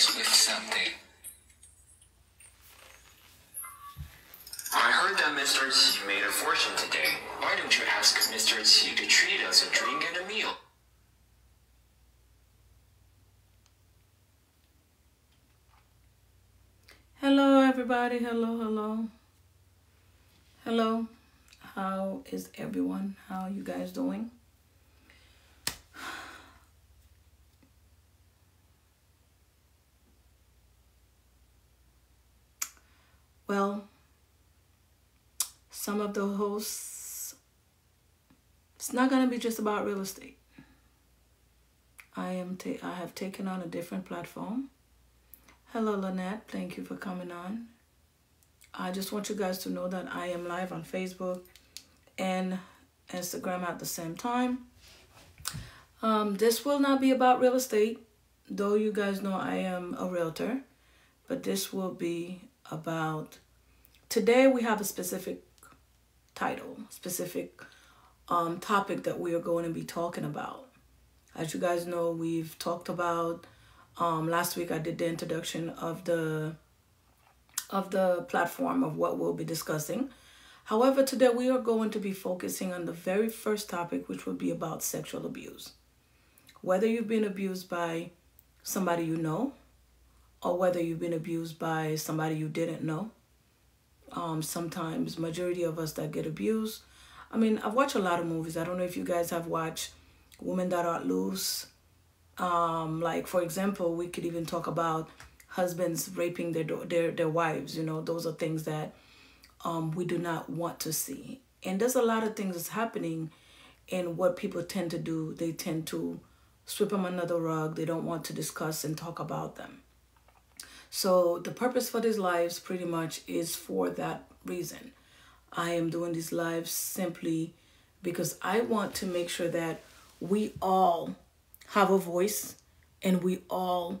Lift something. I heard that Mr. Qi made a fortune today. Why don't you ask Mr. Qi to treat us a drink and a meal? Hello, everybody. Hello, hello. Hello. How is everyone? How are you guys doing? Well, some of the hosts, it's not going to be just about real estate. I am ta- I have taken on a different platform. Hello, Lynette. Thank you for coming on. I just want you guys to know that I am live on Facebook and Instagram at the same time. Um, this will not be about real estate, though you guys know I am a realtor, but this will be about today we have a specific title, specific um, topic that we are going to be talking about. As you guys know, we've talked about um, last week I did the introduction of the of the platform of what we'll be discussing. However, today we are going to be focusing on the very first topic, which will be about sexual abuse. Whether you've been abused by somebody you know, or whether you've been abused by somebody you didn't know. Um, sometimes majority of us that get abused. I mean, I've watched a lot of movies. I don't know if you guys have watched Women That Are Loose. Um, like for example, we could even talk about husbands raping their their their wives. You know, those are things that um, we do not want to see. And there's a lot of things that's happening, and what people tend to do, they tend to sweep them under the rug. They don't want to discuss and talk about them. So the purpose for these lives pretty much is for that reason. I am doing these lives simply because I want to make sure that we all have a voice and we all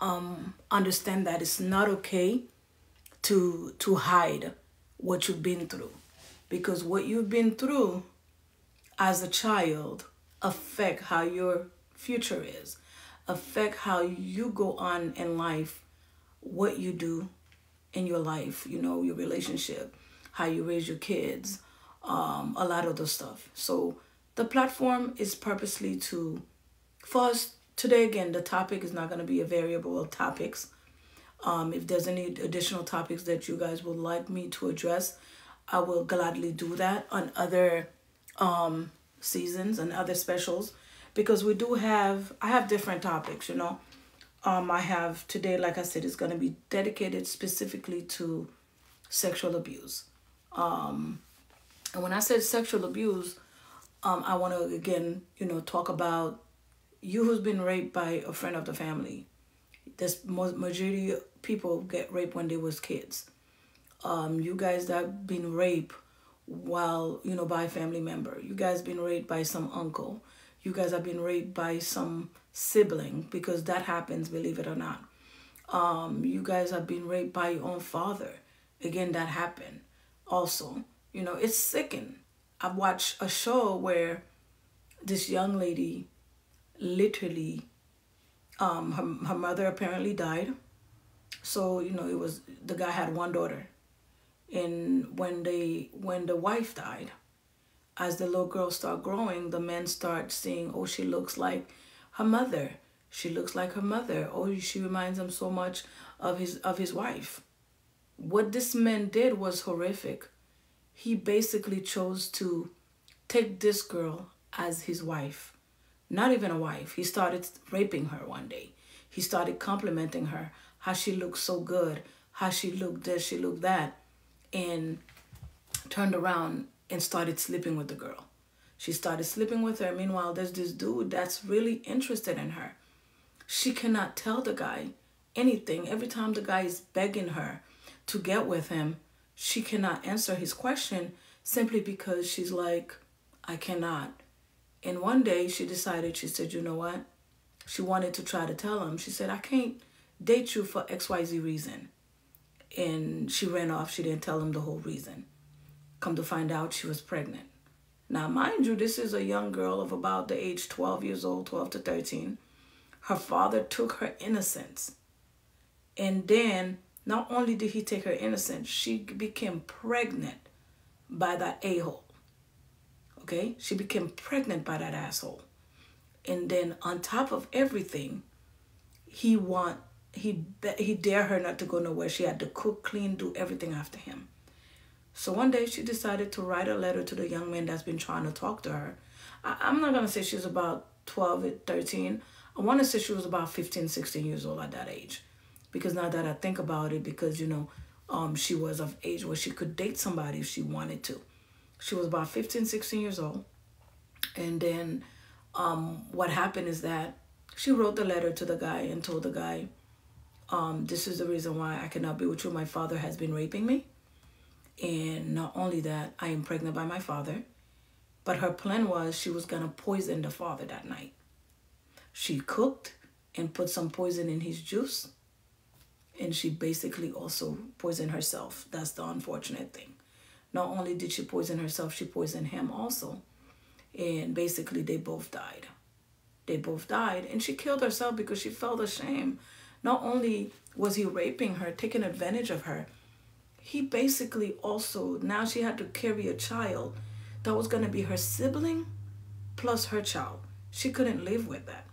um, understand that it's not okay to to hide what you've been through because what you've been through as a child affect how your future is affect how you go on in life what you do in your life you know your relationship how you raise your kids um, a lot of the stuff. So the platform is purposely to for us today again the topic is not going to be a variable of topics. Um, if there's any additional topics that you guys would like me to address i will gladly do that on other um, seasons and other specials because we do have i have different topics you know um, i have today like i said is going to be dedicated specifically to sexual abuse. Um, and when i said sexual abuse um, i want to again you know talk about you who's been raped by a friend of the family. This majority of people get raped when they was kids. Um, you guys that been raped while you know by a family member. You guys been raped by some uncle. You guys have been raped by some sibling because that happens believe it or not. Um, you guys have been raped by your own father. Again that happened. Also you know it's sickening. I've watched a show where this young lady literally um her, her mother apparently died. So you know it was the guy had one daughter. And when they when the wife died as the little girl start growing the men start seeing oh she looks like her mother she looks like her mother oh she reminds him so much of his of his wife what this man did was horrific he basically chose to take this girl as his wife not even a wife. He started raping her one day. He started complimenting her, how she looked so good, how she looked this, she looked that, and turned around and started sleeping with the girl. She started sleeping with her. Meanwhile, there's this dude that's really interested in her. She cannot tell the guy anything. Every time the guy is begging her to get with him, she cannot answer his question simply because she's like, I cannot. And one day she decided, she said, you know what? She wanted to try to tell him. She said, I can't date you for XYZ reason. And she ran off. She didn't tell him the whole reason. Come to find out, she was pregnant. Now, mind you, this is a young girl of about the age 12 years old, 12 to 13. Her father took her innocence And then not only did he take her innocence, she became pregnant by that a-hole. Okay? She became pregnant by that asshole. And then on top of everything, he want he he dare her not to go nowhere. She had to cook, clean, do everything after him. So one day she decided to write a letter to the young man that's been trying to talk to her. I, I'm not gonna say she's about 12, or 13. I want to say she was about 15, 16 years old at that age. Because now that I think about it, because, you know, um, she was of age where she could date somebody if she wanted to. She was about 15, 16 years old. And then um, what happened is that she wrote the letter to the guy and told the guy, um, this is the reason why I cannot be with you. My father has been raping me. And not only that, I am pregnant by my father. But her plan was she was going to poison the father that night. She cooked and put some poison in his juice. And she basically also poisoned herself. That's the unfortunate thing. Not only did she poison herself, she poisoned him also. And basically, they both died. They both died. And she killed herself because she felt ashamed. Not only was he raping her, taking advantage of her, he basically also, now she had to carry a child that was going to be her sibling plus her child. She couldn't live with that.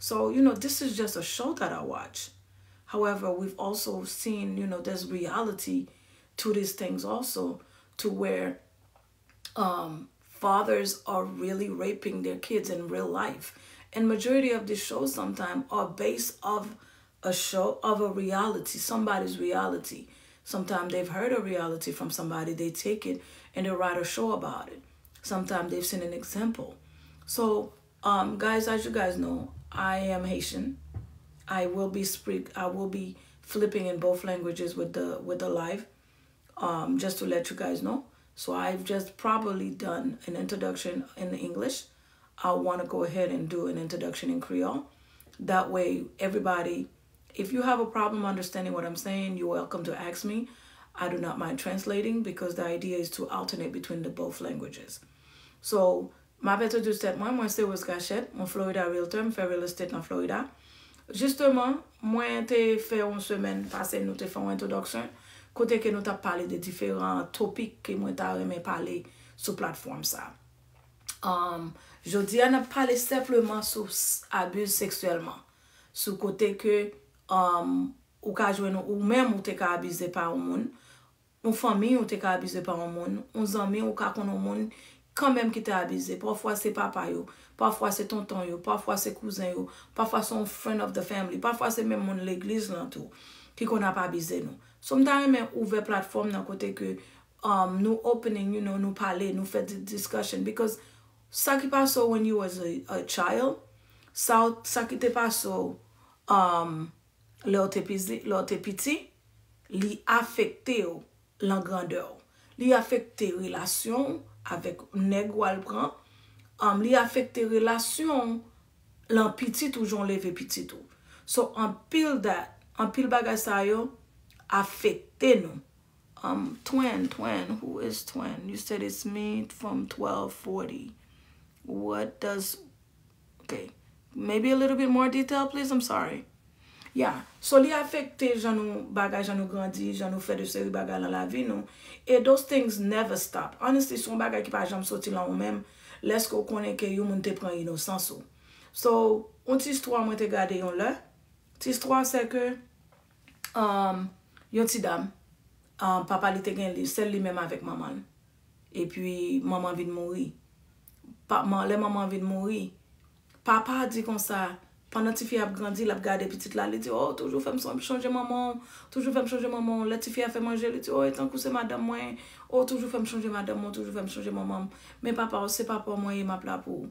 So, you know, this is just a show that I watch. However, we've also seen, you know, there's reality to these things also, to where um, fathers are really raping their kids in real life. And majority of these shows sometimes are based of a show of a reality, somebody's reality. Sometimes they've heard a reality from somebody, they take it and they write a show about it. Sometimes they've seen an example. So, um, guys, as you guys know, I am Haitian. I will be speak. I will be flipping in both languages with the with the live, um, just to let you guys know. So I've just probably done an introduction in English. I want to go ahead and do an introduction in Creole. That way, everybody, If you have a problem understanding what I'm saying, you're welcome to ask me. I do not mind translating because the idea is to alternate between the both languages. So, ma bete du set mwen, mwen se wos gachet, mwen Florida Realtor, mwen fè real estate nan Florida. Justement, mwen te fè yon semen pase nou te fè yon introduction, kote ke nou ta pale de diferent topik ke mwen ta reme pale sou platform sa. Um, jodi an ap pale sepleman sou abuse seksuelman. Sou kote ke um, ou ka jwen nou ou mèm ou te ka abize pa ou moun, ou fami ou te ka abize pa ou moun, ou zanmi ou ka kon ou moun, kan mèm ki te abize. Parfwa se papa yo, parfwa se tonton yo, parfwa se kouzen yo, parfwa son friend of the family, parfwa se mèm moun l'eglise lan tou, ki kon ap abize nou. Som ta remè ouve platform nan kote ke um, nou opening, you know, nou pale, nou fè discussion, because sa ki pa so when you was a, a child, sa, sa ki te pa so um, lè ou te piti, li afekte ou lan grandè ou. Li afekte relasyon avèk neg wal pran, am li afekte relasyon lan piti tou joun leve piti tou. So, an pil, dat, an pil bagay sa yo, afekte nou. Um, twin, twin, who is twin? You said it's me from 1240. What does... Okay, maybe a little bit more detail, please? I'm sorry. Ya, so li afekte jan nou bagay, jan nou grandi, jan nou fè de seri bagay nan la vi nou. E those things never stop. Honestly, son bagay ki pa jam soti lan ou men, lesko konen ke yon moun te pran inosans ou. So, un ti istwa mwen te gade yon lè. Ti istwa se ke um, yon ti dam, um, papa li te gen li, sel li menm avèk maman. E pi, maman vin mouri. Pa, man, le maman vin mouri. Papa di kon sa... Pendan ti fi ap grandi, l ap gade pitit la, li di, oh, toujou fèm chanje maman, toujou fèm chanje maman, le ti fi a fè manje, li di, oh, etan kou se madame mwen, oh, toujou fèm chanje madame oh, mwen, toujou fèm chanje maman, men papa se papa mwen ye map la pou.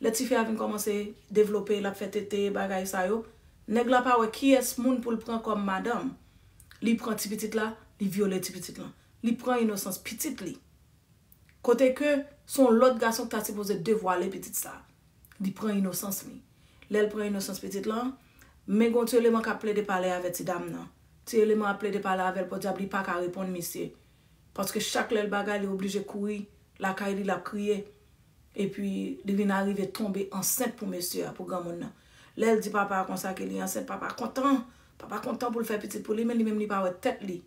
Le ti fi a vin komanse devlopè, l ap fè tete, bagay sa yo, neg la pa we ki es moun pou l pran kom madame, li pran ti pitit la, li viole ti pitit la, li pran inosans pitit li. Kote ke son lot gason ta se pose devwale pitit sa, li pran inosans mi. lèl pren inosans petit lan, men gon ti eleman ka ple de pale ave ti dam nan. Ti eleman a ple de pale ave l pou diabli pa ka repon misye. Paske chak lèl bagay li oblije koui, la kay li la kriye, e pi li vin arrive tombe ansen pou misye pou gran moun nan. Lèl di papa konsa ke li ansen, papa kontan, papa kontan pou l fè petit pou li, men li men li pa wè tèt li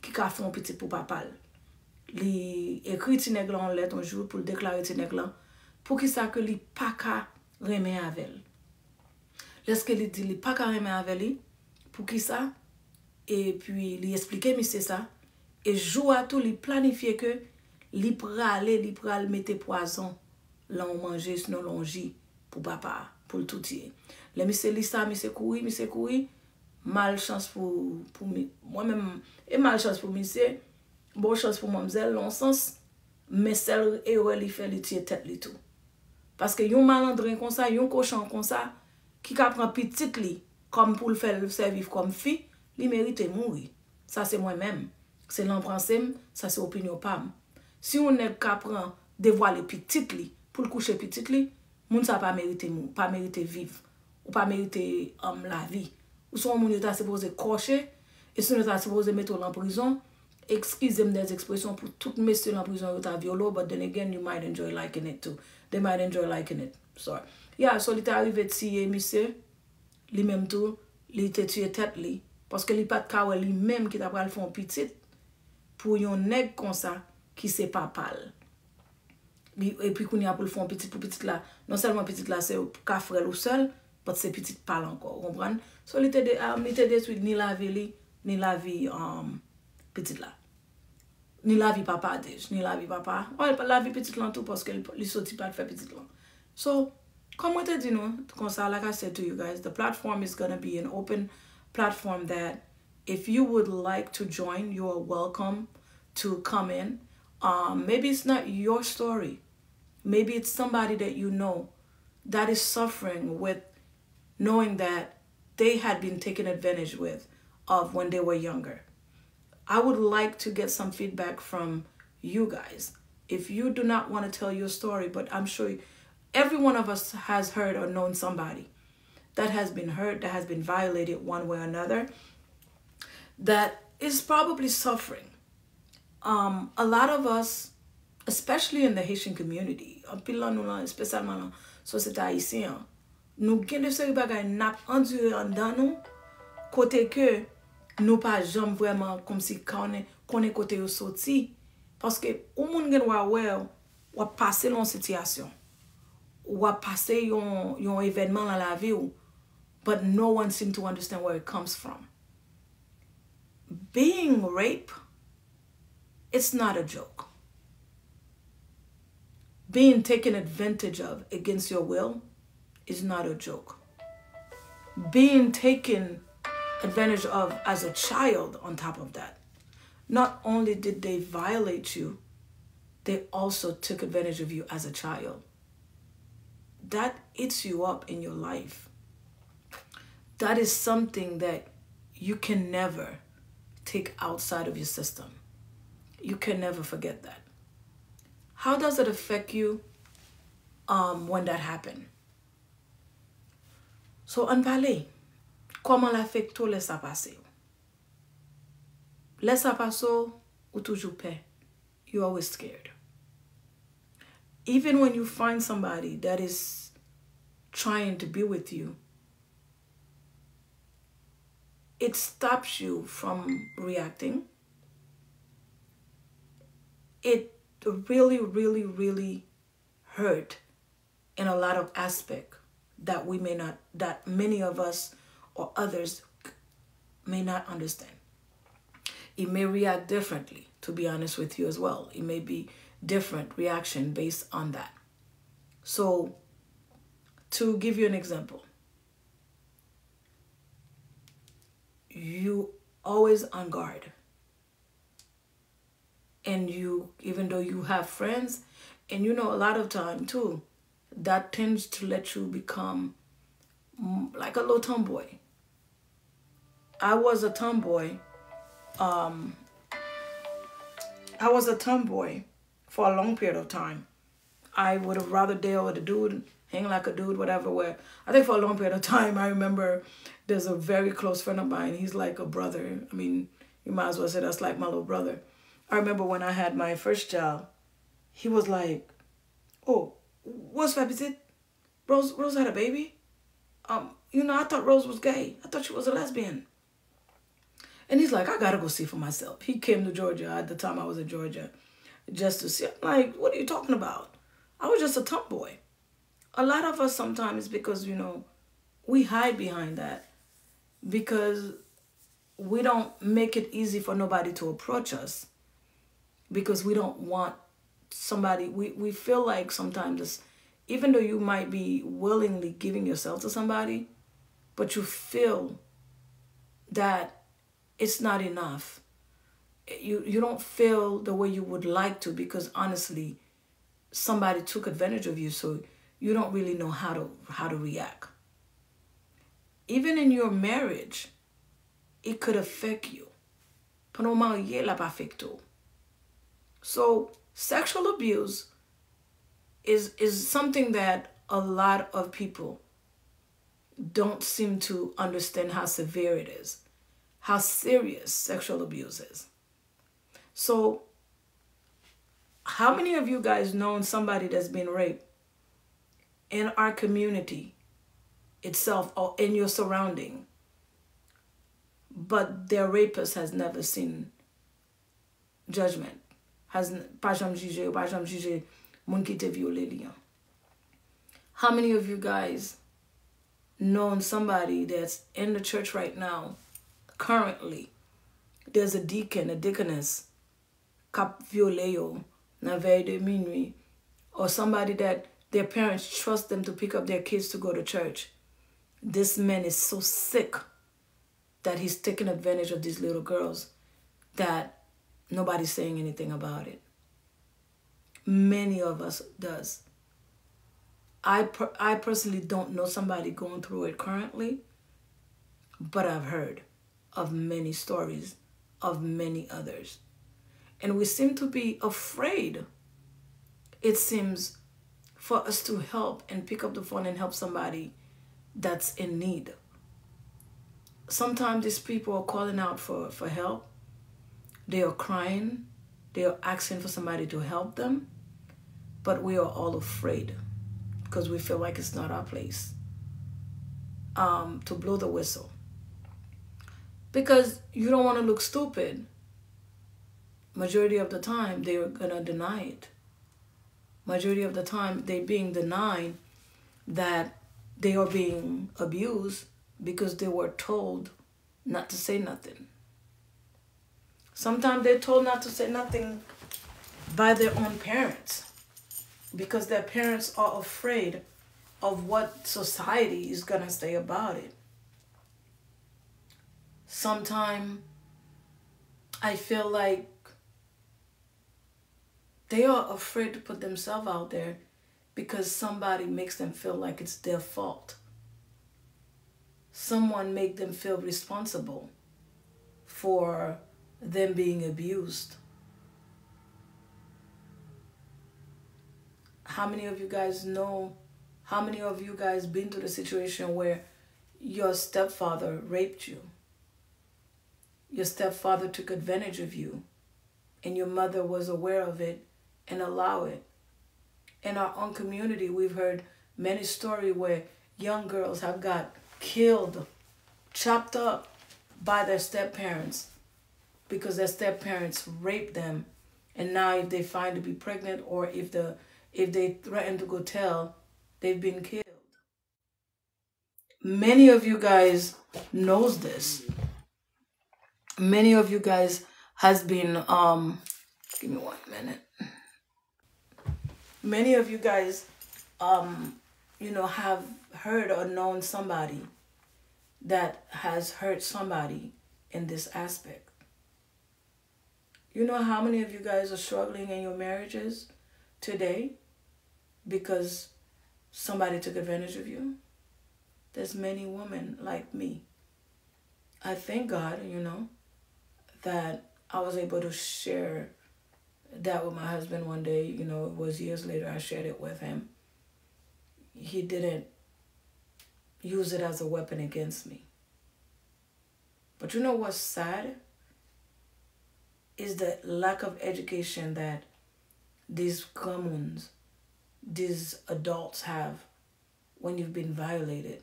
ki ka fè an petit pou papal. li ekri ti neg lan let anjou pou l deklare ti neg lan pou ki sa ke li pa ka reme avèl. Leske li di li pa karemen ave li, pou ki sa, e pi li esplike mi se sa, e jou a tou li planifiye ke li prale, li prale mette poason lan ou manje snon lonji pou papa, pou l l'toutye. Le mi se li sa, mi se koui, mi se koui, mal chans pou, pou mi, mwen men, e mal chans pou mi se, bon chans pou mamzel, lon sens, men sel e we li fe li tiye tet li tou. Paske yon malandren kon sa, yon kochan kon sa, ki ka pran pitit li, kom pou l fèl serviv kom fi, li merite mouri. Sa se mwen mèm. Se lan pransem, sa se opinyo pam. Si yon neg ka pran devwa le pitit li, pou l kouche pitit li, moun sa pa merite mou, pa merite viv, ou pa merite om la vi. Ou son moun yo ta sepose kroche, e son yo ta sepose meto lan prizon, ekskize m des ekspresyon pou tout mesye lan prizon prison, ta violo, but then again, you might enjoy liking it too. They might enjoy liking it. Sorry. Ya, so li te arrive tiye misye, li menm tou, li te tiye tet li. Paske li pat kawe li menm ki ta pral fon pitit pou yon neg konsa ki se papal. Bi, e pi koun ya pou l fon pitit pou pitit la, non selman pitit la se ka frel ou sel, pat se pitit pal anko, kompran? So li te de, um, li te de ni la vi li, ni la vi um, pitit la. Ni la vi papa dej, ni la vi papa. Ou la vi pitit lan tou paske li, li soti pat fe pitit lan. So, mwen te di nou, konsa, like I said to you guys, the platform is gonna be an open platform that if you would like to join, you are welcome to come in. Um, maybe it's not your story. Maybe it's somebody that you know that is suffering with knowing that they had been taken advantage with of when they were younger. I would like to get some feedback from you guys. If you do not want to tell your story, but I'm sure every one of us has heard or known somebody that has been hurt, that has been violated one way or another, that is probably suffering. Um, a lot of us, especially in the Haitian community, espesalman lan soseta Haitien, nou gen de seri bagay nap endure an dan nou, kote ke nou pa jom vweman kom si kone kote yo soti, paske ou moun gen wawe wap pase lon sityasyon, wap pase yon, yon evenman la la vi ou, but no one seem to understand where it comes from. Being rape It's not a joke. Being taken advantage of against your will is not a joke. Being taken advantage of as a child, on top of that, not only did they violate you, they also took advantage of you as a child. That eats you up in your life. That is something that you can never take outside of your system. You can never forget that. How does it affect you um, when that happened? So, an pale, koman l'affect to lesa pase yo? Lesa ou toujou pe. You're always scared. Even when you find somebody that is trying to be with you, it stops you from reacting it really, really, really hurt in a lot of aspect that we may not, that many of us or others may not understand. It may react differently, to be honest with you as well. It may be different reaction based on that. So, to give you an example, you always on guard. And you even though you have friends and you know a lot of time too that tends to let you become like a little tomboy. I was a tomboy um i was a tomboy for a long period of time. I would have rather deal with a dude hang like a dude whatever where i think for a long period of time i remember there's a very close friend of mine he's like a brother i mean you might as well say that's like my little brother I remember when I had my first child, he was like, "Oh, what's that? Is it Rose? Rose had a baby? Um, you know, I thought Rose was gay. I thought she was a lesbian. And he's like, I gotta go see for myself. He came to Georgia at the time I was in Georgia just to see. I'm like, what are you talking about? I was just a tomboy. A lot of us sometimes because, you know, we hide behind that because we don't make it easy for nobody to approach us because we don't want somebody we, we feel like sometimes even though you might be willingly giving yourself to somebody but you feel that it's not enough. You you don't feel the way you would like to because honestly somebody took advantage of you. So you don't really know how to how to react. Even in your marriage it could affect you. So sexual abuse is is something that a lot of people don't seem to understand how severe it is, how serious sexual abuse is. So how many of you guys known somebody that's been raped in our community itself or in your surrounding, but their rapist has never seen judgment? has pas pas How many of you guys known somebody that's in the church right now, currently, there's a deacon, a deaconess, cap violeo, na de minuit, or somebody that their parents trust them to pick up their kids to go to church. This man is so sick that he's taking advantage of these little girls that Nobody's saying anything about it. Many of us does. I per I personally don't know somebody going through it currently, but I've heard of many stories of many others. And we seem to be afraid, it seems, for us to help and pick up the phone and help somebody that's in need. Sometimes these people are calling out for, for help they are crying, they are asking for somebody to help them, but we are all afraid because we feel like it's not our place um, to blow the whistle. Because you don't want to look stupid. Majority of the time, they're going to deny it. Majority of the time, they're being denied that they are being abused because they were told not to say nothing. Sometimes they're told not to say nothing by their own parents because their parents are afraid of what society is going to say about it. Sometimes I feel like they are afraid to put themselves out there because somebody makes them feel like it's their fault. Someone make them feel responsible for them being abused. How many of you guys know, how many of you guys been to the situation where your stepfather raped you? Your stepfather took advantage of you and your mother was aware of it and allow it. In our own community, we've heard many stories where young girls have got killed, chopped up by their step parents because their step parents raped them. And now if they find to be pregnant or if the if they threaten to go tell they've been killed. Many of you guys knows this. Many of you guys has been um give me one minute many of you guys um you know have heard or known somebody that has hurt somebody in this aspect you know how many of you guys are struggling in your marriages today because somebody took advantage of you? There's many women like me. I thank God, you know, that I was able to share that with my husband one day. You know, it was years later I shared it with him. He didn't use it as a weapon against me. But you know what's sad? is the lack of education that these commons, these adults have when you've been violated.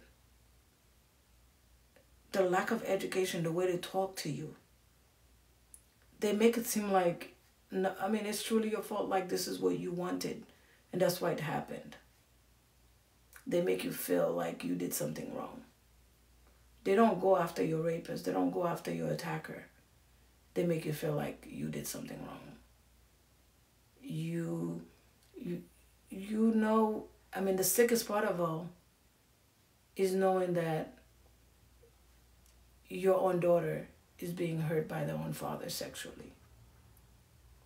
The lack of education, the way they talk to you, they make it seem like no, I mean it's truly your fault like this is what you wanted and that's why it happened. They make you feel like you did something wrong. They don't go after your rapist, they don't go after your attacker. They make you feel like you did something wrong. You you you know I mean the sickest part of all is knowing that your own daughter is being hurt by their own father sexually,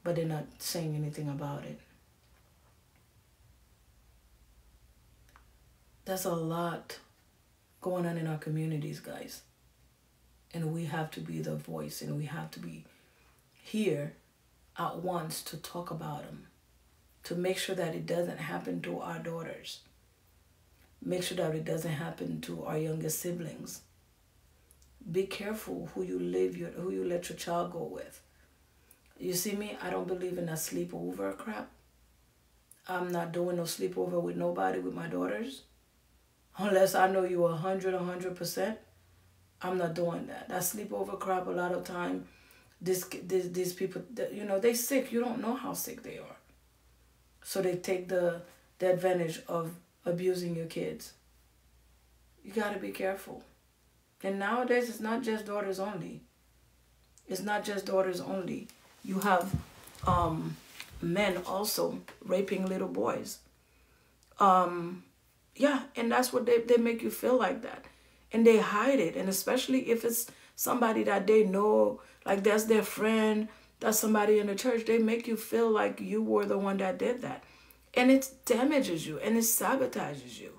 but they're not saying anything about it. There's a lot going on in our communities, guys. And we have to be the voice and we have to be here at once to talk about them, to make sure that it doesn't happen to our daughters, make sure that it doesn't happen to our youngest siblings be careful who you live your who you let your child go with. You see me? I don't believe in that sleepover crap. I'm not doing no sleepover with nobody with my daughters. Unless I know you a hundred, a hundred percent. I'm not doing that. That sleepover crap a lot of time this, this these people you know they sick you don't know how sick they are so they take the the advantage of abusing your kids you got to be careful and nowadays, it's not just daughters only. It's not just daughters only. You have um, men also raping little boys. Um, yeah, and that's what they, they make you feel like that. And they hide it. And especially if it's somebody that they know, like that's their friend, that's somebody in the church, they make you feel like you were the one that did that. And it damages you and it sabotages you.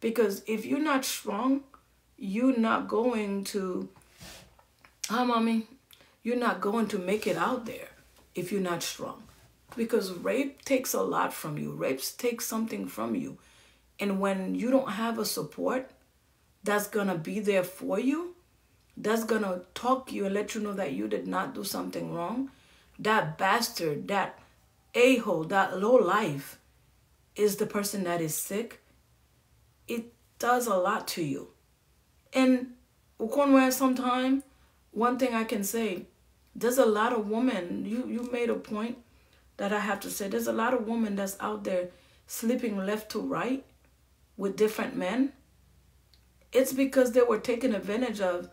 Because if you're not strong, you're not going to, hi, mommy, you're not going to make it out there if you're not strong. Because rape takes a lot from you. Rape takes something from you. And when you don't have a support that's going to be there for you, that's going to talk you and let you know that you did not do something wrong, that bastard, that a-hole, that low life is the person that is sick, it does a lot to you. And Ukonwe sometime, one thing I can say, there's a lot of women, you, you made a point that I have to say, there's a lot of women that's out there sleeping left to right with different men. It's because they were taken advantage of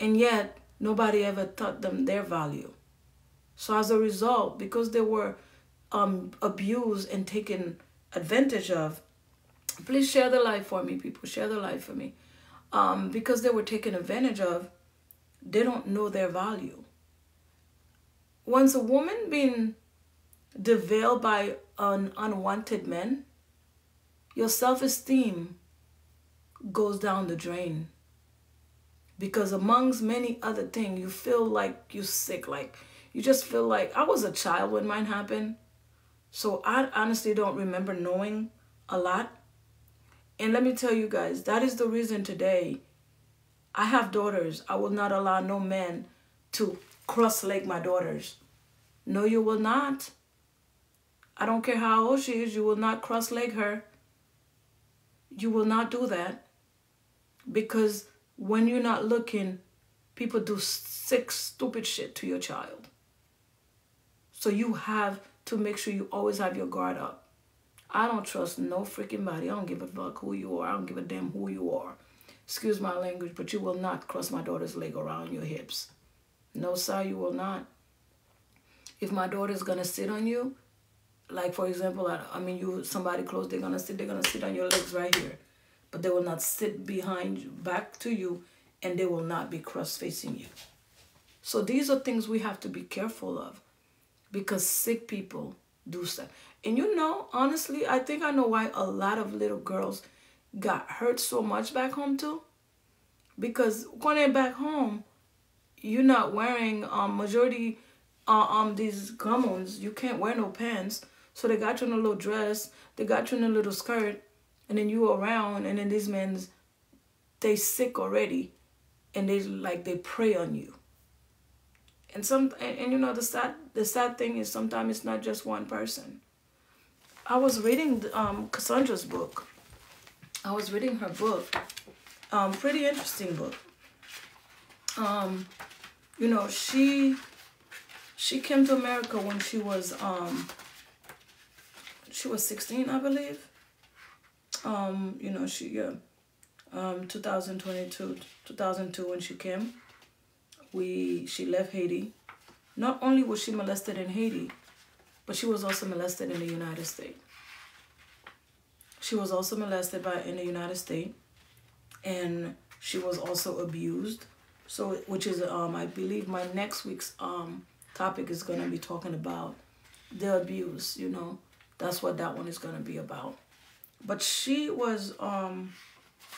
and yet nobody ever taught them their value. So as a result, because they were um, abused and taken advantage of, please share the life for me, people. Share the life for me um, because they were taken advantage of, they don't know their value. Once a woman being devailed by an unwanted man, your self-esteem goes down the drain. Because amongst many other things, you feel like you're sick. Like, you just feel like, I was a child when mine happened. So I honestly don't remember knowing a lot. And let me tell you guys, that is the reason today I have daughters. I will not allow no man to cross-leg my daughters. No, you will not. I don't care how old she is, you will not cross-leg her. You will not do that. Because when you're not looking, people do sick, stupid shit to your child. So you have to make sure you always have your guard up. I don't trust no freaking body. I don't give a fuck who you are. I don't give a damn who you are. Excuse my language, but you will not cross my daughter's leg around your hips. No, sir, you will not. If my daughter's gonna sit on you, like for example, I, I mean, you somebody close, they're gonna sit, they're gonna sit on your legs right here, but they will not sit behind you, back to you, and they will not be cross facing you. So these are things we have to be careful of, because sick people do stuff. And you know, honestly, I think I know why a lot of little girls got hurt so much back home too. Because when they're back home, you're not wearing um majority uh, um these gowns. You can't wear no pants. So they got you in a little dress, they got you in a little skirt, and then you around, and then these men's they sick already, and they like they prey on you. And some and, and you know the sad the sad thing is sometimes it's not just one person. I was reading um, Cassandra's book. I was reading her book. Um, pretty interesting book. Um, you know, she she came to America when she was um she was 16, I believe. Um, you know, she yeah. Um 2022 2002 when she came. We she left Haiti. Not only was she molested in Haiti, but she was also molested in the United States. She was also molested by in the United States and she was also abused. So which is um I believe my next week's um topic is going to be talking about the abuse, you know. That's what that one is going to be about. But she was, um,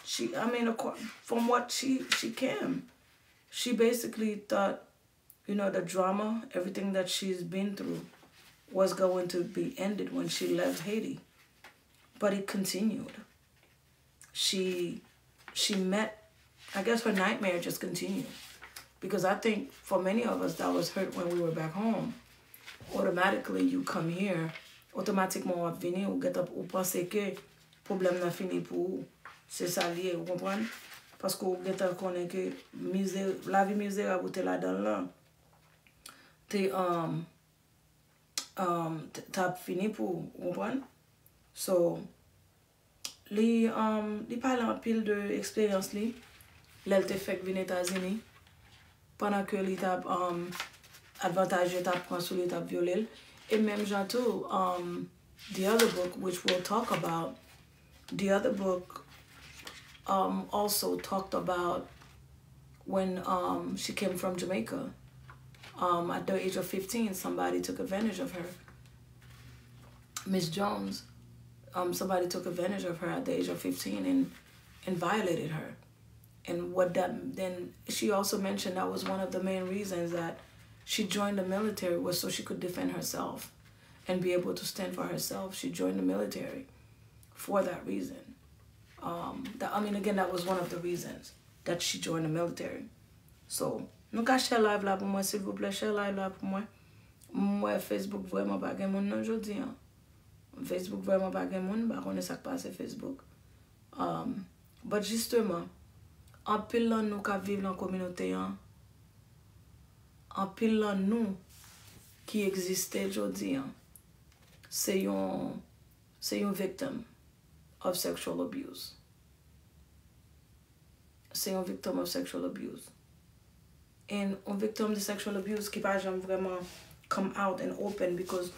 she, I mean, from what she, she came, she basically thought, you know, the drama, everything that she's been through was going to be ended when she left Haiti. But it continued. She, she met, I guess her nightmare just continued. Because I think for many of us that was hurt when we were back home. Automatically you come here, otomatikman wap vini ou get up ou pase ke problem nan fini pou ou. Se sa liye, ou kompran? Paske ou get up konen ke mize, la vi mize mizer avote la dan lan. Te, um, um, tap fini pou ou, kompran? So, li, um, li pale an pil de eksperyans li. Lel te fek vini Etazini, pendant que l'étape um, advantage tap prend sur l'étape violelle. Et même jantou, um, the other book, which we'll talk about, the other book um, also talked about when um, she came from Jamaica. Um, at the age of 15, somebody took advantage of her. Miss Jones, um, somebody took advantage of her at the age of 15 and, and violated her and what that then she also mentioned that was one of the main reasons that she joined the military was so she could defend herself and be able to stand for herself. She joined the military for that reason. Um that i mean again that was one of the reasons that she joined the military. So nou ka share live la pou mwen s'il vous plaît? Share live la pou mwen. Mwen Facebook vraiment pa gen moun nan jodi an. Facebook vraiment pa gen moun ba konen sak pase Facebook. Um, but justement anpil lan nou ka vive lan kominote yon, anpil lan nou ki egziste jodi yon, se yon, se yon victim of sexual abuse. Se yon victim of sexual abuse. En yon victim de sexual abuse ki pa jan vreman come out and open because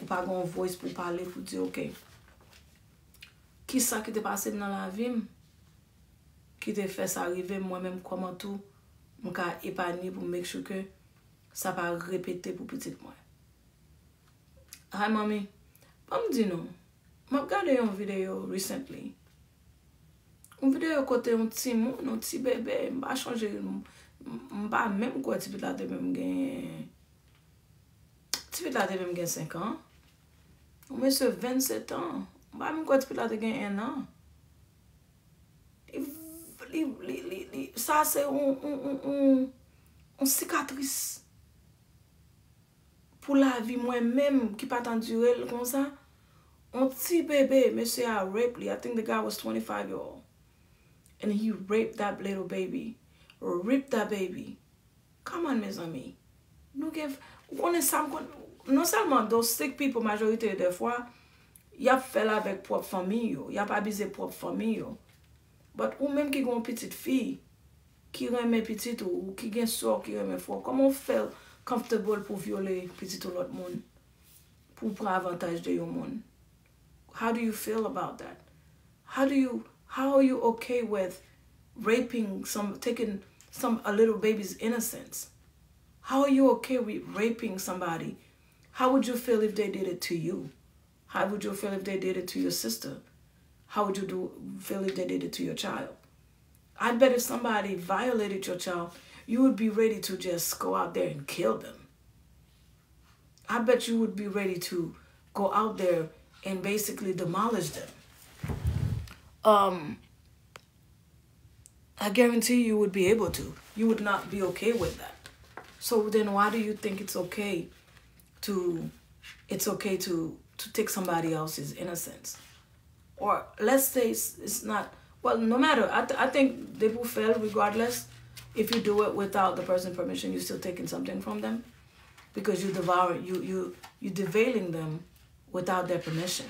ou pa gon voice pou pale pou di ok. Ki sa ki te pase nan la vim? ki te fè sa rive mwen mèm koman tou mwen ka epani pou mèk chou ke sa pa repete pou petit mwen. Hay mami, pa m di nou, m ap gade yon video recently. Yon video kote yon ti moun, yon ti bebe, m ba chanje, m ba mèm kwa ti pit la te mèm gen... Ti pit la te mèm gen 5 an. Mwen se 27 an. M ba mèm kwa ti pit la te gen 1 an. li, li, li, li, sa se on, on, on, on sikatris pou la vi mwen menm ki patan durel kon sa, on ti bebe, mese a rape li, I think the guy was 25 year old, and he raped that little baby, ripped that baby, come on mes ami, nou gen, wone sam kon, non salman do sick people majorite de fwa, yap fel avek prop fami yo, yap abize prop fami yo, But ou menm ki gwen pitit fi, ki reme pitit ou, ki gen sor ki reme fwo, koman fel comfortable pou viole pitit ou lot moun? Pou pra avantaj de yon moun? How do you feel about that? How do you, how are you okay with raping some, taking some, a little baby's innocence? How are you okay with raping somebody? How would you feel if they did it to you? How would you feel if they did it to your sister? How would you do feel if they did it to your child? I bet if somebody violated your child, you would be ready to just go out there and kill them. I bet you would be ready to go out there and basically demolish them. Um, I guarantee you would be able to. You would not be okay with that. So then why do you think it's okay to it's okay to to take somebody else's innocence? Or let's say it's, it's not well no matter I, th I think they will fail regardless if you do it without the person's permission you're still taking something from them because you devour you you you devailing them without their permission.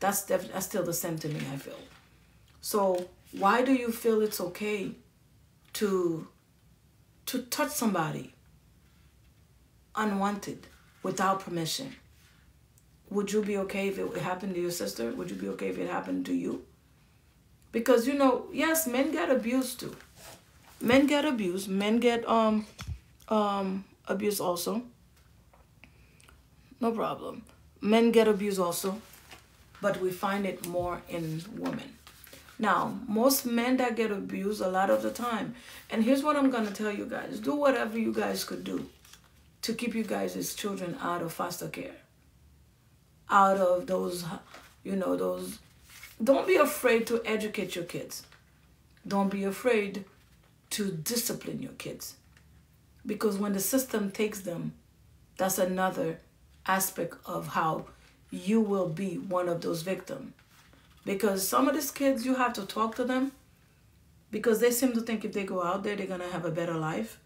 That's def- that's still the same to me. I feel. So why do you feel it's okay to to touch somebody unwanted without permission? Would you be okay if it happened to your sister? Would you be okay if it happened to you? Because you know, yes, men get abused too. Men get abused. Men get um um abused also. No problem. Men get abused also, but we find it more in women. Now, most men that get abused a lot of the time, and here's what I'm gonna tell you guys: do whatever you guys could do to keep you guys' children out of foster care, out of those, you know, those. Don't be afraid to educate your kids. Don't be afraid to discipline your kids, because when the system takes them, that's another aspect of how you will be one of those victims. Because some of these kids, you have to talk to them because they seem to think if they go out there, they're going to have a better life.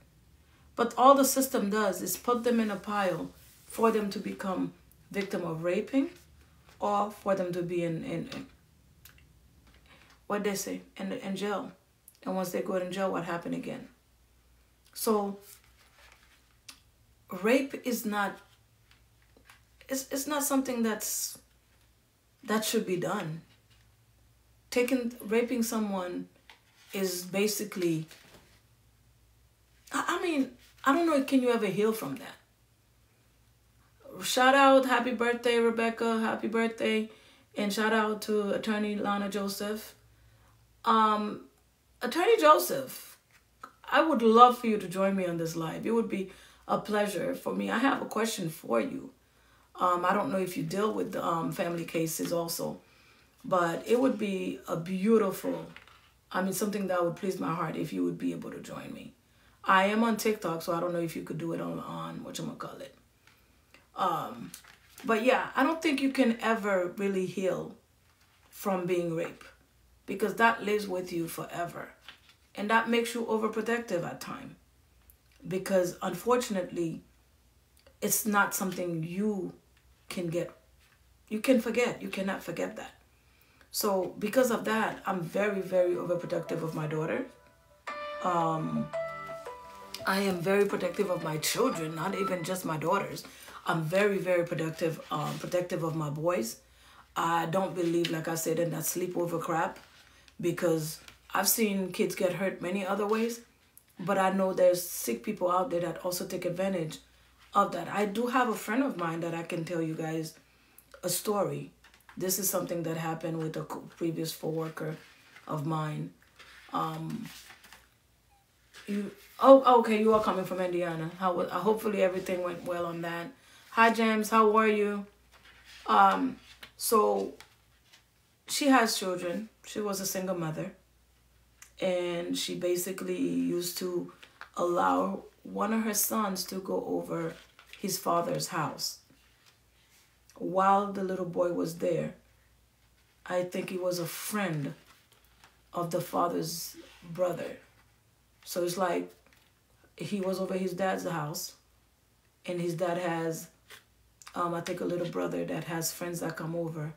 But all the system does is put them in a pile for them to become victim of raping or for them to be in, in, in what they say, in, in jail. And once they go in jail, what happened again? So rape is not it's, it's not something that's that should be done taking raping someone is basically I, I mean i don't know can you ever heal from that shout out happy birthday rebecca happy birthday. And shout out to attorney lana joseph. Um attorney joseph i would love for you to join me on this live. It would be a pleasure for me. I have a question for you. Um, I don't know if you deal with um, family cases also, but it would be a beautiful, I mean, something that would please my heart if you would be able to join me. I am on TikTok, so I don't know if you could do it on, on what you call it. Um, but yeah, I don't think you can ever really heal from being raped because that lives with you forever. And that makes you overprotective at time because unfortunately, it's not something you can get you can forget you cannot forget that. So because of that i'm very very overprotective of my daughter. Um i am very protective of my children not even just my daughters i'm very very productive, um protective of my boys i don't believe like i said in that sleepover crap because i've seen kids get hurt many other ways but i know there's sick people out there that also take advantage of that. I do have a friend of mine that I can tell you guys a story. This is something that happened with a previous co-worker of mine. Um, you oh okay, you are coming from Indiana. How hopefully everything went well on that. Hi James, how are you? Um, so she has children. She was a single mother, and she basically used to allow one of her sons to go over his father's house. While the little boy was there, I think he was a friend of the father's brother. So it's like he was over his dad's house, and his dad has, um, I think, a little brother that has friends that come over,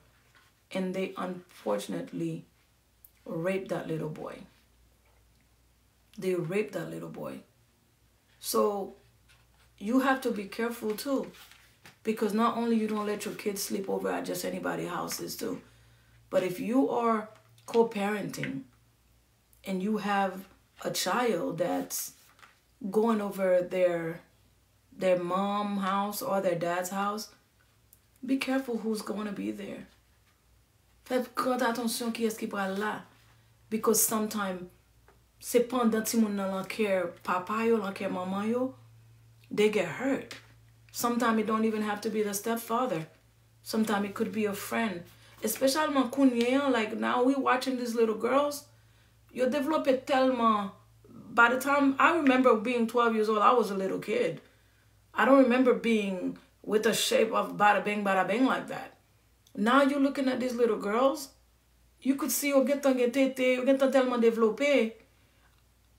and they unfortunately raped that little boy. They raped that little boy. So you have to be careful too. Because not only you don't let your kids sleep over at just anybody's houses too. But if you are co-parenting and you have a child that's going over their their mom house or their dad's house, be careful who's going to be there. Faites attention qui est-ce qui là. Because sometimes se pandan ti moun nan papa yo, lankè maman yo, they get hurt. Sometimes it don't even have to be the stepfather. Sometimes it could be a friend. Especially kounye, like now we watching these little girls, you develop it tellement. By the time I remember being 12 years old, I was a little kid. I don't remember being with a shape of bada bing, bada bing like that. Now you're looking at these little girls, you could see, you get you get tellement développé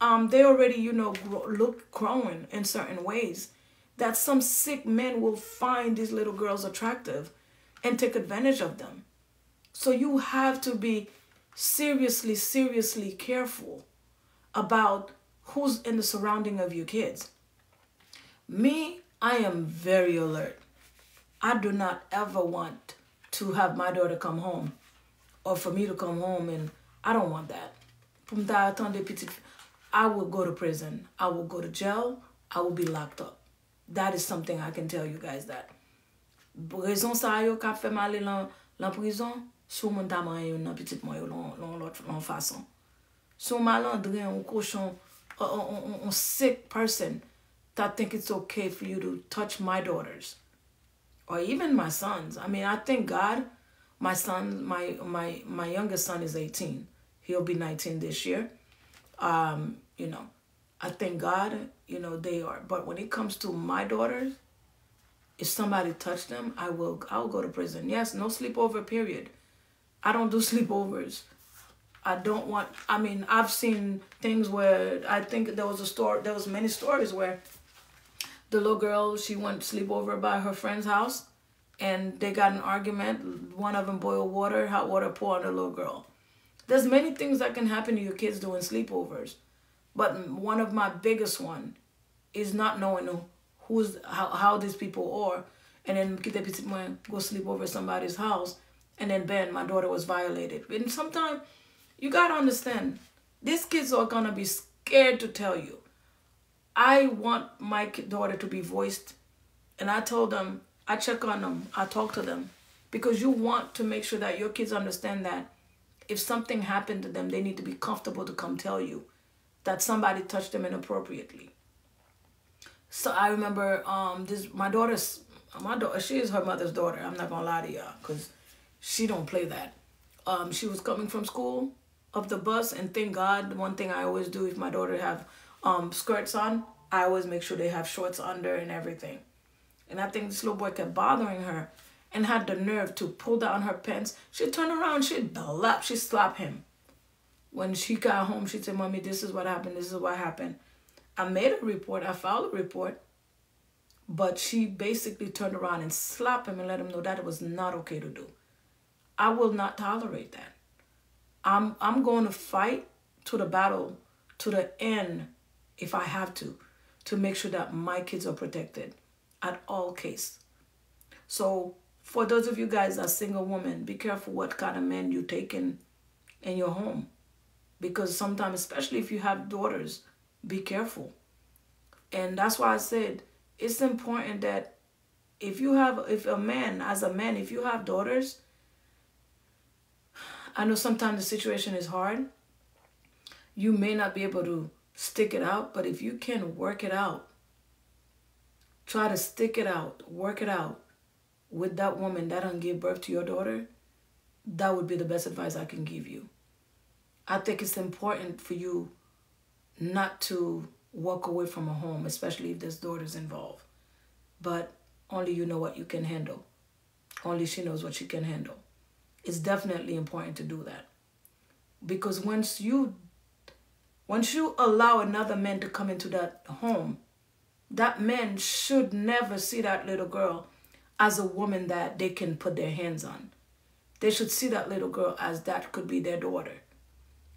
um, they already, you know, grow, look growing in certain ways that some sick men will find these little girls attractive and take advantage of them. So you have to be seriously, seriously careful about who's in the surrounding of your kids. Me, I am very alert. I do not ever want to have my daughter come home or for me to come home and I don't want that. I will go to prison. I will go to jail. I will be locked up. That is something I can tell you guys that. Rezon sa yo ka fe male lan lan prison, sou moun taman yo nan pitit mwen yo lan fason. Sou malandre, an koshon, an sick person, that think it's okay for you to touch my daughters or even my sons. I mean, I thank God my son, my my my youngest son is 18. He'll be 19 this year. Um, you know, I thank God, you know, they are. But when it comes to my daughters, if somebody touched them, I will I'll go to prison. Yes, no sleepover period. I don't do sleepovers. I don't want I mean, I've seen things where I think there was a story there was many stories where the little girl, she went to sleep over by her friend's house and they got an argument. One of them boiled water, hot water pour on the little girl. There's many things that can happen to your kids doing sleepovers. But one of my biggest one is not knowing who's how, how these people are. And then go sleep over somebody's house. And then Ben, my daughter was violated. And sometimes you gotta understand, these kids are gonna be scared to tell you. I want my daughter to be voiced. And I told them, I check on them, I talk to them. Because you want to make sure that your kids understand that if something happened to them, they need to be comfortable to come tell you that somebody touched them inappropriately. So I remember um this my daughter's my daughter she is her mother's daughter. I'm not gonna lie to y'all because she don't play that. Um she was coming from school up the bus and thank God one thing I always do if my daughter have um skirts on, I always make sure they have shorts under and everything. And I think this little boy kept bothering her and had the nerve to pull down her pants. She turned around, she lap, she slapped him. When she got home, she said, Mommy, this is what happened, this is what happened. I made a report, I filed a report, but she basically turned around and slapped him and let him know that it was not okay to do. I will not tolerate that. I'm I'm going to fight to the battle to the end if I have to to make sure that my kids are protected at all case. So for those of you guys that single women, be careful what kind of men you take in, in your home. Because sometimes, especially if you have daughters, be careful. And that's why I said it's important that if you have, if a man, as a man, if you have daughters, I know sometimes the situation is hard. You may not be able to stick it out, but if you can work it out, try to stick it out, work it out, with that woman that don't give birth to your daughter, that would be the best advice I can give you. I think it's important for you not to walk away from a home, especially if there's daughters involved. But only you know what you can handle. Only she knows what she can handle. It's definitely important to do that. Because once you once you allow another man to come into that home, that man should never see that little girl as a woman that they can put their hands on. They should see that little girl as that could be their daughter.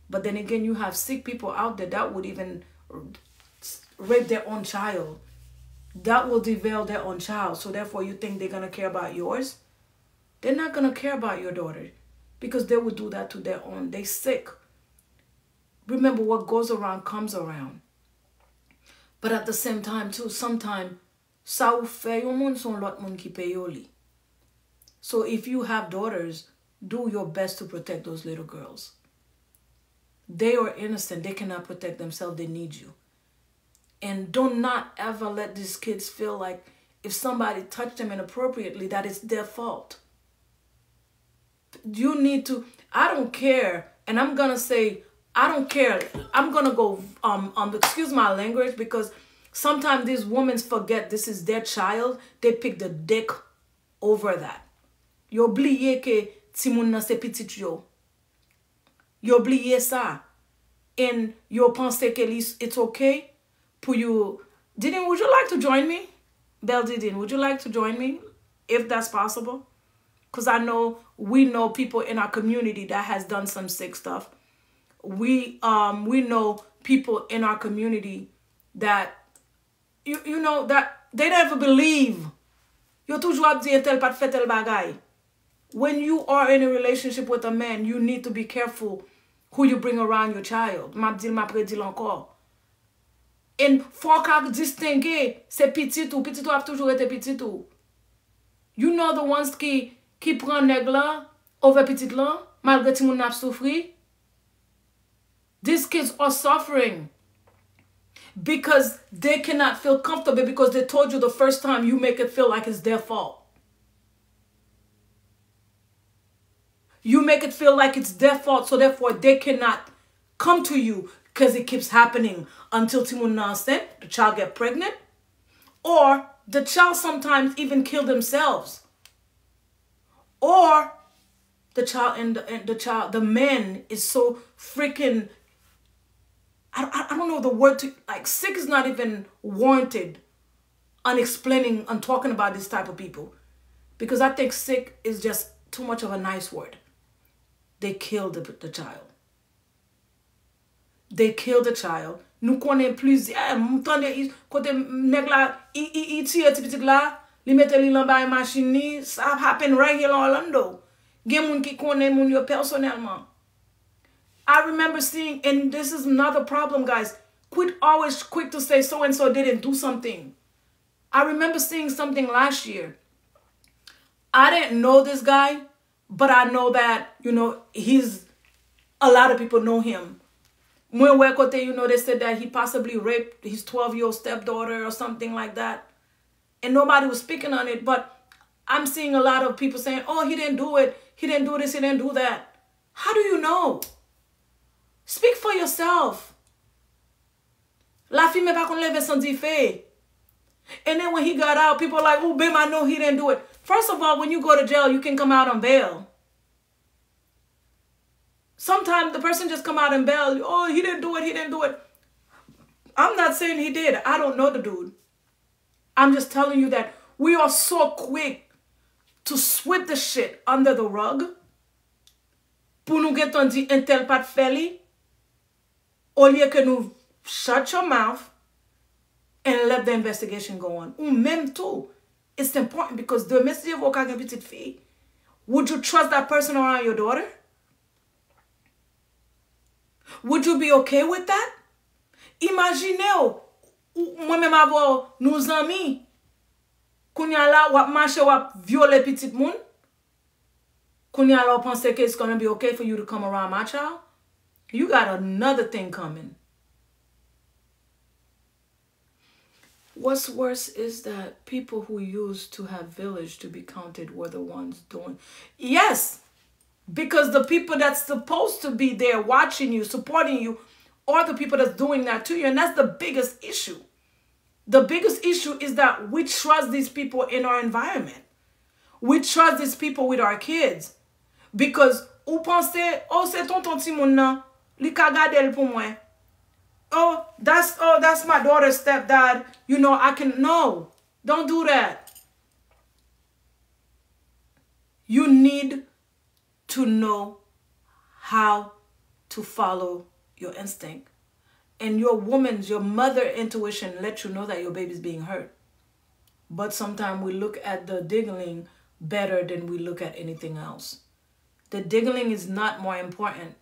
But then again, you have sick people out there that would even rape their own child. That will deveil their own child. So therefore, you think they're going to care about yours? They're not going to care about your daughter because they would do that to their own. They sick. Remember, what goes around comes around. But at the same time, too, sometimes lot. So if you have daughters, do your best to protect those little girls. They are innocent. They cannot protect themselves. They need you. And do not ever let these kids feel like if somebody touched them inappropriately, that it's their fault. You need to, I don't care. And I'm going to say, I don't care. I'm to go, um, um, excuse my language because Sometimes these women forget this is their child. They pick the dick over that. Yo oubliye ke ti moun nan se pitit yo. Yo oubliye sa. And yo pense ke it's okay pour you. Didn't, would you like to join me? Beldidin, would you like to join me if that's possible? Because I know we know people in our community that has done some sick stuff. we um we know people in our community that you you know that they never believe. Yo toujou ap di entel pat fet el bagay. When you are in a relationship with a man you need to be careful who you bring around your child. Map dil map redil ankor en fok ak distingue se pitit ou pitit ou ap toujou ete pitit ou you know the ones ki ki pran neg lan over pitit lan malgre ti moun ap soufri? These kids are suffering. Because they cannot feel comfortable because they told you the first time you make it feel like it's their fault. You make it feel like it's their fault, so therefore they cannot come to you because it keeps happening until Timun Nansen, the child get pregnant, or the child sometimes even kill themselves, or the child and the, and the child, the man is so freaking. I, I, don't know the word to like sick is not even warranted on explaining and talking about this type of people because I think sick is just too much of a nice word they killed the, the child. They killed the child. Nou konen plus, eh, mtande, kote neg la, i ti pitik la, li mette li lan baye machin ni, sa happen right here in Orlando. Gen moun ki konen moun yo personelman. I remember seeing, and this is another problem, guys. Quit always quick to say so and so didn't do something. I remember seeing something last year. I didn't know this guy. But I know that, you know, he's, a lot of people know him. When Wekote, you know, they said that he possibly raped his 12-year-old stepdaughter or something like that. And nobody was speaking on it. But I'm seeing a lot of people saying, oh, he didn't do it. He didn't do this. He didn't do that. How do you know? Speak for yourself. La fille pas qu'on lève son And then when he got out, people like, oh, Bim, I know he didn't do it. First of all, when you go to jail, you can come out on bail. Sometimes the person just come out on bail. Oh, he didn't do it. He didn't do it. I'm not saying he did. I don't know the dude. I'm just telling you that we are so quick to sweep the shit under the rug. Pour nous get on dit intel pat feli. O liye ke nou shut your mouth and let the investigation go on. Ou menm tou, it's important because the message of okage pitit fi, would you trust that person around your daughter? Would you be okay with that? Imagine ou, mwen menm avon nou zami, kounya la wap mache wap viole pitit moun, kounya la wap pense ke it's gonna be okay for you to come around my child? You got another thing coming What's worse is that people who used to have village to be counted were the ones doing. Yes, because the people that's supposed to be there watching you, supporting you, are the people that's doing that to you. And that's the biggest issue. The biggest issue is that we trust these people in our environment. We trust these people with our kids. Because ou pense, oh, c'est ton li ka gade pou mwen oh, that's oh, that's my daughter's stepdad. You know, I can no, don't do that. You need to know how to follow your instinct. And your woman's, your mother intuition let you know that your baby's being hurt. But sometimes we look at the diggling better than we look at anything else. The diggling is not more important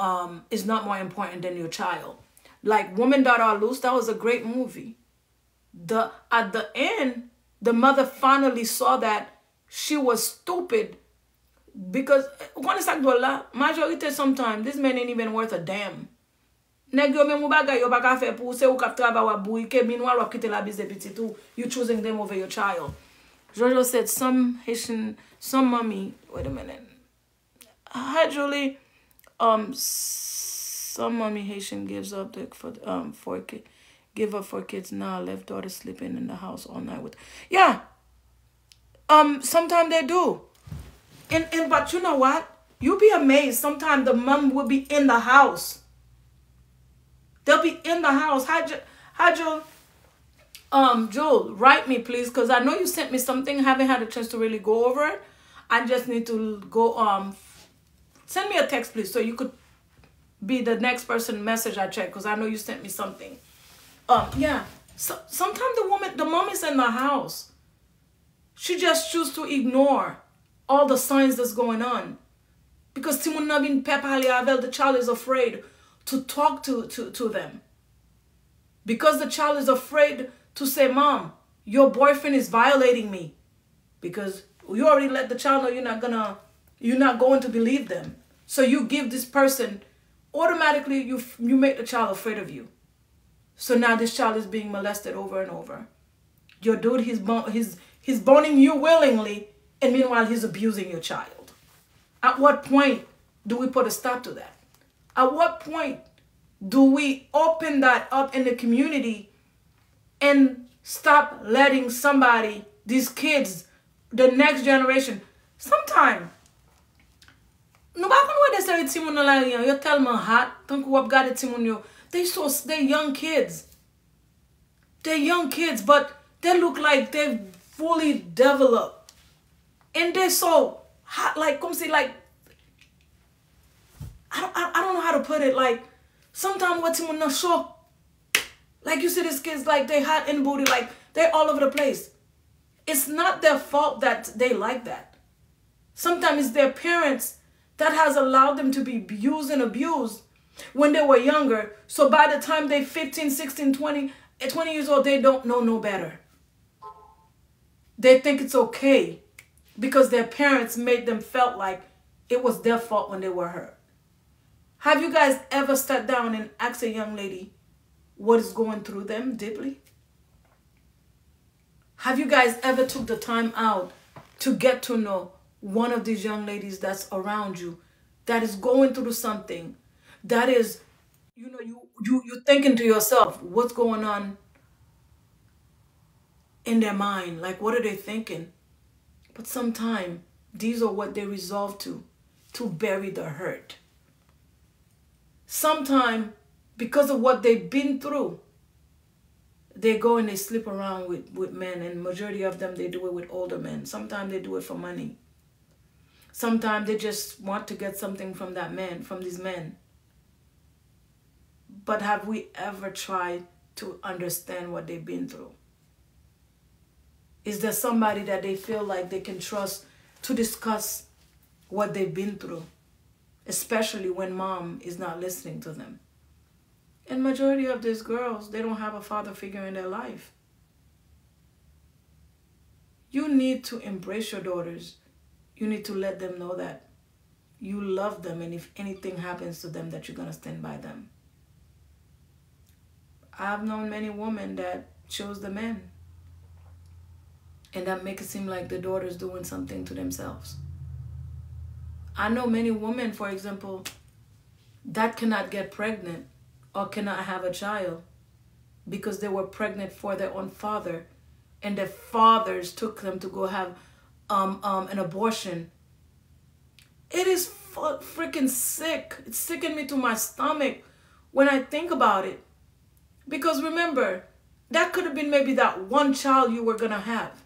um, is not more important than your child. Like Woman Thou Art Loosed, that was a great movie. The At the end, the mother finally saw that she was stupid because it's like la majorité sometimes this man ain't even worth a damn. Nèg yo faire pour c'est ou k'ap travail wa bouy ke minwa wa quitter la you choosing them over your child. Jojo said some Haitian some mommy wait a minute. Hi Julie um some mommy Haitian gives up the for um for kid give up for kids. Now left daughter sleeping in the house all night with yeah. Um sometimes they do. And and but you know what? You'll be amazed. Sometimes the mom will be in the house. They'll be in the house. How'd you how'd you Um, Joel, write me please, because I know you sent me something. Haven't had a chance to really go over it. I just need to go um send me a text please so you could be the next person message I check because I know you sent me something. Um yeah. So sometimes the woman the mom is in the house. She just choose to ignore all the signs that's going on. Because Timon Nabin Pepali the child is afraid to talk to, to, to them. Because the child is afraid to say, Mom, your boyfriend is violating me. Because you already let the child know you're not gonna you're not going to believe them. So you give this person automatically you you make the child afraid of you. So now this child is being molested over and over. Your dude he's he's he's boning you willingly and meanwhile he's abusing your child. At what point do we put a stop to that? At what point do we open that up in the community and stop letting somebody, these kids, the next generation, sometime no ba kon wè de se ti moun la yon, yo telman hot, tank wap gade ti moun yo, they so, they young kids. They're young kids, but they look like they've fully developed. And they're so hot, like, come see, like, I don't, I, I don't know how to put it, like, sometimes what Timon not sure. Like, you see these kids, like, they hot in booty, like, they're all over the place. It's not their fault that they like that. Sometimes it's their parents that has allowed them to be abused and abused when they were younger. So by the time they're 15, 16, 20, eh, 20 years old, they don't know no better. They think it's okay because their parents made them felt like it was their fault when they were hurt. Have you guys ever sat down and asked a young lady what is going through them deeply? Have you guys ever took the time out to get to know one of these young ladies that's around you that is going through something that is you know you you you're thinking to yourself what's going on in their mind? Like what are they thinking? But sometimes these are what they resolve to to bury the hurt. Sometimes because of what they've been through they go and they sleep around with with men and majority of them they do it with older men. Sometimes they do it for money Sometimes they just want to get something from that man, from these men. But have we ever tried to understand what they've been through? Is there somebody that they feel like they can trust to discuss what they've been through? Especially when mom is not listening to them. And majority of these girls, they don't have a father figure in their life. You need to embrace your daughters you need to let them know that you love them and if anything happens to them that you're going to stand by them. I've known many women that chose the men and that make it seem like the daughter's doing something to themselves. I know many women for example that cannot get pregnant or cannot have a child because they were pregnant for their own father and their fathers took them to go have um, um, an abortion. It is freaking sick. It's sickening me to my stomach when I think about it. Because remember, that could have been maybe that one child you were going to have.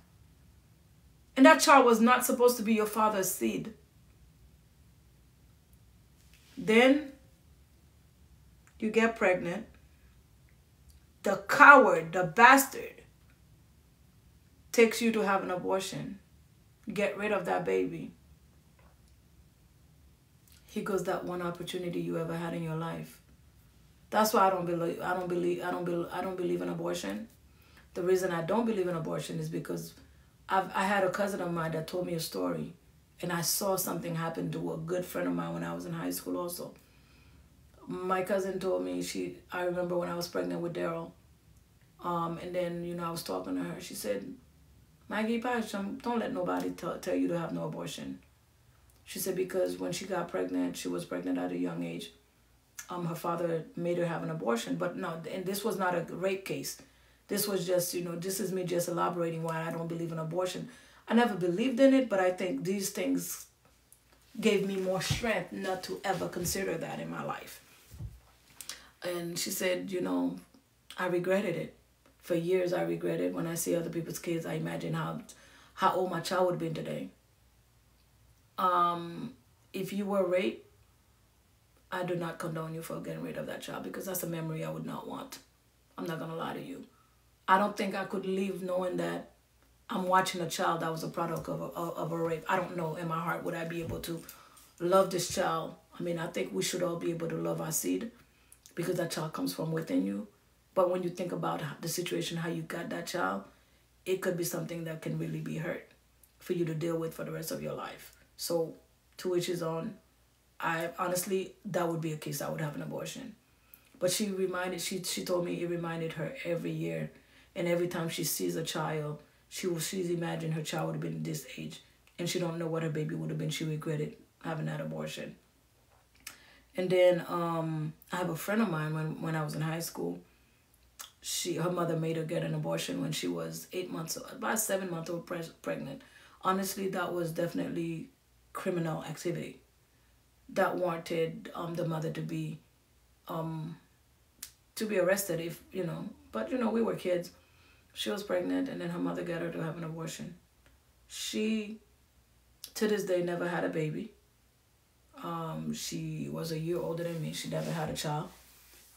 And that child was not supposed to be your father's seed. Then you get pregnant. The coward, the bastard, takes you to have an abortion get rid of that baby. Here goes that one opportunity you ever had in your life. That's why I don't believe I don't believe I don't believe I don't believe in abortion. The reason I don't believe in abortion is because I've I had a cousin of mine that told me a story and I saw something happen to a good friend of mine when I was in high school also. My cousin told me she I remember when I was pregnant with Daryl. Um, and then, you know, I was talking to her. She said, Maggie Basham, don't let nobody tell, tell you to have no abortion. She said because when she got pregnant, she was pregnant at a young age. Um, her father made her have an abortion, but no, and this was not a rape case. This was just, you know, this is me just elaborating why I don't believe in abortion. I never believed in it, but I think these things gave me more strength not to ever consider that in my life. And she said, you know, I regretted it For years, I regret it. When I see other people's kids, I imagine how how old my child would have been today. Um, if you were raped, I do not condone you for getting rid of that child because that's a memory I would not want. I'm not gonna lie to you. I don't think I could leave knowing that I'm watching a child that was a product of a, of a rape. I don't know in my heart would I be able to love this child. I mean, I think we should all be able to love our seed because that child comes from within you. But when you think about the situation, how you got that child, it could be something that can really be hurt for you to deal with for the rest of your life. So, to which is on, I honestly, that would be a case I would have an abortion. But she reminded, she, she told me it reminded her every year. And every time she sees a child, she will, she's imagined her child would have been this age. And she don't know what her baby would have been. She regretted having that abortion. And then um, I have a friend of mine when, when I was in high school she her mother made her get an abortion when she was eight months old, about seven months old pre- pregnant. Honestly that was definitely criminal activity that warranted um the mother to be um to be arrested if you know. But you know we were kids. She was pregnant and then her mother got her to have an abortion. She to this day never had a baby. Um she was a year older than me. She never had a child.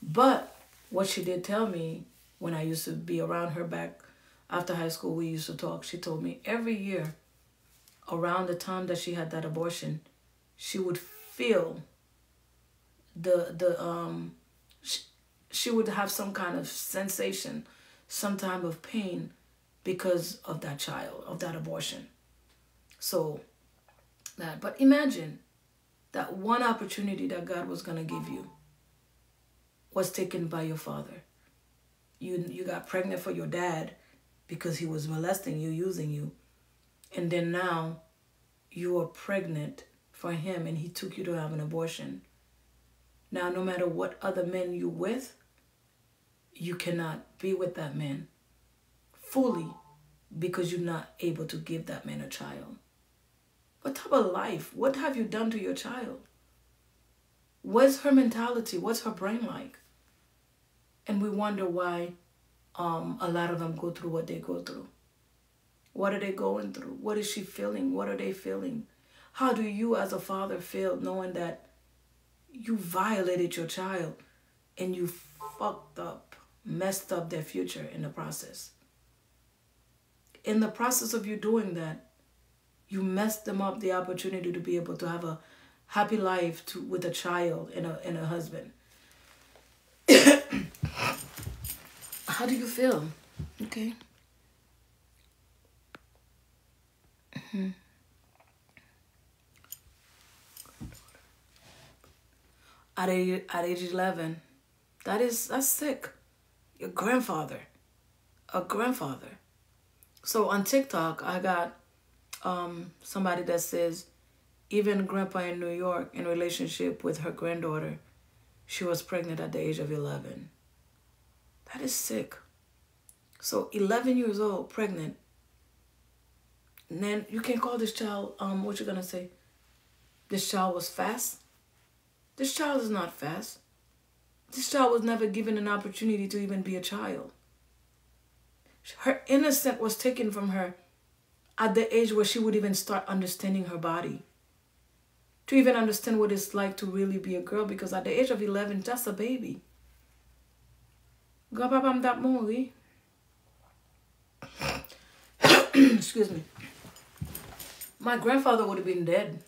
But what she did tell me when I used to be around her back after high school, we used to talk. She told me every year, around the time that she had that abortion, she would feel the the um she, she would have some kind of sensation, some type of pain because of that child, of that abortion. So that but imagine that one opportunity that God was gonna give you was taken by your father you you got pregnant for your dad because he was molesting you, using you. And then now you are pregnant for him and he took you to have an abortion. Now no matter what other men you with, you cannot be with that man fully because you're not able to give that man a child. What type of life? What have you done to your child? What's her mentality? What's her brain like? And we wonder why um, a lot of them go through what they go through. What are they going through? What is she feeling? What are they feeling? How do you, as a father, feel knowing that you violated your child and you fucked up, messed up their future in the process? In the process of you doing that, you messed them up the opportunity to be able to have a happy life to, with a child and a, and a husband. How do you feel? Okay. Mm-hmm. At age, at age 11, that is, that's sick. Your grandfather, a grandfather. So on TikTok, I got um, somebody that says, even grandpa in New York in relationship with her granddaughter, she was pregnant at the age of 11. That is sick. So 11 years old, pregnant. And then you can call this child, um, what you're gonna say? This child was fast? This child is not fast. This child was never given an opportunity to even be a child. Her innocence was taken from her at the age where she would even start understanding her body. To even understand what it's like to really be a girl, because at the age of 11, that's a baby. Grandpapa that movie. Excuse me. My grandfather would have been dead.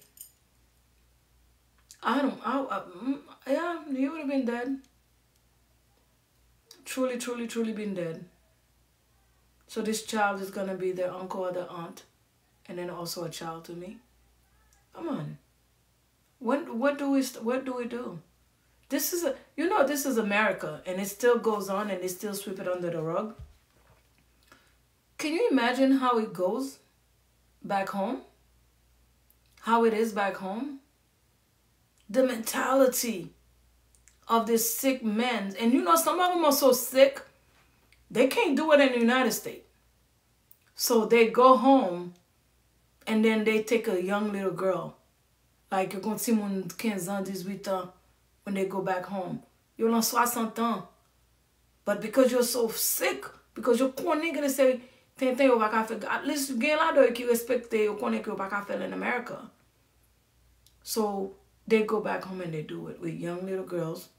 I don't, I, I, mm, yeah, he would have been dead. Truly, truly, truly been dead. So this child is going to be their uncle or their aunt. And then also a child to me. Come on. When, what do we, what do we do? This is a, you know, this is America and it still goes on and they still sweep it under the rug. Can you imagine how it goes back home? How it is back home? The mentality of this sick men. And you know, some of them are so sick, they can't do it in the United States. So they go home and then they take a young little girl. Like, you're going to see 15 ans, 18 ans when they go back home. You're on 60 ans. But because you're so sick, Because yo konen gonna say, ten ten yo pa ka fe, at least gen la do ki respekte yo konen ki yo pa ka fe in America. So they go back home and they do it with young little girls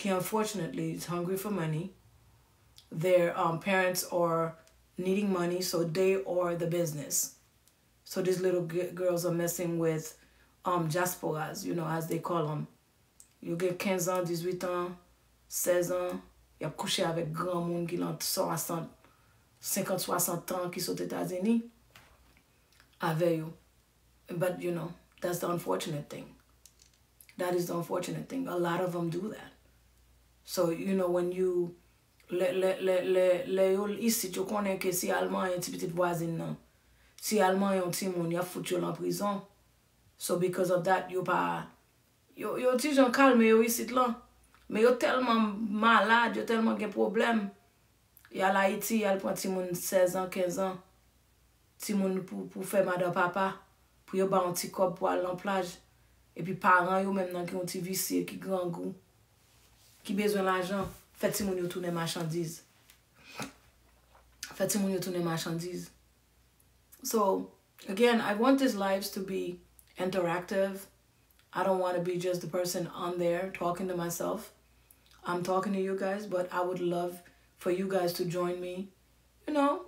who unfortunately is hungry for money. Their um, parents are needing money, so they are the business. So these little girls are messing with um, diasporas, you know, as they call them. yo gen 15 an, 18 an, 16 an, yap kouche avèk gran moun ki lan 60, 50-60 an ki sou Tetazini, avè yo. But, you know, that's the unfortunate thing. That is the unfortunate thing. A lot of them do that. So, you know, when you... Le, le, le, le le yo isi, yo konen ke si alman yon ti pitit wazin nan. Si alman yon ti moun, yap fout yo lan prizon. So, because of that, yo pa... yo, yo ti jan kalme yo isit lan. Me yo telman malade, yo telman gen problem. Yal a iti, yal pran ti moun 16 an, 15 an. Ti moun pou, pou fe madan papa. Pou yo ba an ti kop pou al lan plaj. E pi paran yo menm nan ki yon ti visye, ki gran gou. Ki bezwen la jan. Fè ti moun yo toune machandiz. Fè ti moun yo toune machandiz. So, again, I want these lives to be interactive. I don't want to be just the person on there talking to myself. I'm talking to you guys, but I would love for you guys to join me. You know,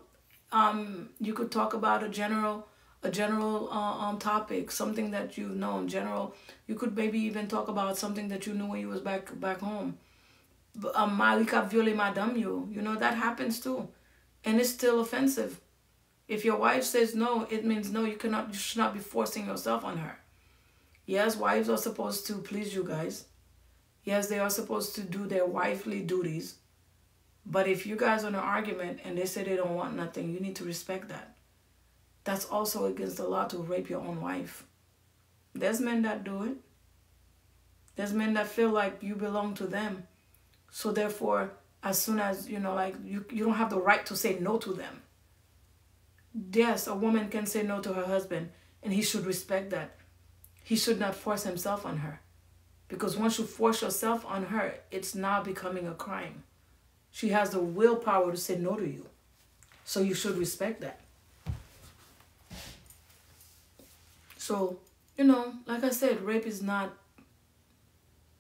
um, you could talk about a general a general uh, um, topic, something that you know in general. You could maybe even talk about something that you knew when you was back back home. Um, Malika viole madame you. You know, that happens too. And it's still offensive. If your wife says no, it means no. You cannot, you should not be forcing yourself on her. Yes, wives are supposed to please you guys. Yes, they are supposed to do their wifely duties. But if you guys are in an argument and they say they don't want nothing, you need to respect that that's also against the law to rape your own wife. There's men that do it. There's men that feel like you belong to them. So therefore, as soon as, you know, like you, you don't have the right to say no to them. Yes, a woman can say no to her husband and he should respect that. He should not force himself on her. Because once you force yourself on her, it's now becoming a crime. She has the willpower to say no to you. So you should respect that. So, you know, like I said, rape is not,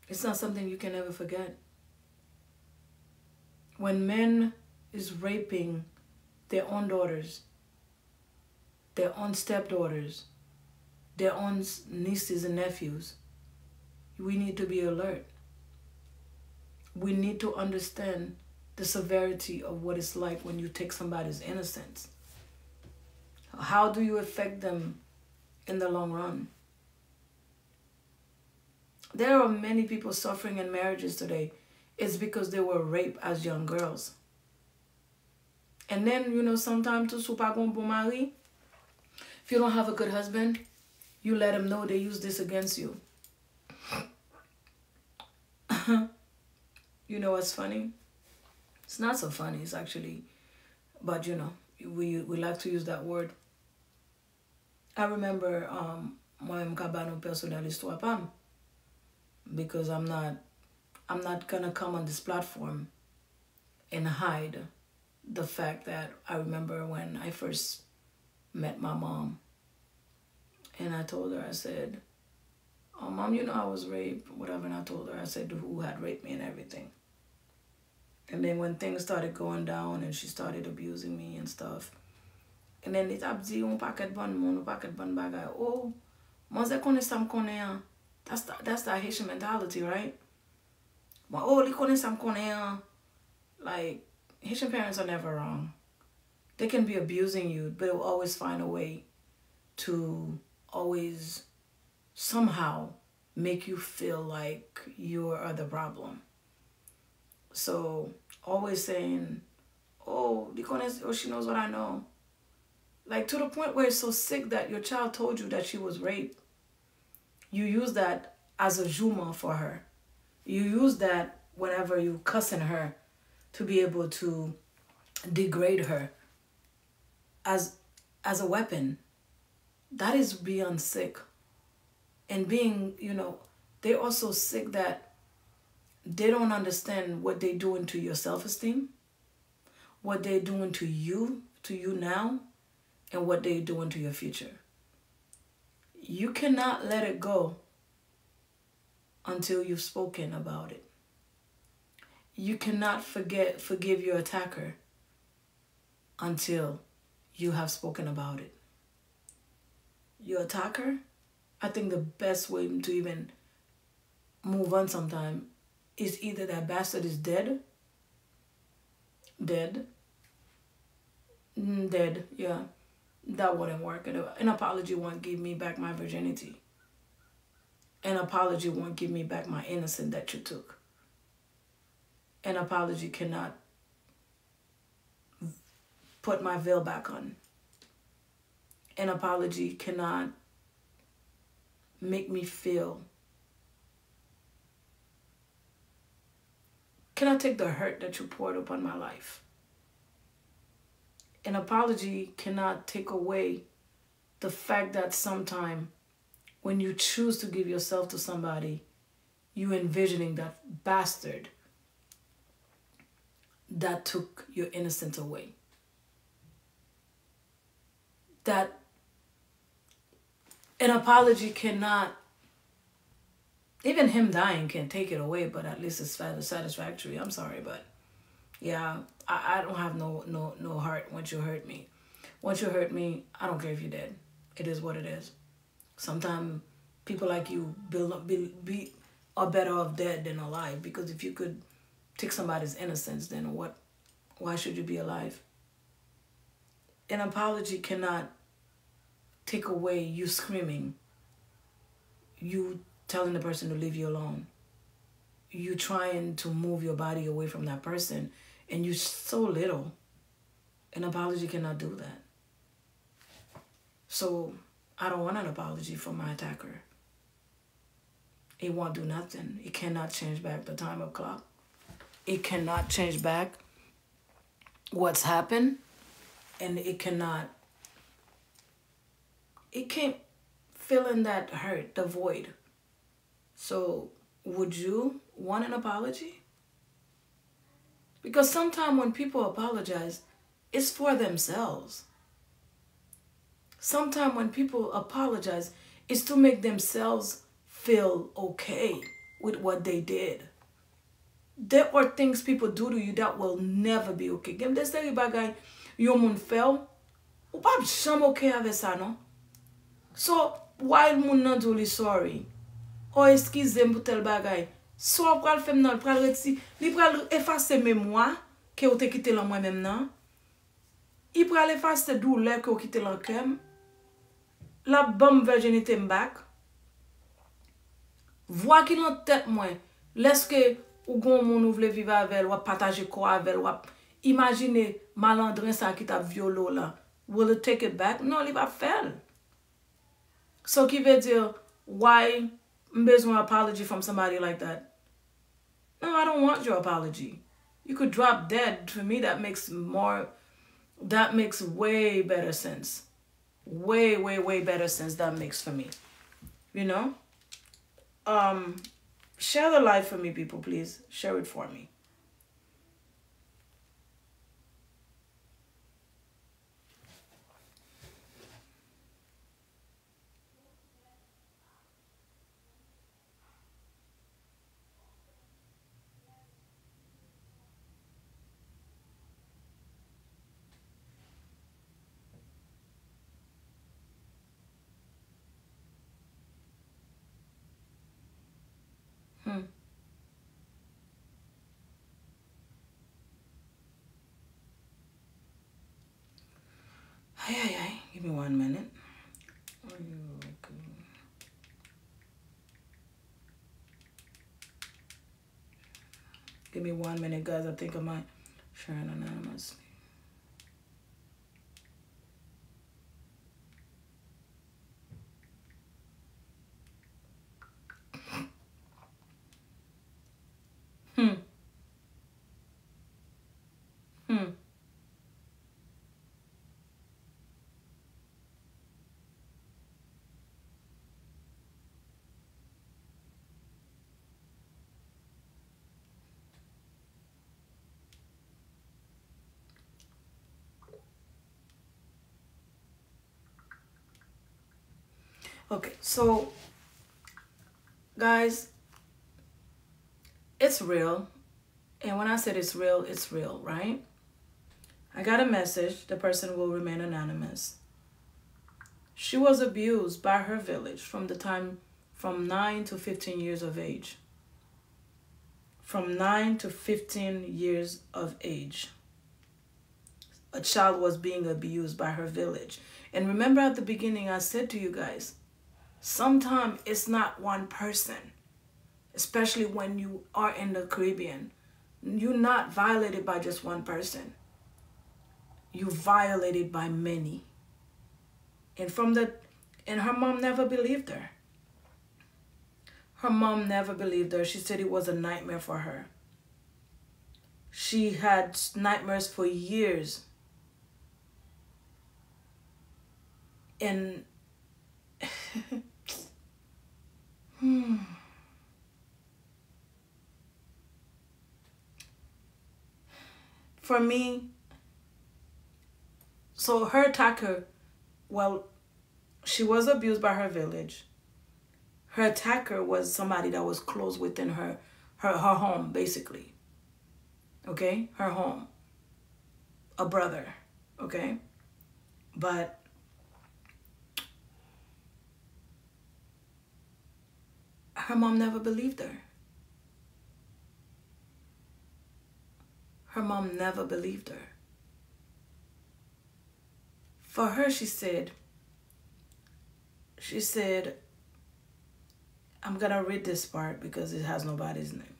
it's not something you can ever forget. When men is raping their own daughters, their own stepdaughters, their own nieces and nephews, we need to be alert. We need to understand the severity of what it's like when you take somebody's innocence. How do you affect them in the long run. There are many people suffering in marriages today. It's because they were raped as young girls. And then, you know, sometimes to supagon mari, if you don't have a good husband, you let them know they use this against you. you know what's funny? It's not so funny, it's actually, but you know, we, we like to use that word. I remember um nou personal istwa pam because I'm not I'm not gonna come on this platform and hide the fact that I remember when I first met my mom and I told her I said oh mom you know I was raped whatever and I told her I said who had raped me and everything and then when things started going down and she started abusing me and stuff And then it ap di paket ban moun, paket ban bagay. Oh, man ze kone sam kone yan. That's the, that's Haitian mentality, right? But oh, li kone sam kone yan. Like, Haitian parents are never wrong. They can be abusing you, but they'll always find a way to always somehow make you feel like you are the problem. So, always saying, oh, oh, she knows what I know. Like to the point where it's so sick that your child told you that she was raped. You use that as a juma for her. You use that whenever you cussing her to be able to degrade her as as a weapon. That is beyond sick. And being, you know, they're also sick that they don't understand what they're doing to your self-esteem what they're doing to you, to you now, and what they're doing to your future. You cannot let it go until you've spoken about it. You cannot forget forgive your attacker until you have spoken about it. Your attacker, I think the best way to even move on sometime is either that bastard is dead, dead, mm, dead, yeah, that wouldn't work. An apology won't give me back my virginity. An apology won't give me back my innocence that you took. An apology cannot put my veil back on. An apology cannot make me feel. Cannot take the hurt that you poured upon my life. An apology cannot take away the fact that sometime when you choose to give yourself to somebody, you envisioning that bastard that took your innocence away. That an apology cannot, even him dying can take it away, but at least it's satisfactory. I'm sorry, but yeah, I, I don't have no, no, no heart once you hurt me. Once you hurt me, I don't care if you're dead. It is what it is. Sometimes people like you build up, be, be are better off dead than alive because if you could take somebody's innocence, then what? Why should you be alive? An apology cannot take away you screaming, you telling the person to leave you alone, you trying to move your body away from that person, and you're so little. An apology cannot do that. So I don't want an apology from my attacker. It won't do nothing. It cannot change back the time of clock. It cannot change back what's happened. And it cannot, it can't fill in that hurt, the void. So would you want an apology? Because sometimes when people apologize, it's for themselves. Sometimes when people apologize, it's to make themselves feel okay with what they did. There are things people do to you that will never be okay. Gem des seri bagay yon moun fel, ou pa jam okay ave sa, non? So, while moun nan do li sorry, o eskize m pou tel bagay, so pral fem nan, pral reti, li pral efase memwa, ke ou te kite lan mwen mem nan, i pral efase dou doule ke ou kite lan kem, la bom virginite m bak, vwa ki nan tet mwen, leske ou gon moun ou vle vive avel, wap pataje kwa avel, wap imagine malandren sa ki ta violo la, will it take it back? Non, li va fel. So ki ve dir, why mbezwen apology from somebody like that? No, I don't want your apology. You could drop dead. For me, that makes more, that makes way better sense. way, way, way better sense that makes for me. You know? Um, share the live for me, people, please. Share it for me. Ay, ay, ay. Give me one minute. Oh, Give me one minute, guys. I think I might share an anonymous. Hmm. Hmm. Okay, so guys, it's real. And when I said it's real, it's real, right? I got a message. The person will remain anonymous. She was abused by her village from the time from 9 to 15 years of age. From 9 to 15 years of age. A child was being abused by her village. And remember at the beginning, I said to you guys, sometimes it's not one person, especially when you are in the Caribbean. You're not violated by just one person. You're violated by many. And from the and her mom never believed her. Her mom never believed her. She said it was a nightmare for her. She had nightmares for years. And hmm. For me, so her attacker, well, she was abused by her village. Her attacker was somebody that was close within her, her, her home, basically. Okay? Her home. A brother. Okay? But her mom never believed her. Her mom never believed her. For her, she said, she said, I'm going to read this part because it has nobody's name.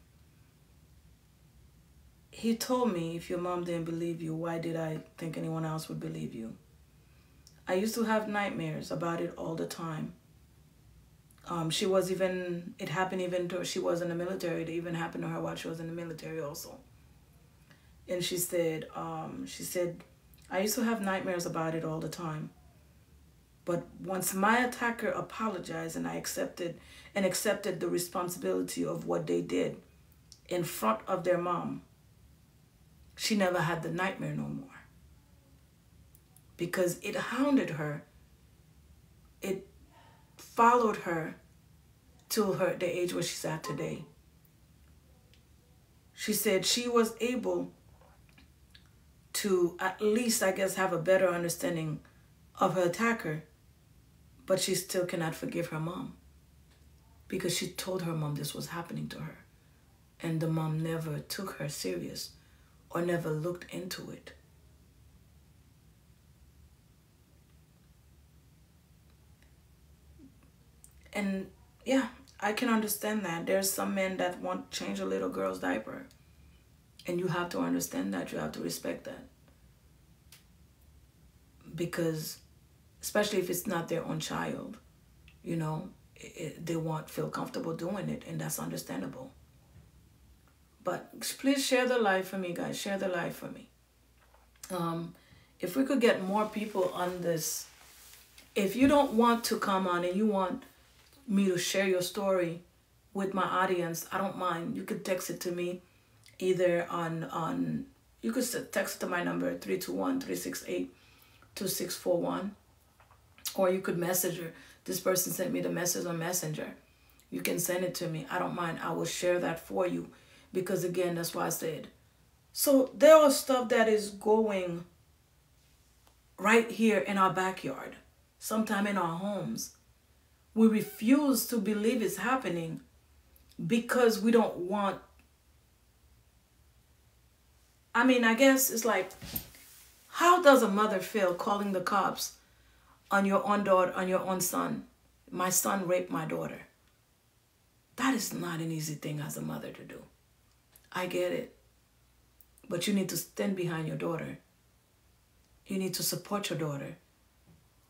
He told me if your mom didn't believe you, why did I think anyone else would believe you? I used to have nightmares about it all the time. Um, she was even, it happened even to she was in the military. It even happened to her while she was in the military also. And she said um, she said i used to have nightmares about it all the time. But once my attacker apologized and i accepted and accepted the responsibility of what they did in front of their mom she never had the nightmare no more. Because it hounded her. It followed her to her the age where she's at today she said she was able to at least, I guess, have a better understanding of her attacker, but she still cannot forgive her mom because she told her mom this was happening to her. And the mom never took her serious or never looked into it. And yeah, I can understand that. There's some men that want to change a little girl's diaper. And you have to understand that. You have to respect that. Because, especially if it's not their own child, you know, it, they won't feel comfortable doing it, and that's understandable. But please share the live for me, guys. Share the live for me. Um, if we could get more people on this, if you don't want to come on and you want me to share your story with my audience, I don't mind. You could text it to me either on on you could text to my number 321-368-2641 or you could message her. This person sent me the message on messenger. You can send it to me. I don't mind. I will share that for you because again that's why i said. So there are stuff that is going right here in our backyard sometime in our homes we refuse to believe it's happening because we don't want I mean, I guess it's like, how does a mother feel calling the cops on your own daughter, on your own son? My son raped my daughter. That is not an easy thing as a mother to do. I get it. But you need to stand behind your daughter. You need to support your daughter.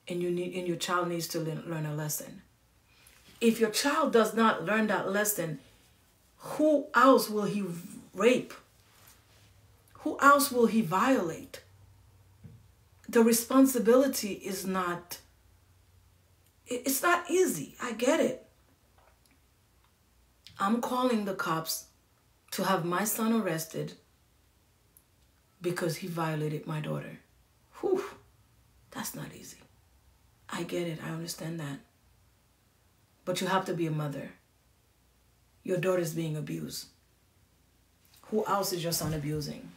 And you need and your child needs to learn a lesson. If your child does not learn that lesson, who else will he rape? who else will he violate? The responsibility is not, it's not easy. I get it. I'm calling the cops to have my son arrested because he violated my daughter. Whew, that's not easy. I get it. I understand that. But you have to be a mother. Your daughter's being abused. Who else is your son abusing?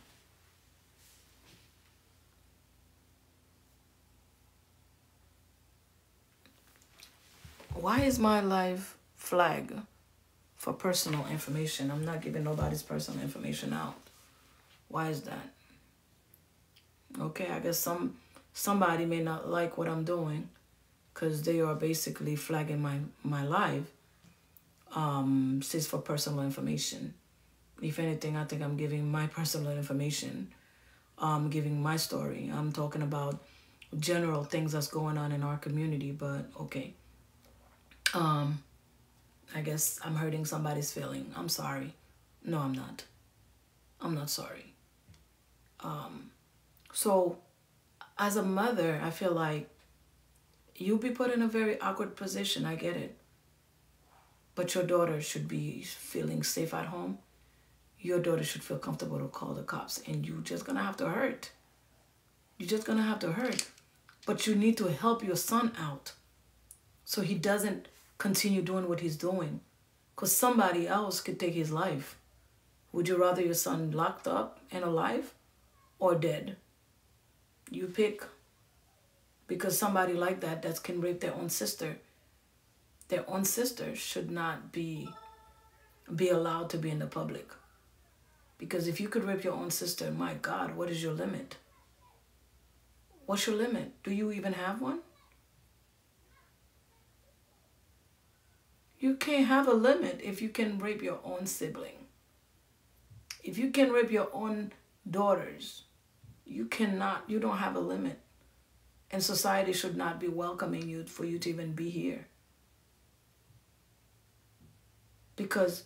Why is my life flag for personal information? I'm not giving nobody's personal information out. Why is that? Okay, I guess some somebody may not like what I'm doing because they are basically flagging my my live um says for personal information. If anything i think i'm giving my personal information. I'm giving my story. I'm talking about general things that's going on in our community but okay. Um i guess i'm hurting somebody's feeling. I'm sorry. No i'm not. I'm not sorry. Um so as a mother i feel like you'll be put in a very awkward position i get it. But your daughter should be feeling safe at home. Your daughter should feel comfortable to call the cops and you're just gonna have to hurt. You're just gonna have to hurt. But you need to help your son out so he doesn't continue doing what he's doing. Because somebody else could take his life. Would you rather your son locked up and alive or dead? You pick because somebody like that that can rape their own sister their own sister should not be be allowed to be in the public because if you could rape your own sister, my God, what is your limit? What's your limit? Do you even have one? You can't have a limit if you can rape your own sibling. If you can rape your own daughters, you cannot, you don't have a limit. And society should not be welcoming you for you to even be here. Because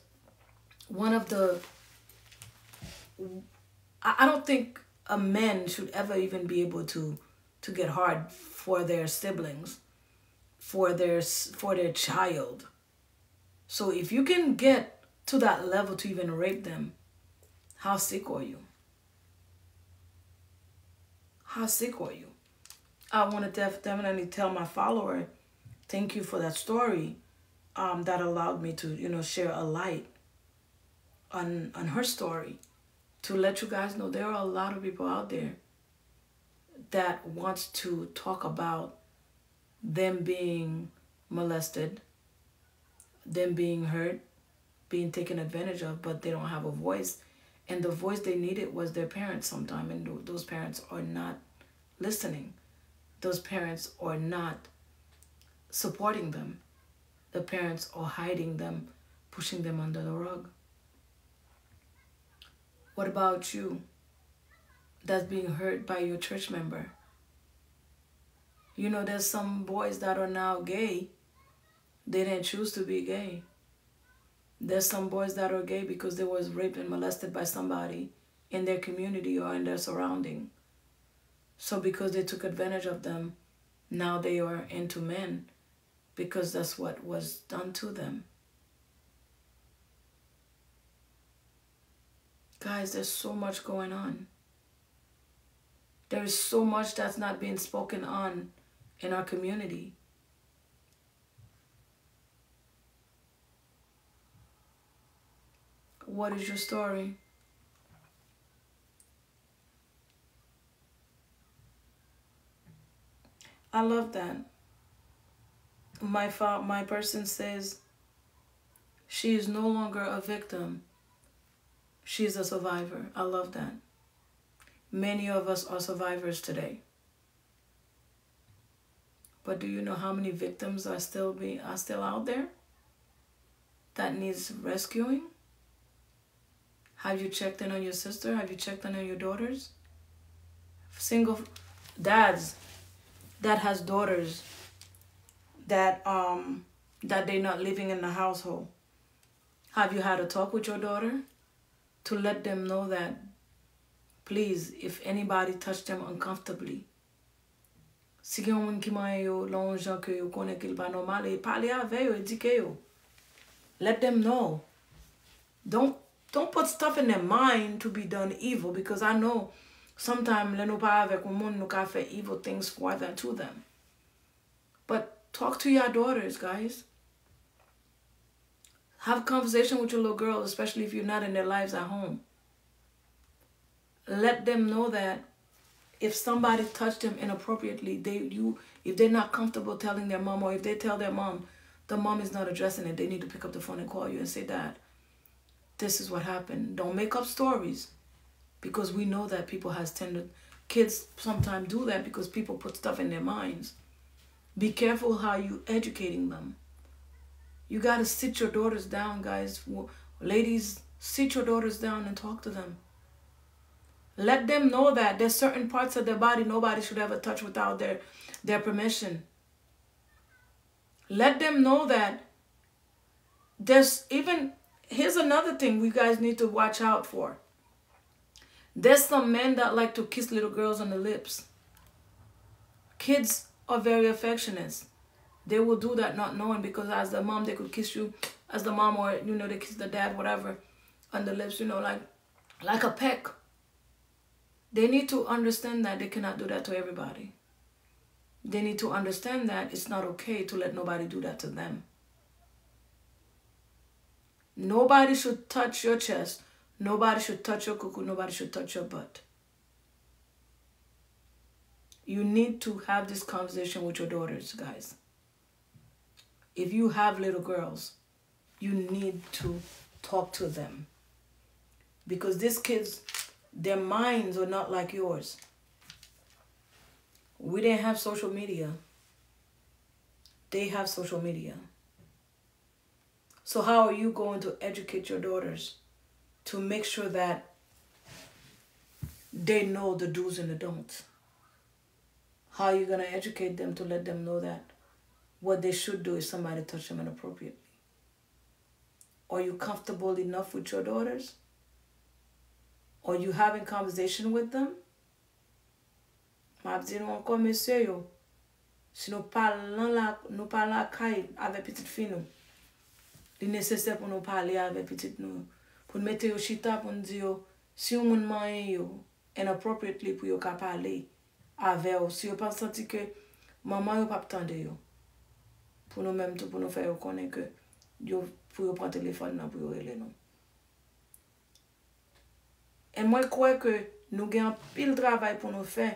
one of the I don't think a man should ever even be able to to get hard for their siblings, for their for their child. So if you can get to that level to even rape them, how sick are you? How sick are you? I want to def- definitely tell my follower, thank you for that story. Um, that allowed me to you know share a light on on her story to let you guys know there are a lot of people out there that wants to talk about them being molested, them being hurt, being taken advantage of, but they don't have a voice. And the voice they needed was their parents sometime, and those parents are not listening. Those parents are not supporting them. The parents are hiding them, pushing them under the rug. What about you that's being hurt by your church member? You know, there's some boys that are now gay. They didn't choose to be gay. There's some boys that are gay because they was raped and molested by somebody in their community or in their surrounding. So because they took advantage of them, now they are into men because that's what was done to them. Guys, there's so much going on. There is so much that's not being spoken on in our community. What is your story? I love that. My fa- my person says she is no longer a victim She's a survivor. I love that. Many of us are survivors today. But do you know how many victims are still be are still out there that needs rescuing? Have you checked in on your sister? Have you checked in on your daughters? Single dads that has daughters that um that they're not living in the household. Have you had a talk with your daughter? to let them know that, please, if anybody touch them uncomfortably, si gen moun ki man yo lon jan ke yo konen ki l pa normal, e pale ave yo, edike yo. Let them know. Don't don't put stuff in their mind to be done evil because I know sometimes le nou pa avek ou moun nou ka fe evil things for them to them. But talk to your daughters, guys. Have conversation with your little girls, especially if you're not in their lives at home. Let them know that if somebody touched them inappropriately, they you if they're not comfortable telling their mom or if they tell their mom, the mom is not addressing it, they need to pick up the phone and call you and say Dad, this is what happened. Don't make up stories because we know that people has tended kids sometimes do that because people put stuff in their minds. Be careful how you educating them. You got to sit your daughters down, guys. Ladies, sit your daughters down and talk to them. Let them know that there's certain parts of their body nobody should ever touch without their, their permission. Let them know that there's even, here's another thing we guys need to watch out for. There's some men that like to kiss little girls on the lips. Kids are very affectionate. They will do that not knowing because as the mom they could kiss you. As the mom or you know they kiss the dad whatever on the lips you know like like a peck. They need to understand that they cannot do that to everybody. They need to understand that it's not okay to let nobody do that to them. Nobody should touch your chest nobody should touch your cuckoo nobody should touch your butt you need to have this conversation with your daughters guys if you have little girls, you need to talk to them. Because these kids, their minds are not like yours. We didn't have social media. They have social media. So how are you going to educate your daughters to make sure that they know the do's and the don'ts? How are you going to educate them to let them know that what they should do if somebody touch them inappropriately. Are you comfortable enough with your daughters? Are you having conversation with them? Yo, si la, pou nou mette yo chita pou nou di yo, si yo moun manye yo, inappropriately pou yo ka pale ave yo, si yo pa santi ke maman yo pap ptande yo, pou nou menm tou pou nou fè yo konen ke, yo pou yo pran telefon nan pou yo rele nou. En mwen kwe ke nou gen pil travay pou nou fè,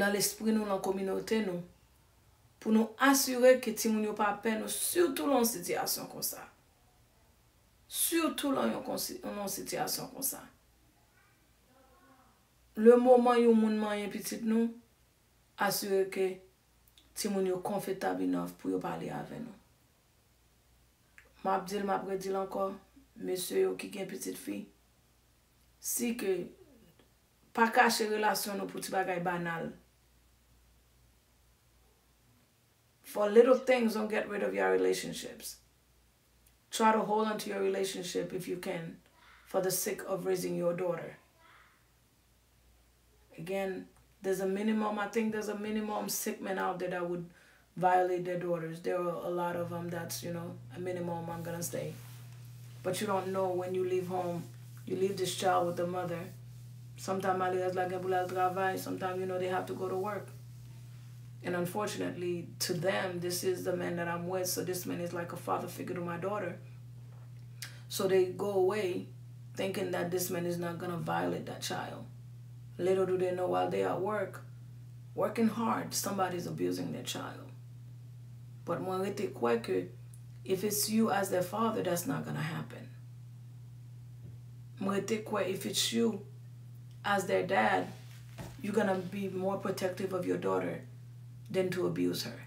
lan l'esprit nou, lan kominote nou, pou nou asyre ke ti moun yo pa pen nou, surtout lan sityasyon kon sa. Surtout lan yon sityasyon kon sa. Le mouman yon moun man yon pitit nou, asyre ke ti moun yon konfetab inof pou yon pale ave nou. Map dil, map redil anko, mesye yon ki gen pitit fi, si ke pa kache relasyon nou pou ti bagay banal. For little things don't get rid of your relationships. Try to hold on to your relationship if you can for the sake of raising your daughter. Again, there's a minimum, I think there's a minimum sick men out there that would violate their daughters. There are a lot of them that's, you know, a minimum I'm going to stay. But you don't know when you leave home, you leave this child with the mother. Sometimes. Sometimes, you know, they have to go to work. And unfortunately, to them, this is the man that I'm with. So this man is like a father figure to my daughter. So they go away thinking that this man is not going to violate that child. Little do they know while they are at work, working hard, somebody's abusing their child. But they quick, if it's you as their father, that's not going to happen. If it's you as their dad, you're going to be more protective of your daughter than to abuse her.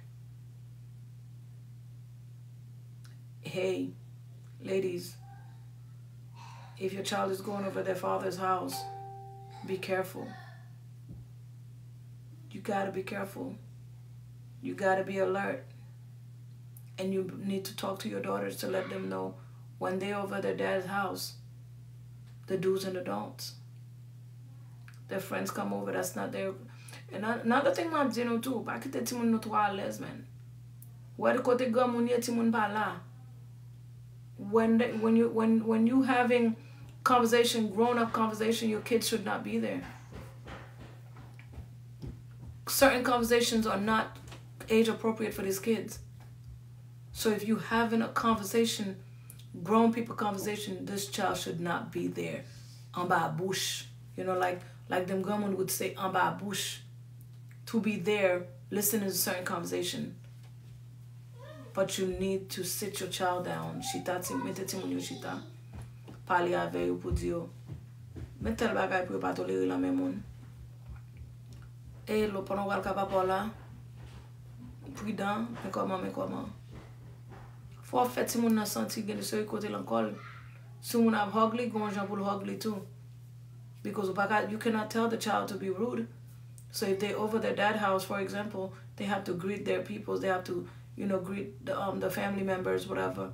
Hey, ladies, if your child is going over their father's house, be careful. You got to be careful. You got to be alert. And you need to talk to your daughters to let them know when they're over their dad's house, the do's and the don'ts. Their friends come over, that's not their... And another thing I'm saying too, pa kite ti moun nou alez men. Wè de kote gwa moun ye ti moun pa la. When, when, you, when, when you having conversation, grown up conversation, your kids should not be there. Certain conversations are not age appropriate for these kids. So if you having a conversation, grown people conversation, this child should not be there. Bas bouche. You know, like like them grandma would say bas bouche. to be there listening to certain conversation. But you need to sit your child down. Chita, mette ti moun yo chita. Pali ave yo pou diyo. Mette tel bagay pou yo pa liri la men moun. E lo panon wal kapapola. Pridan, men koman, men koman. Fwa fè timoun nan santi gen de se yi kote lankol. Sou moun ap hog li, jan pou l'hog li tou. Because you cannot tell the child to be rude. So if they over their dad house, for example, they have to greet their peoples. They have to, you know, greet the um the family members, whatever.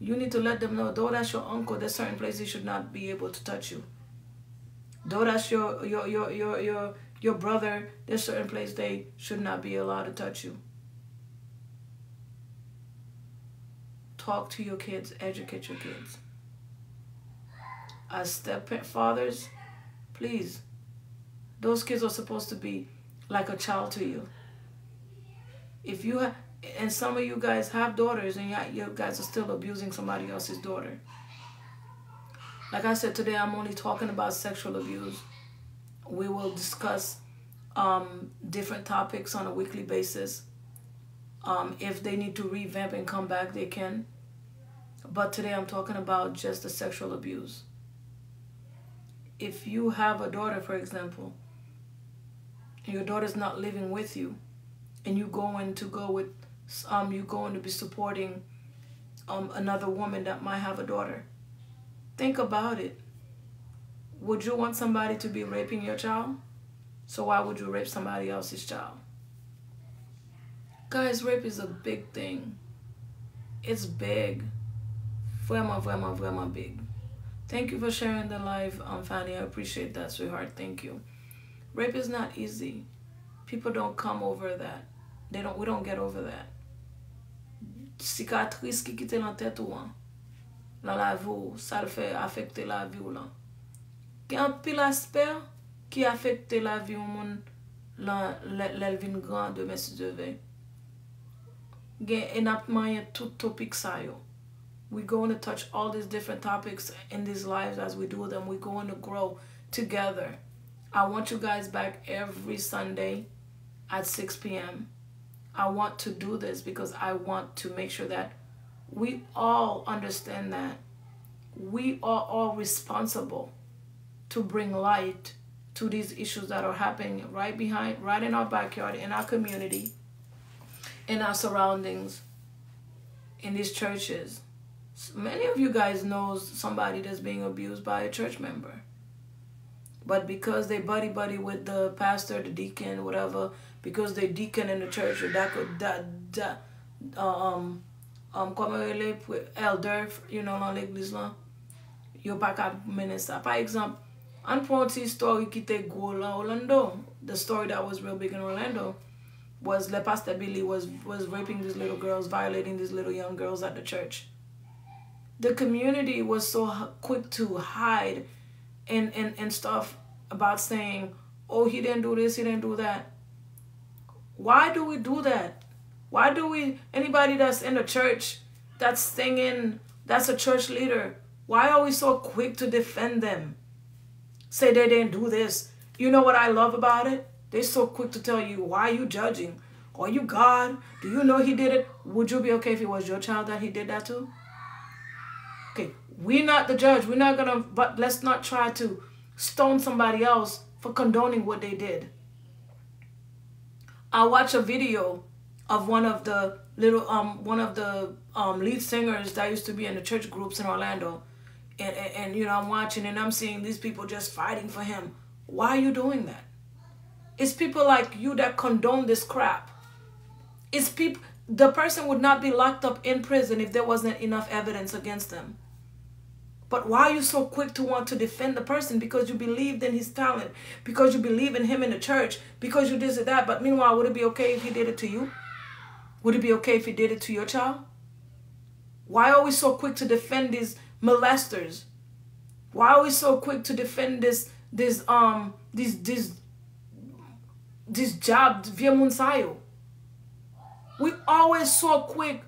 You need to let them know, though that's your uncle, there's certain places should not be able to touch you. Though that's your your your your your your brother, there's certain places they should not be allowed to touch you. talk to your kids, educate your kids. As stepfathers, please, those kids are supposed to be like a child to you. If you have, and some of you guys have daughters and you guys are still abusing somebody else's daughter. Like I said today, I'm only talking about sexual abuse. We will discuss um, different topics on a weekly basis. Um, if they need to revamp and come back, they can. But today I'm talking about just the sexual abuse. If you have a daughter, for example, and your daughter's not living with you, and you going to go with, um, you going to be supporting um, another woman that might have a daughter, think about it. Would you want somebody to be raping your child? So why would you rape somebody else's child? Guys, rape is a big thing. It's big. Vraiment, vraiment, vraiment big. Thank you for sharing the live, um, Fanny. I appreciate that, sweetheart. Thank you. Rape is not easy. People don't come over that. They don't, we don't get over that. Sikatris ki kite lan tet ou an. Lan la vi ou. Sa l fè afekte la vi ou lan. Ki an pil asper ki afekte la vi ou moun lan lèl vin gran de mesi devè. Gen enapman yon tout topik sa yo. We're going to touch all these different topics in these lives as we do them. We're going to grow together. I want you guys back every Sunday at 6 p.m. I want to do this because I want to make sure that we all understand that we are all responsible to bring light to these issues that are happening right behind, right in our backyard, in our community, in our surroundings, in these churches many of you guys knows somebody that's being abused by a church member but because they buddy buddy with the pastor the deacon whatever because they deacon in the church or that could that that um um comme elder you know dans l'église là yo pas qu'à mener ça par exemple un petit story qui était là Orlando. The story that was real big in Orlando was Le Pastor Billy was was raping these little girls violating these little young girls at the church. The community was so quick to hide and, and, and stuff about saying, oh, he didn't do this, he didn't do that. Why do we do that? Why do we, anybody that's in the church, that's singing, that's a church leader, why are we so quick to defend them? Say they didn't do this. You know what I love about it? They're so quick to tell you, why are you judging? Are you God? Do you know he did it? Would you be okay if it was your child that he did that to? Okay, we're not the judge. We're not gonna, but let's not try to stone somebody else for condoning what they did. I watched a video of one of the little um one of the um lead singers that used to be in the church groups in Orlando. And, and, and you know I'm watching and I'm seeing these people just fighting for him. Why are you doing that? It's people like you that condone this crap. It's people the person would not be locked up in prison if there wasn't enough evidence against them. But why are you so quick to want to defend the person? Because you believed in his talent, because you believe in him in the church, because you did it that. But meanwhile, would it be okay if he did it to you? Would it be okay if he did it to your child? Why are we so quick to defend these molesters? Why are we so quick to defend this this um this this this job via Munsayo? We always so quick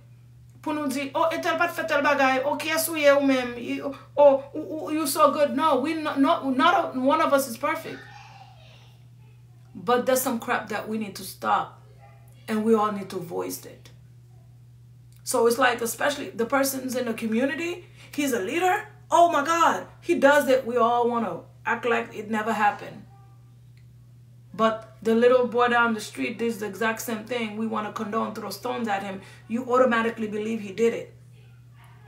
pou nou oh, etel pat tel oh, ou oh, you so good. No, we not, not, not one of us is perfect. But there's some crap that we need to stop. And we all need to voice it. So it's like, especially the persons in the community, he's a leader. Oh my God, he does it. We all want to act like it never happened. But the little boy down the street does the exact same thing. We want to condone, throw stones at him. You automatically believe he did it.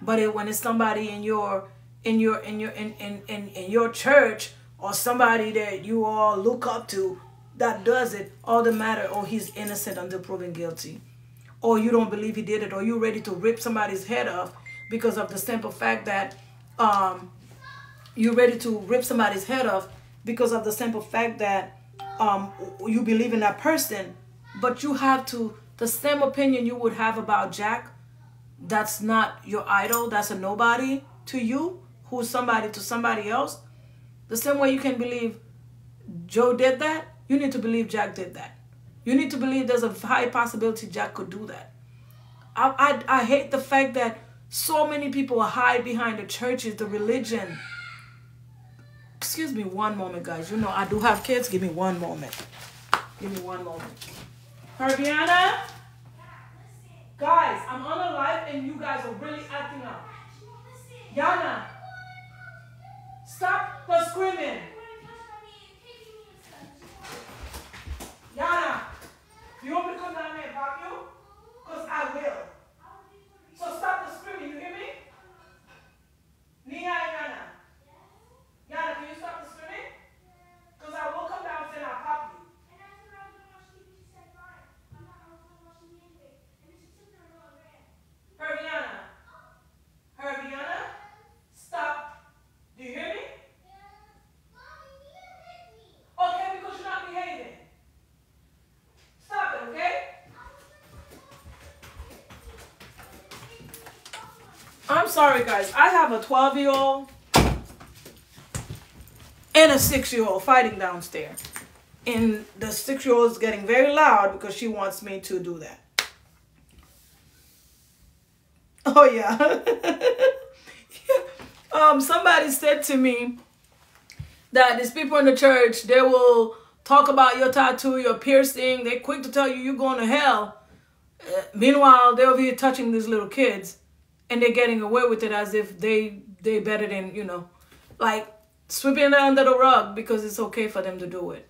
But it, when it's somebody in your in your in your in, in, in, in your church or somebody that you all look up to that does it, all the matter, oh, he's innocent until proven guilty. Or you don't believe he did it, or you're ready to rip somebody's head off because of the simple fact that um, you're ready to rip somebody's head off because of the simple fact that um, you believe in that person, but you have to, the same opinion you would have about Jack, that's not your idol, that's a nobody to you, who's somebody to somebody else. The same way you can believe Joe did that, you need to believe Jack did that. You need to believe there's a high possibility Jack could do that. I, I, I hate the fact that so many people hide behind the churches, the religion, Excuse me one moment, guys. You know, I do have kids. Give me one moment. Give me one moment. Herbiana? Guys, I'm on a live and you guys are really acting up. Yana, stop the screaming. Yana, you want me to come down there and pop you? Because I will. So stop the screaming, you hear me? Nia and Yana. Yana, can you stop the swimming? Because I will come downstairs and I'll pop you. Herbiana. Herbiana, stop. Do you hear me? Yes. Mommy, you hit me? Okay, because you're not behaving. Stop it, okay? I'm sorry, guys. I have a 12 year old and a six year old fighting downstairs. And the six year old is getting very loud because she wants me to do that. Oh, yeah. um, somebody said to me that these people in the church, they will talk about your tattoo, your piercing. They're quick to tell you you're going to hell. Uh, meanwhile, they're over here touching these little kids and they're getting away with it as if they they better than, you know, like sweeping it under the rug because it's okay for them to do it.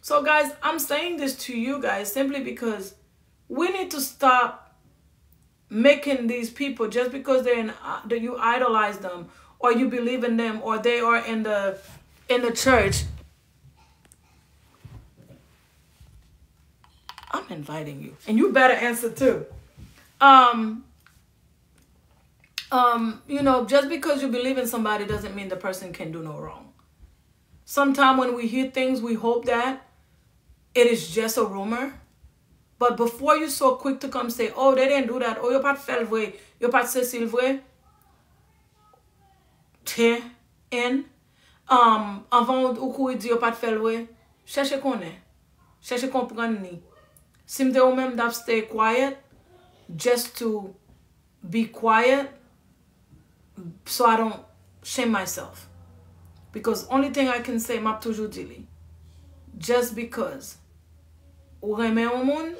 So guys, I'm saying this to you guys simply because we need to stop making these people just because they're in uh, that you idolize them or you believe in them or they are in the in the church. I'm inviting you and you better answer too. Um um, you know, just because you believe in somebody doesn't mean the person can do no wrong. Sometimes when we hear things, we hope that it is just a rumor. But before you're so quick to come say, oh, they didn't do that, oh, you're pas fait vrai, you're pas Cecil vrai, te, en, um, avant ou kou di yo pat fel we, cherche konen, cherche kompren ni. Sim de ou même dap stay quiet, just to be quiet, so I don't shame myself. Because only thing I can say, map toujou dili. Just because ou reme ou moun,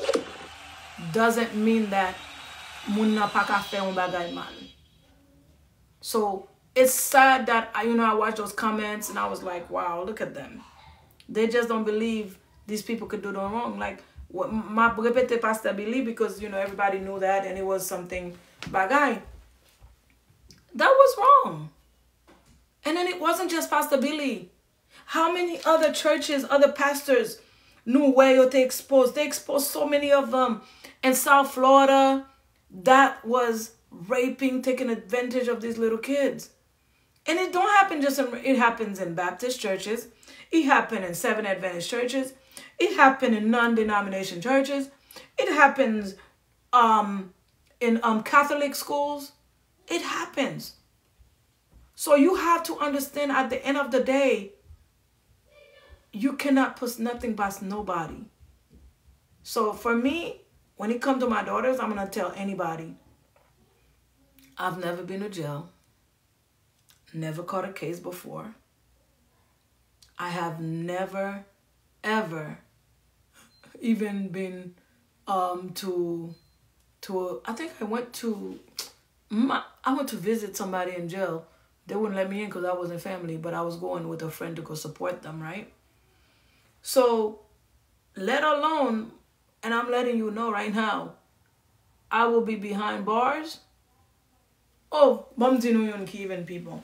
doesn't mean that moun na pa ka fe bagay man. So, it's sad that, I you know, I watched those comments and I was like, wow, look at them. They just don't believe these people could do no wrong. Like, ma repete Pastor Billy because, you know, everybody knew that and it was something bagay. That was wrong. And then it wasn't just Pastor Billy. How many other churches, other pastors knew where they exposed? They exposed so many of them in South Florida that was raping, taking advantage of these little kids. And it don't happen just in, it happens in Baptist churches. It happened in Seven Adventist churches. It happened in non-denomination churches. It happens um, in um, Catholic schools. It happens. So you have to understand at the end of the day, you cannot put nothing past nobody. So for me, when it comes to my daughters, I'm going to tell anybody. I've never been to jail. Never caught a case before. I have never, ever even been um to to I think I went to my, I went to visit somebody in jail. They wouldn't let me in because I wasn't family, but I was going with a friend to go support them, right? So, let alone, and I'm letting you know right now, I will be behind bars. Oh, bam di nou yon ki even people.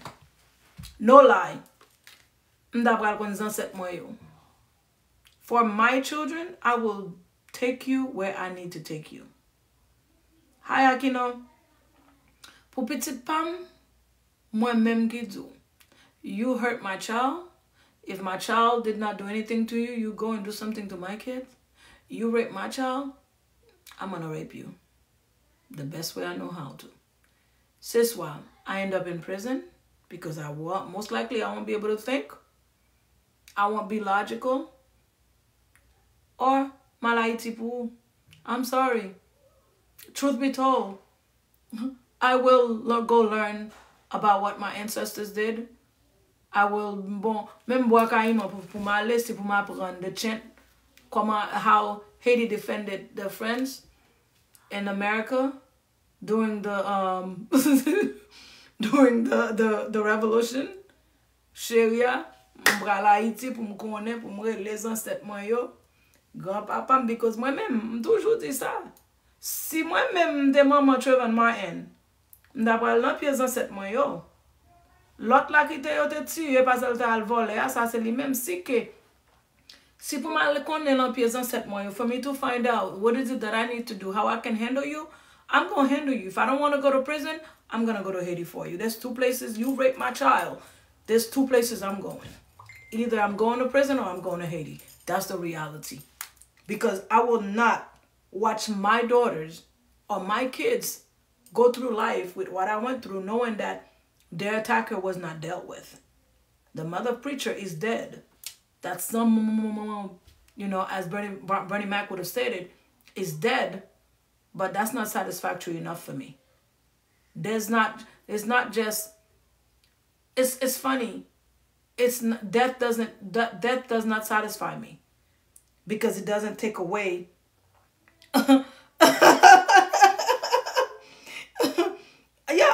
No lie. Mda pral kon zan set mwen yo. For my children, I will take you where I need to take you. Hi, akino, pou petit pam, mwen menm. You hurt my child. If my child did not do anything to you, you go and do something to my kid. You rape my child, I'm gonna rape you. The best way I know how to. Sis while I end up in prison because I will most likely I won't be able to think. I won't be logical. Or malaiti pou. I'm sorry. Truth be told, I will go learn about what my ancestors did. I will, bon, menm bo akay ino pou, pou ma lesi pou ma pran the chant, koma, how Haiti defended the French in America during the, um, during the, the, the revolution. Sheria, mbra la Haiti pou m konen, pou m re lesan setman yo. Gran papam, because mwen menm, m toujou di sa. Si mwen menm de maman Trevor Martin, mda pral nan piye ansetman yo. Lot la ki te yo te tiye pa sel te al vole ya, sa se li menm si ke. Si pou man le konnen lan piye zan set mwen yo, for me to find out what is it that I need to do, how I can handle you, I'm going to handle you. If I don't want to go to prison, I'm going to go to Haiti for you. There's two places, you raped my child. There's two places I'm going. Either I'm going to prison or I'm going to Haiti. That's the reality. Because I will not watch my daughters or my kids go through life with what I went through knowing that their attacker was not dealt with. The mother preacher is dead. That some, you know, as Bernie, Bernie Mac would have stated, is dead, but that's not satisfactory enough for me. There's not, it's not just, it's, it's funny. It's not, death doesn't, death does not satisfy me because it doesn't take away yeah,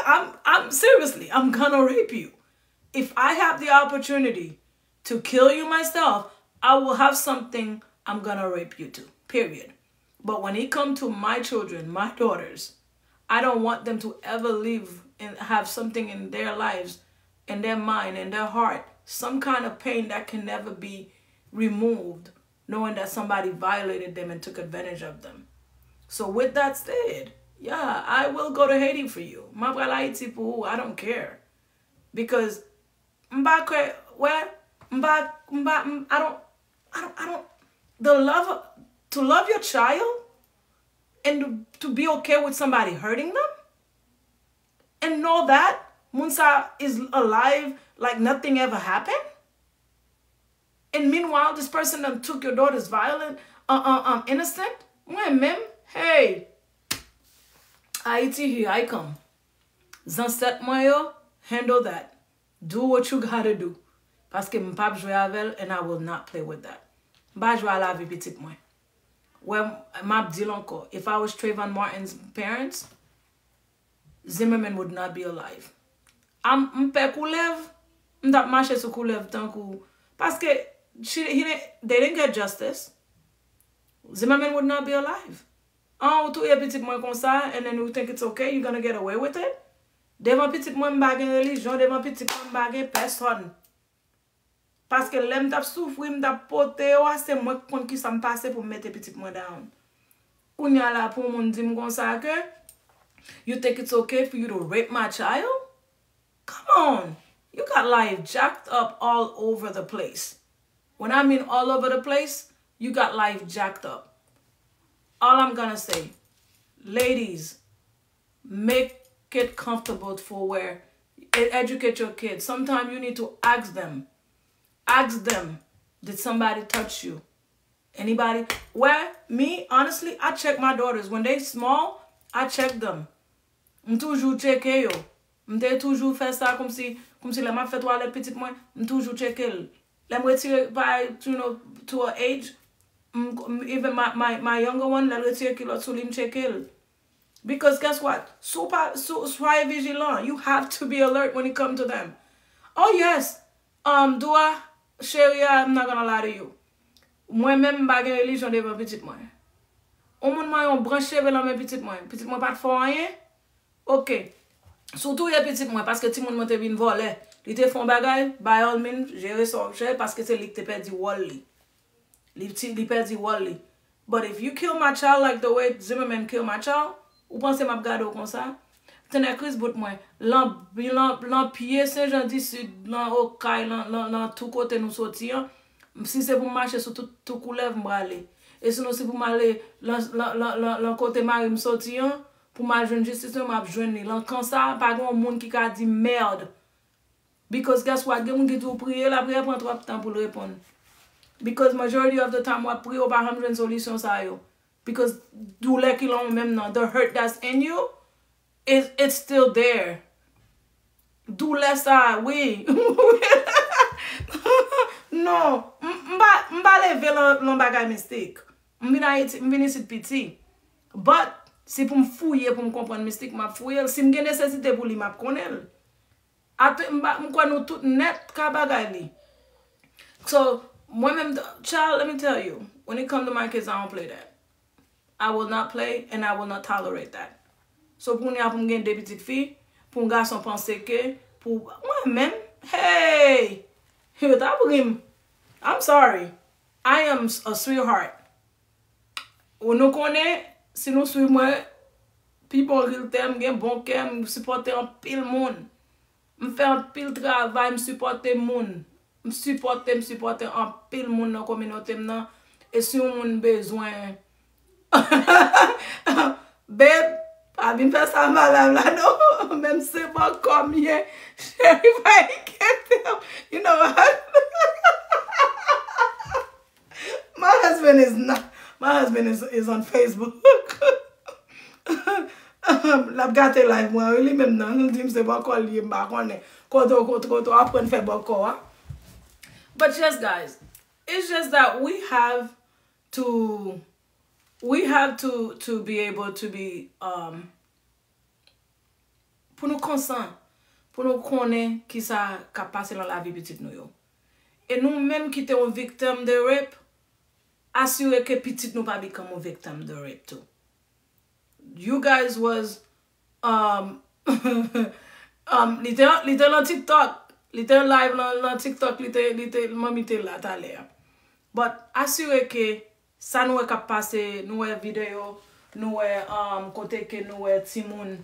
I'm I'm seriously, I'm gonna rape you. If I have the opportunity to kill you myself, I will have something I'm gonna rape you to. Period. But when it comes to my children, my daughters, I don't want them to ever live and have something in their lives, in their mind, in their heart, some kind of pain that can never be removed, knowing that somebody violated them and took advantage of them. So with that said, yeah, I will go to Haiti for you. I don't care. Because mbakwe where I don't I don't I don't the love to love your child and to be okay with somebody hurting them and know that Munsa is alive like nothing ever happened. And meanwhile, this person took your daughter's violent, uh, uh, um, innocent. Mem, hey, Haiti, here I come. Zanset mwen yo, handle that. Do what you gotta do. Paske m pap jwe avel and I will not play with that. Ba jwe ala vi pitik mwen. Wè m ap di lanko. If I was Trayvon Martin's parents, Zimmerman would not be alive. Am m pe koulev, m tap mache sou koulev tankou. Paske, she, he, they didn't get justice. Zimmerman would not be alive. An ou tou ye pitik mwen konsa, and then you think it's okay, you gonna get away with it? Devan pitik mwen bagen religion, devan pitik mwen bagen person. Paske lem tap soufwi, m tap pote, wa ase mwen kon ki sa m pase pou mette pitik mwen down. Kounya la pou moun di m konsa ke, you think it's okay for you to rape my child? Come on, you got life jacked up all over the place. When I mean all over the place, you got life jacked up. All I'm gonna say, ladies, make it comfortable for where educate your kids. Sometimes you need to ask them. Ask them, did somebody touch you? Anybody? Where? Me, honestly, I check my daughters. When they small, I check them. m cheke yo. M te toujou fè sa kom si, kom si lèman fè toalet pitit mwen, m toujou cheke l. Lèm retire by, you know, to her age, even my, my, my younger one lal retire lot sou li mcheke l. Because guess what? Sou sway vigilant. You have to be alert when you come to them. Oh yes, um, Dua, Sheria, I'm not gonna lie to you. Mwen men bagen religion devan pitit mwen. O moun mwen yon branche velan men pitit mwen. Pitit mwen pat fwa anyen? Ok. Soutou yon pitit mwen, paske ti moun mwen te vin vole. Li te fon bagay, by all means, jere son chè, paske se li te pedi wol li. Li, li perdi wol li. But if you kill my child like the way Zimmerman kill my child, ou panse map gade ou kon sa? Tene kriz bout mwen, lan, lan, lan piye se jan disi lan okay, lan, lan, lan tou kote nou soti an, si se pou mache sou tou, tou koulev mbra li. E se nou se pou male lan, lan, lan, lan kote mari msoti an, pou ma jwen justice nou ap jwen li. Lan kan sa, pa gen moun ki ka di merd. Because guess what, gen moun ki tou priye, la priye pran 3 tan pou l repon. Because majority of the time wap pri yo pa hamdren solisyon sa yo. Because dou lè ki lon mèm nan, the hurt that's in you, it, it's still there. Dou lè sa, oui. non, mba leve lon bagay mistik. Mbini sit piti. But, si pou m fouye pou m kompon mistik, m ap fouye. Si m gen nesesite pou li, m ap konel. Ate mba, kwa nou tout net ka bagay li. So, Mwen Women, child, let me tell you, when it come to my kids, I don't play that. I will not play and I will not tolerate that. So pou ni apou gen debitit fi, pou mga son panse ke, pou, mwen men, hey, yo ta pou gim, I'm sorry, I am a sweetheart. Ou nou konen, si nou sweet mwen, pi bon ril tem, gen bon kem, mwen supporte an pil moun. Mwen fe an pil travay, mwen supporte moun. m supporte, m supporte an pil moun nan kominote m nan, e si yon moun bezwen, beb, a bin fè sa malam la nou, mèm se pa komye, chèri pa yi kète, you know what, my husband is not, my husband is, is on Facebook, Lap gate live mwen, li mèm nan, Dim se pa kol li mba konen, koto koto koto apren fè bako. ha. But yes, guys, it's just that we have to we have to to be able to be um pou nou konsan, pou nou konen ki sa ka pase lan la vi pitit nou yo. E nou menm ki te ou victim de rape, asywe ke pitit nou pa bikam ou victim de rape tou. You guys was, um, um, li te lan TikTok, Li te live nan, nan TikTok, li te, li te, mami te la talè. But, asywe ke, sa nou e kap pase, nou e video, nou e um, kote ke nou e timoun.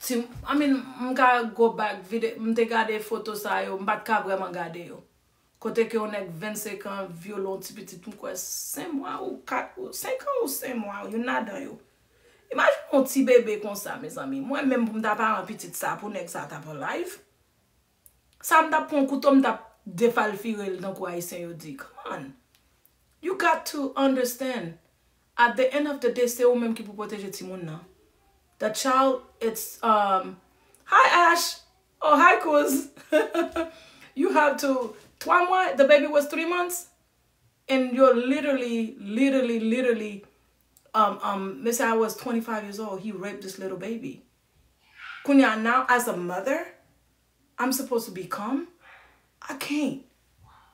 Tim, I mean, mka go back, vide, mte gade foto sa yo, mbat ka vreman gade yo. Kote ke yon ek 25 an, violon, ti pitit mkwe, 5 mwa ou 4, ou, 5 an ou 5 mwa ou, yon nadan yo. Imaj yon ti bebe kon sa, me zami. Mwen men mda pa an pitit sa pou nek sa ta pou live. Sa m da pon koutou m da defal firel nan kwa isen. Come on. You got to understand, at the end of the day, se ou menm ki pou poteje ti. The child, it's, um, hi Ash, oh hi Kuz. you have to, twa mwa, the baby was three months, and you're literally, literally, literally, um, um, Miss I was 25 years old, he raped this little baby. Kunya, now as a mother, I'm supposed to be calm? I can't.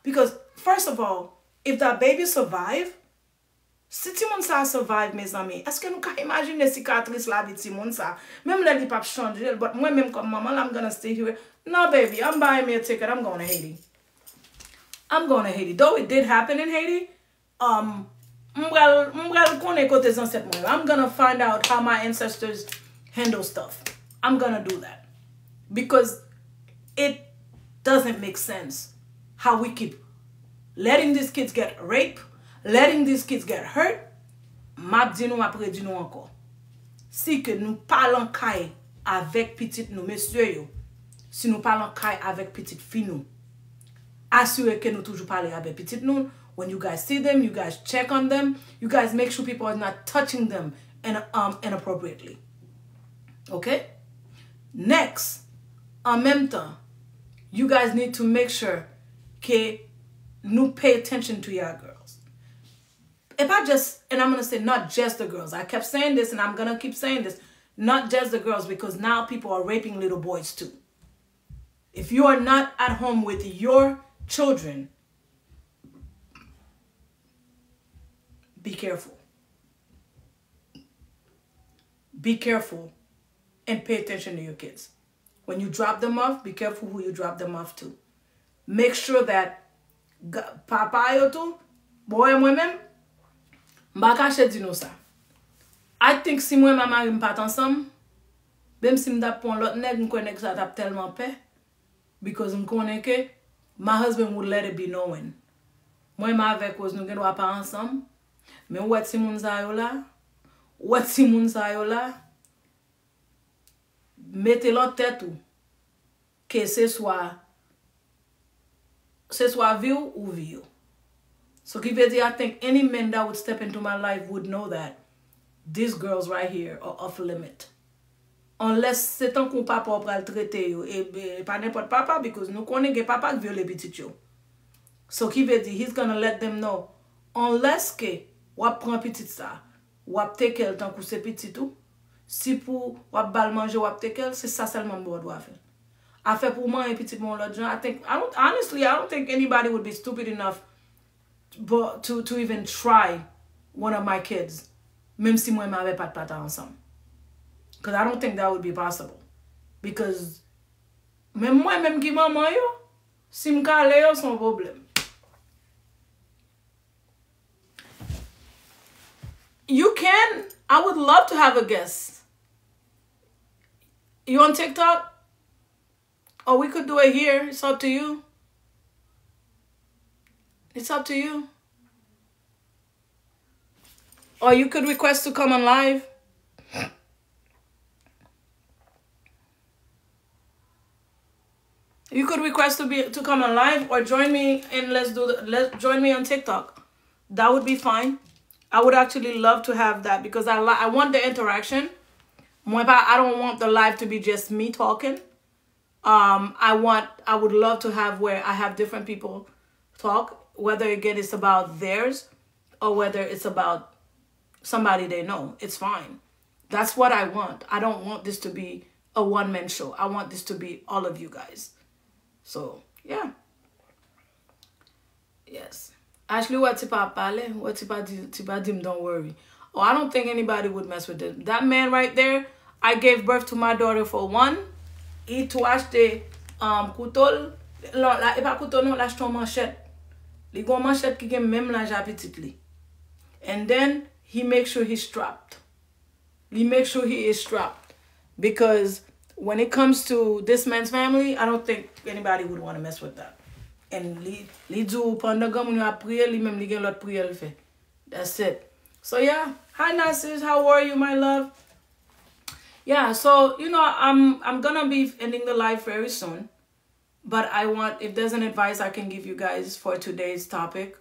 Because, first of all, If that baby survive, si ti moun sa survive, me zami, eske nou ka imagine sikatris la di ti moun sa? Mem lè di pap chanjil, but mwen mèm kom mama, I'm gonna stay here. No, baby, I'm buying me a ticket. I'm going to Haiti. I'm going to Haiti. Though it did happen in Haiti, um, mwèl konen kote zan set mwen. I'm gonna find out how my ancestors handle stuff. I'm gonna do that. Because It doesn't make sense how we keep letting these kids get raped, letting these kids get hurt. Map di nou apre di nou anko. Si ke nou palan kay avèk pitit nou, mesye yo, si nou palan kay avèk pitit fi nou, asywe ke nou toujou pale avèk pitit nou, when you guys see them, you guys check on them, you guys make sure people are not touching them in, um, inappropriately. Ok? Next, an menm tan, you guys need to make sure que nous pay attention to your girls. If I just, and I'm going to say not just the girls. I kept saying this and I'm going to keep saying this. Not just the girls because now people are raping little boys too. If you are not at home with your children, be careful. Be careful and pay attention to your kids. When you drop them off, be careful who you drop them off to. Make sure that papa yo tou, boye mwen men, mba kache di nou sa. I think si mwen mama yon pat ansam, bem si mda pon lot neg, mkwen neg sa tap telman pe, because mkonen ke, my husband would let it be known. Mwen ma avek wos nou gen wapa ansam, men wet si moun sa yo la, wet si moun sa yo la, mette lan tet ou, ke se swa, se swa vi ou ou vi ou. So ki ve di, I think any men that would step into my life would know that these girls right here are off limit. Unless se tan kon papa ou pral trete yo, e, e pa nepot papa, because nou konen gen papa ki viole bitit yo. So ki ve di, he's gonna let them know, unless ke wap pran pitit sa, wap tekel tan kou se pitit ou, Si pou wap bal manje wap tekel, se sa selman bo do a fe. A fe pou man e pitik moun lot jan. I think, I honestly, I don't think anybody would be stupid enough to, to even try one of my kids. Mem si mwen mave pat pata ansam. Because I don't think that would be possible. Because, mem mwen mem ki maman yo, si mka le yo son problem. You can, I would love to have a guest. You on TikTok? Or we could do it here. It's up to you. It's up to you. Or you could request to come on live. You could request to be to come on live or join me and let's do the let join me on TikTok. That would be fine. I would actually love to have that because I I want the interaction. I don't want the live to be just me talking. Um, I want I would love to have where I have different people talk, whether again it's about theirs or whether it's about somebody they know. It's fine. That's what I want. I don't want this to be a one man show. I want this to be all of you guys. So, yeah. Yes. Ashley, what tipa pale? What tipa dim? Don't worry. Oh, I don't think anybody would mess with it. That man right there, I gave birth to my daughter for one. He to acheter um, koutol. La, e pa kouton non, l'achton manchet. Li gon manchet ki gen mem la japitit li. And then, he makes sure he's strapped. He makes sure he is strapped. Because when it comes to this man's family, I don't think anybody would want to mess with that. And li, li do pandagan when you have prayer, li mem li gen lot prayer fe. That's it. So yeah. Hi Nasir, how are you, my love? Yeah, so you know, I'm I'm gonna be ending the live very soon. But I want if there's an advice I can give you guys for today's topic,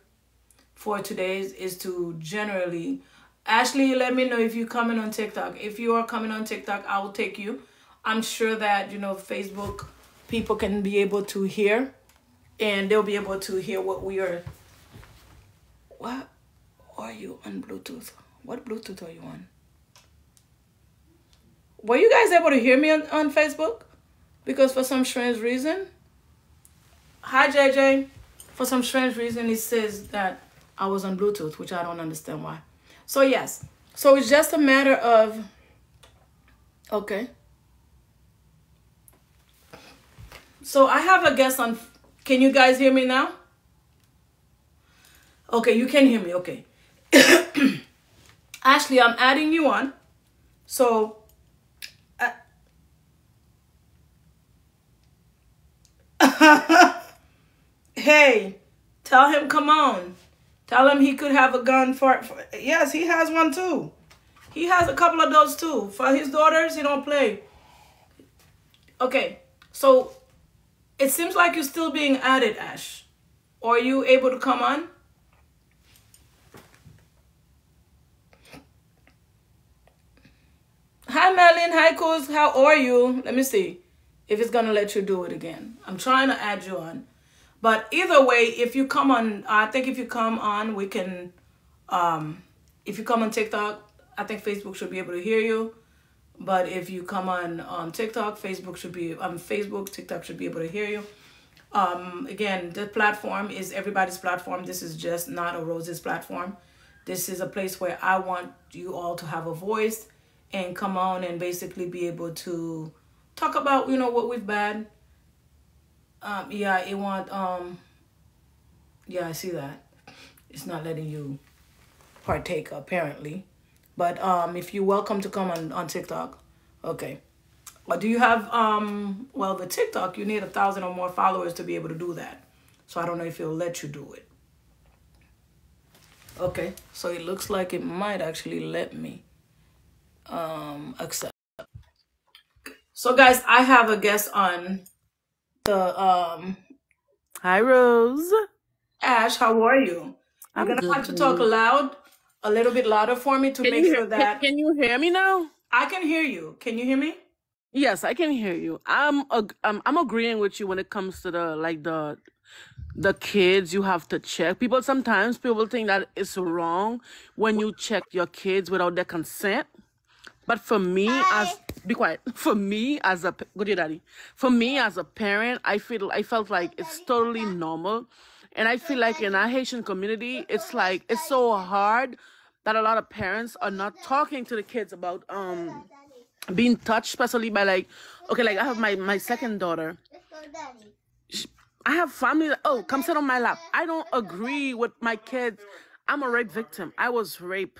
for today's is to generally Ashley, let me know if you're coming on TikTok. If you are coming on TikTok, I will take you. I'm sure that, you know, Facebook people can be able to hear and they'll be able to hear what we are. What are you on Bluetooth? What Bluetooth are you on? Were you guys able to hear me on, on Facebook? Because for some strange reason, hi JJ, for some strange reason it says that I was on Bluetooth, which I don't understand why. So yes, so it's just a matter of, okay. So I have a guest on, can you guys hear me now? Okay, you can hear me, okay. Ashley, I'm adding you on. So, hey, tell him, come on. Tell him he could have a gun for, for, yes, he has one too. He has a couple of those too. For his daughters, he don't play. Okay, so it seems like you're still being added, Ash. Are you able to come on? Hi, Merlin. haikus. How are you? Let me see if it's gonna let you do it again. I'm trying to add you on. But either way, if you come on, I think if you come on, we can, um, if you come on TikTok, I think Facebook should be able to hear you. But if you come on on TikTok, Facebook should be on um, Facebook, TikTok should be able to hear you. Um, again, the platform is everybody's platform. This is just not a Rose's platform. This is a place where I want you all to have a voice and come on and basically be able to talk about, you know, what we've bad. Um, yeah, it want, um, yeah, I see that. It's not letting you partake apparently. But um, if you're welcome to come on, on TikTok, okay. But do you have, um, well, the TikTok, you need a thousand or more followers to be able to do that. So I don't know if it'll let you do it. Okay, so it looks like it might actually let me um, accept. So guys, I have a guest on the um Hi, Rose. Ash. How are you? I'm I'm gonna have to talk loud, a little bit louder for me to Can make hear, sure that can you hear me now? I can hear you. Can you hear me? Yes, I can hear you. I'm ag- I'm I'm agreeing with you when it comes to the like the the kids you have to check. People sometimes people think that it's wrong when you check your kids without their consent. But for me as be quiet. For me as a good day, daddy. For me as a parent, I feel I felt like it's totally normal. And I feel like in our Haitian community, it's like it's so hard that a lot of parents are not talking to the kids about um being touched, especially by like okay, like I have my my second daughter. I have family that oh come sit on my lap. I don't agree with my kids. I'm a rape victim. I was raped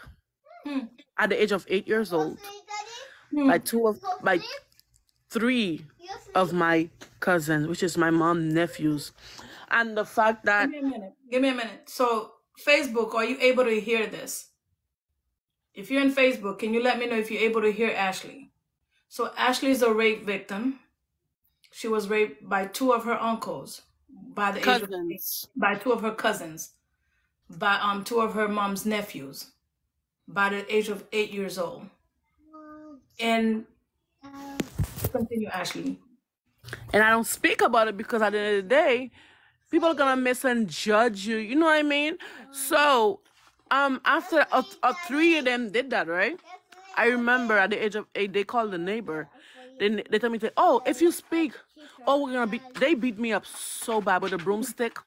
Hmm. At the age of eight years old Hmm. by two of by three of my cousins, which is my mom nephews. And the fact that Give me a minute. Give me a minute. So Facebook, are you able to hear this? If you're in Facebook, can you let me know if you're able to hear Ashley? So Ashley is a rape victim. She was raped by two of her uncles by the age of by two of her cousins, by um two of her mom's nephews by the age of eight years old. And continue, Ashley. and I don't speak about it because at the end of the day, people are gonna miss and judge you. You know what I mean? So, um, after uh, uh, three of them did that, right? I remember at the age of eight, they called the neighbor. Then they told me, to, "Oh, if you speak, oh, we're gonna beat." They beat me up so bad with a broomstick,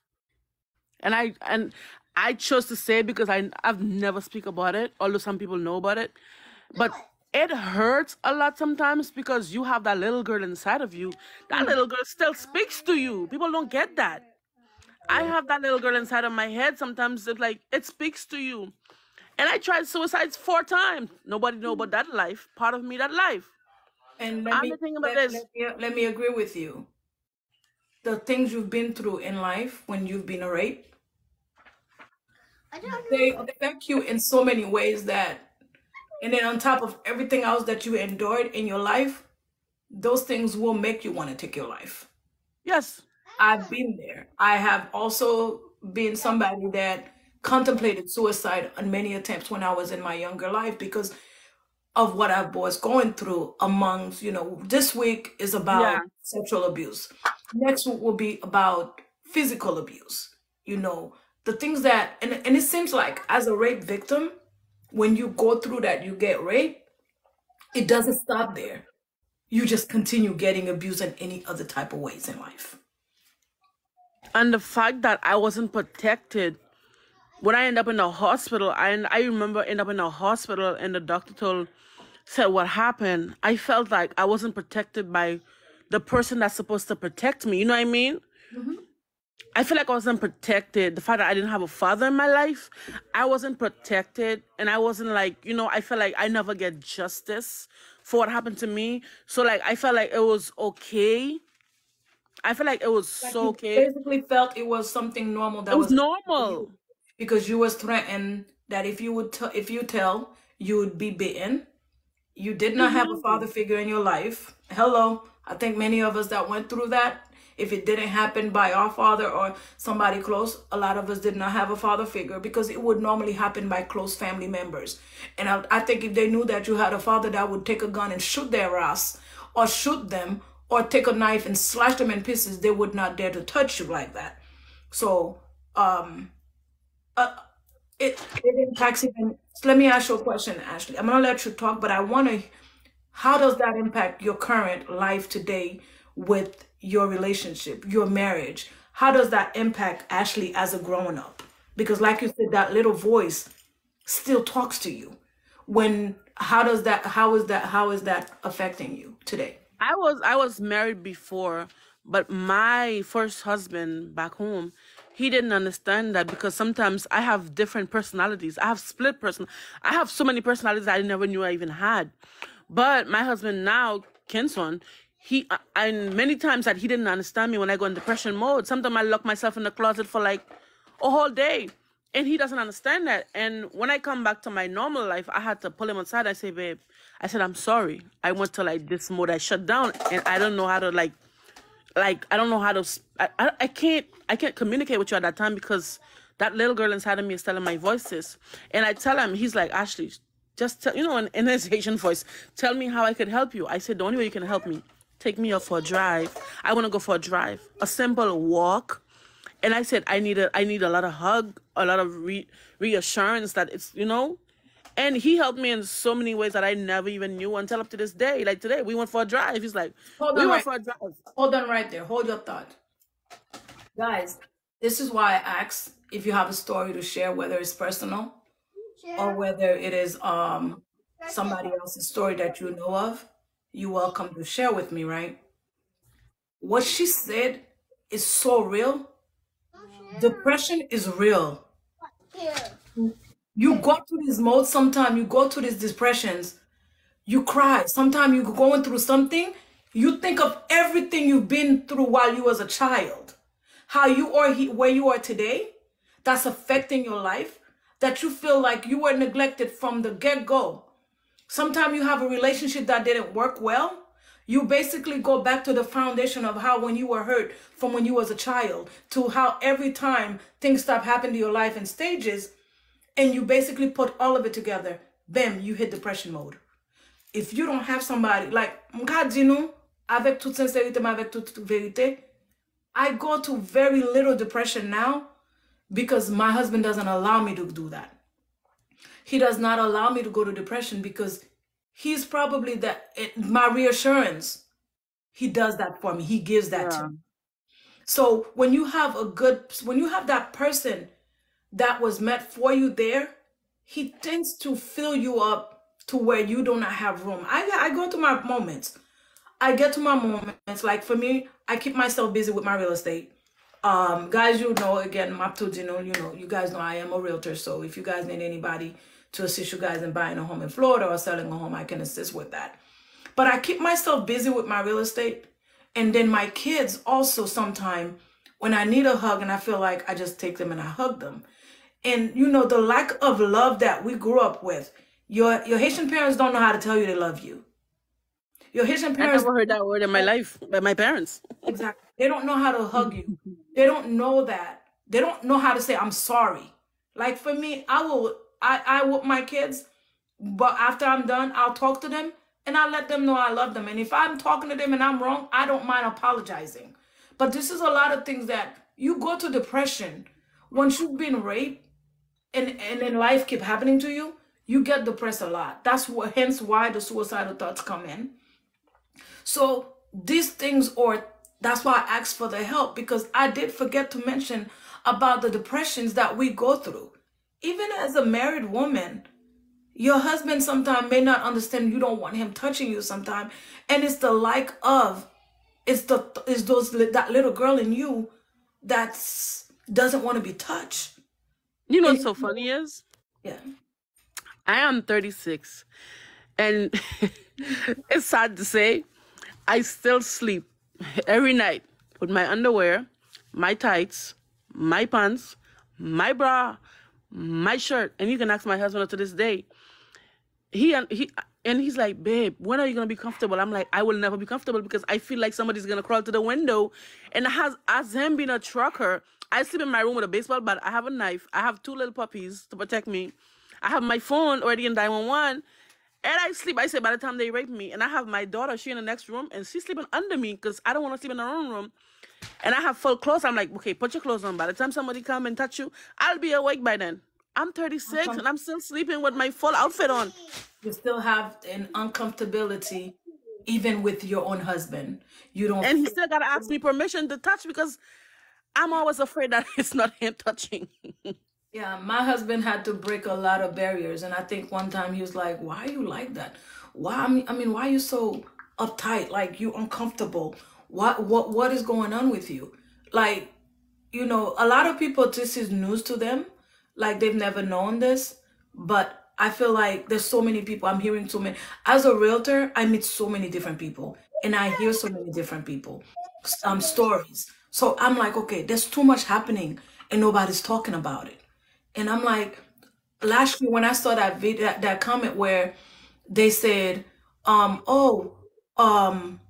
and I and I chose to say because I I've never speak about it, although some people know about it, but it hurts a lot sometimes because you have that little girl inside of you. That mm. little girl still speaks to you. People don't get that. I have that little girl inside of my head. Sometimes it's like it speaks to you. And I tried suicides four times. Nobody know about that life. Part of me, that life. And let I'm me the thing about let, this. let, me, let me agree with you. The things you've been through in life when you've been raped, they affect you in so many ways that and then on top of everything else that you endured in your life, those things will make you want to take your life. Yes. I've been there. I have also been somebody that contemplated suicide on many attempts when I was in my younger life because of what I was going through amongst, you know, this week is about Yeah. sexual abuse. Next week will be about physical abuse. You know, the things that and, and it seems like as a rape victim, when you go through that, you get raped, it doesn't stop there. You just continue getting abused in any other type of ways in life. And the fact that I wasn't protected when I end up in a hospital, I I remember end up in a hospital and the doctor told said what happened. I felt like I wasn't protected by the person that's supposed to protect me. You know what I mean? Mm-hmm. I feel like I wasn't protected. The fact that I didn't have a father in my life, I wasn't protected, and I wasn't like you know. I felt like I never get justice for what happened to me. So like I felt like it was okay. I feel like it was Like so you okay. basically felt it was something normal It that was was normal. because you was threatened that if you would t- if you tell you would be bitten. You did not have a hmm father figure in your life. Hello, I think many of us that went through that if it didn't happen by our father or somebody close, a lot of us did not have a father figure because it would normally happen by close family members. And I, I think if they knew that you had a father that would take a gun and shoot their ass or shoot them or take a knife and slash them in pieces, they would not dare to touch you like that. So, um, uh, it, it impacts even. Let me ask you a question, Ashley. I'm gonna let you talk, but I want to. How does that impact your current life today with your relationship, your marriage? How does that impact Ashley as a grown up? Because, like you said, that little voice still talks to you. When how does that? How is that? How is that affecting you today? I was I was married before, but my first husband back home, he didn't understand that because sometimes I have different personalities. I have split person. I have so many personalities I never knew I even had. But my husband now, Kinson, he and many times that he didn't understand me when I go in depression mode. Sometimes I lock myself in the closet for like a whole day. And he doesn't understand that. And when I come back to my normal life, I had to pull him aside. I say, babe, I said, I'm sorry. I went to like this mode. I shut down and I don't know how to like like I don't know how to I, I, I can't I can't communicate with you at that time because that little girl inside of me is telling my voices. And I tell him, he's like, Ashley, just tell you know, his Haitian voice, tell me how I could help you. I said, the only way you can help me, take me out for a drive. I want to go for a drive, a simple walk. And I said, I need a, I need a lot of hug, a lot of re- reassurance that it's, you know, and he helped me in so many ways that I never even knew until up to this day. Like today, we went for a drive. He's like, Hold we on went right. for a drive. Hold on right there. Hold your thought. Guys, this is why I ask if you have a story to share, whether it's personal or whether it is um somebody else's story that you know of. You're welcome to share with me, right? What she said is so real. Depression is real. You go through this mode sometimes, you go through these depressions, you cry. Sometimes you're going through something, you think of everything you've been through while you was a child. How you are he, where you are today, that's affecting your life, that you feel like you were neglected from the get-go. Sometimes you have a relationship that didn't work well. You basically go back to the foundation of how when you were hurt from when you was a child to how every time things stop happening to your life in stages and you basically put all of it together, bam, you hit depression mode. If you don't have somebody like avec toute sincérité, avec toute vérité, I go to very little depression now because my husband doesn't allow me to do that. He does not allow me to go to depression because he's probably that it, my reassurance. He does that for me. He gives that to me. So when you have a good, when you have that person that was meant for you there, he tends to fill you up to where you do not have room. I I go through my moments. I get to my moments. Like for me, I keep myself busy with my real estate. Um, guys, you know, again, Mapto, you know, you know, you guys know I am a realtor. So if you guys need anybody to assist you guys in buying a home in Florida or selling a home, I can assist with that. But I keep myself busy with my real estate. And then my kids also sometime when I need a hug and I feel like I just take them and I hug them. And you know, the lack of love that we grew up with. Your your Haitian parents don't know how to tell you they love you. Your Haitian parents. I never heard that word in my life by my parents. Exactly. They don't know how to hug you. They don't know that. They don't know how to say I'm sorry. Like for me, I will I I whoop my kids, but after I'm done, I'll talk to them and I'll let them know I love them. And if I'm talking to them and I'm wrong, I don't mind apologizing. But this is a lot of things that you go to depression once you've been raped and and then life keep happening to you, you get depressed a lot. That's what hence why the suicidal thoughts come in. So these things or that's why I asked for the help because I did forget to mention about the depressions that we go through. Even as a married woman, your husband sometimes may not understand you don't want him touching you sometimes. And it's the like of it's the it's those that little girl in you that's doesn't want to be touched. You know what's so funny is yeah. I am 36, and it's sad to say, I still sleep every night with my underwear, my tights, my pants, my bra, my shirt, and you can ask my husband to this day. he and he and he's like, babe, when are you gonna be comfortable? I'm like, I will never be comfortable because I feel like somebody's gonna crawl to the window. And has as him being a trucker, I sleep in my room with a baseball bat. I have a knife. I have two little puppies to protect me. I have my phone already in 911. And I sleep. I say by the time they rape me, and I have my daughter. She in the next room, and she's sleeping under me because I don't want to sleep in her own room. And I have full clothes. I'm like, okay, put your clothes on. By the time somebody come and touch you, I'll be awake by then. I'm 36 and I'm still sleeping with my full outfit on. You still have an uncomfortability even with your own husband. You don't And he still gotta ask me permission to touch because I'm always afraid that it's not him touching. Yeah, my husband had to break a lot of barriers, and I think one time he was like, "Why are you like that? Why? I mean, why are you so uptight? Like you uncomfortable? What? What? What is going on with you? Like, you know, a lot of people this is news to them, like they've never known this. But I feel like there's so many people. I'm hearing so many. As a realtor, I meet so many different people, and I hear so many different people, um, stories. So I'm like, okay, there's too much happening, and nobody's talking about it. And I'm like, last year when I saw that video, that, that comment where they said, um, oh, um,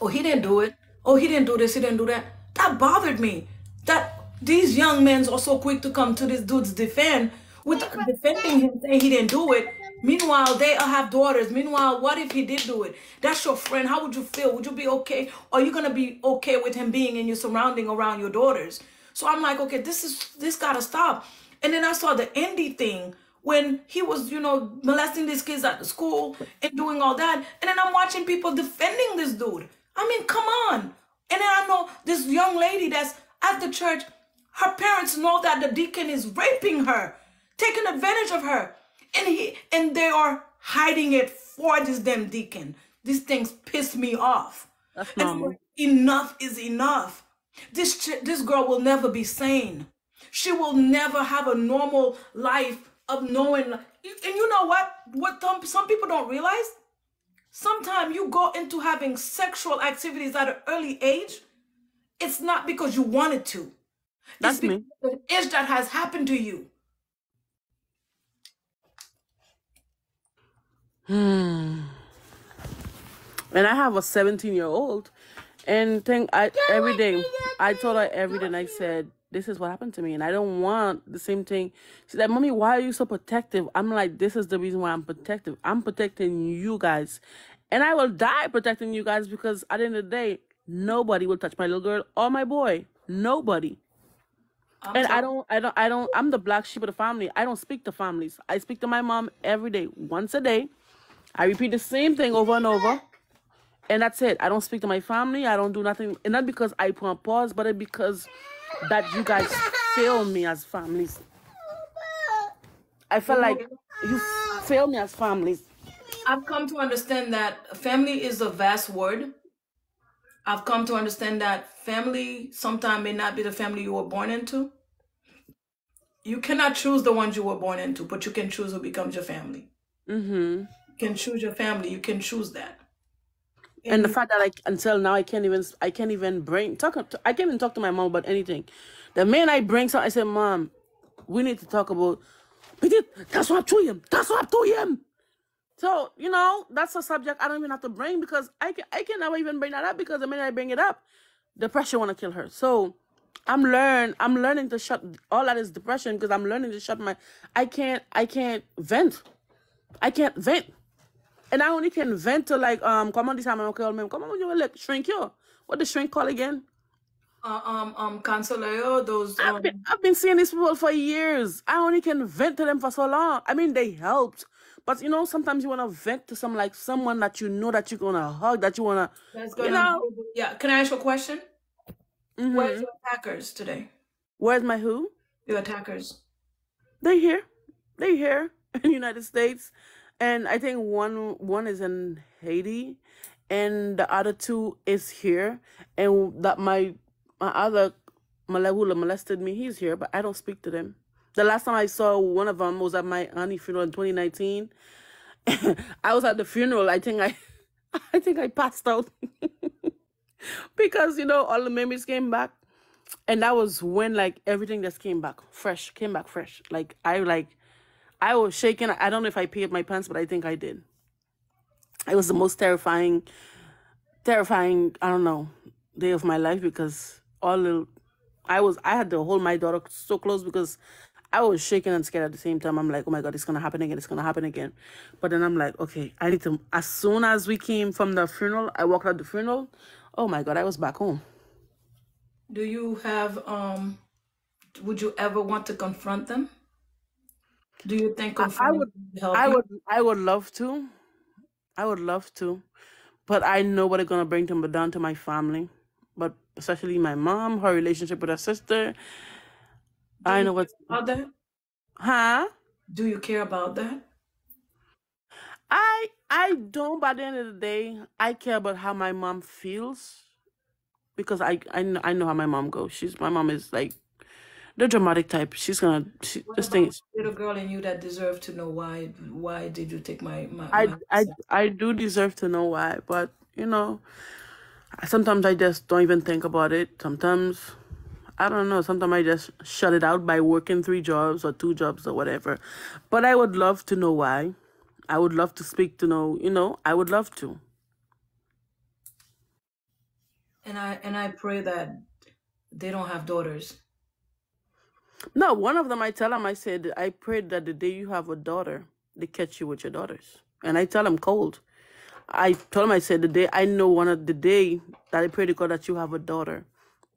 oh, he didn't do it. Oh, he didn't do this. He didn't do that. That bothered me. That these young men are so quick to come to this dude's defend with defending him, saying he didn't do it. Meanwhile, they all have daughters. Meanwhile, what if he did do it? That's your friend. How would you feel? Would you be okay? Are you gonna be okay with him being in your surrounding around your daughters? So I'm like, okay, this is this gotta stop. And then I saw the indie thing when he was, you know, molesting these kids at the school and doing all that. And then I'm watching people defending this dude. I mean, come on. And then I know this young lady that's at the church, her parents know that the deacon is raping her, taking advantage of her. And he and they are hiding it for this damn deacon. These things piss me off. That's normal. enough is enough. This ch- this girl will never be sane. She will never have a normal life of knowing. And you know what? What some, people don't realize? Sometimes you go into having sexual activities at an early age. It's not because you wanted to. That's because me. the that has happened to you. Hmm. And I have a 17 year old. And think I every day I told her every day and I said, This is what happened to me and I don't want the same thing. She's like, Mommy, why are you so protective? I'm like, This is the reason why I'm protective. I'm protecting you guys. And I will die protecting you guys because at the end of the day, nobody will touch my little girl or my boy. Nobody. I'm And I don't, I don't, I don't, I'm the black sheep of the family. I don't speak to families. I speak to my mom every day, once a day. I repeat the same thing over and over. And that's it. I don't speak to my family. I don't do nothing. And not because I put on pause, but it because that you guys fail me as families. I felt like you fail me as families. I've come to understand that family is a vast word. I've come to understand that family sometimes may not be the family you were born into. You cannot choose the ones you were born into, but you can choose who becomes your family. hmm You can choose your family. You can choose that. And the mm. fact that like until now I can't even I can't even bring talk to, I can't even talk to my mom about anything. The minute I bring something, I say, Mom, we need to talk about that's what to him. That's what to him. So, you know, that's a subject I don't even have to bring because I can I can never even bring that up because the minute I bring it up, depression wanna kill her. So I'm learn I'm learning to shut all that is depression because I'm learning to shut my I can't I can't vent. I can't vent. And I only can vent to like um come on this time I'm call me come on you like shrink you. What the shrink call again? uh, um um Canceleo, those I've um been I've been seeing these people for years. I only can vent to them for so long. I mean they helped. But you know, sometimes you wanna vent to some like someone that you know that you're gonna hug, that you wanna that's you gonna know. yeah. Can I ask you a question? Where's hmm your attackers today? Where's my who? Your attackers. They here. They here in the United States. And I think one one is in Haiti and the other two is here. And that my my other mole- molested me, he's here, but I don't speak to them. The last time I saw one of them was at my auntie funeral in 2019. I was at the funeral. I think I I think I passed out because you know all the memories came back and that was when like everything just came back fresh came back fresh like i like I was shaking. I don't know if I peed my pants, but I think I did. It was the most terrifying, terrifying. I don't know day of my life because all the, I was I had to hold my daughter so close because I was shaking and scared at the same time. I'm like, oh my god, it's gonna happen again. It's gonna happen again. But then I'm like, okay, I need to. As soon as we came from the funeral, I walked out the funeral. Oh my god, I was back home. Do you have um? Would you ever want to confront them? Do you think I, I would, I you? would, I would love to. I would love to, but I know what it's gonna bring to down to my family, but especially my mom, her relationship with her sister. Do I know what's, about that? huh? Do you care about that? I I don't. By the end of the day, I care about how my mom feels because I I know, I know how my mom goes. She's my mom is like the dramatic type. She's gonna she, What this thing is. little girl in you that deserve to know why? Why did you take my my I my I? I do deserve to know why, but you know, sometimes I just don't even think about it. Sometimes I don't know. Sometimes I just shut it out by working three jobs or two jobs or whatever. But I would love to know why. I would love to speak to know. You know, I would love to. And I and I pray that they don't have daughters. No, one of them I tell him, I said, I prayed that the day you have a daughter, they catch you with your daughters. And I tell him cold. I told him, I said, the day I know one of the day that I pray to God that you have a daughter,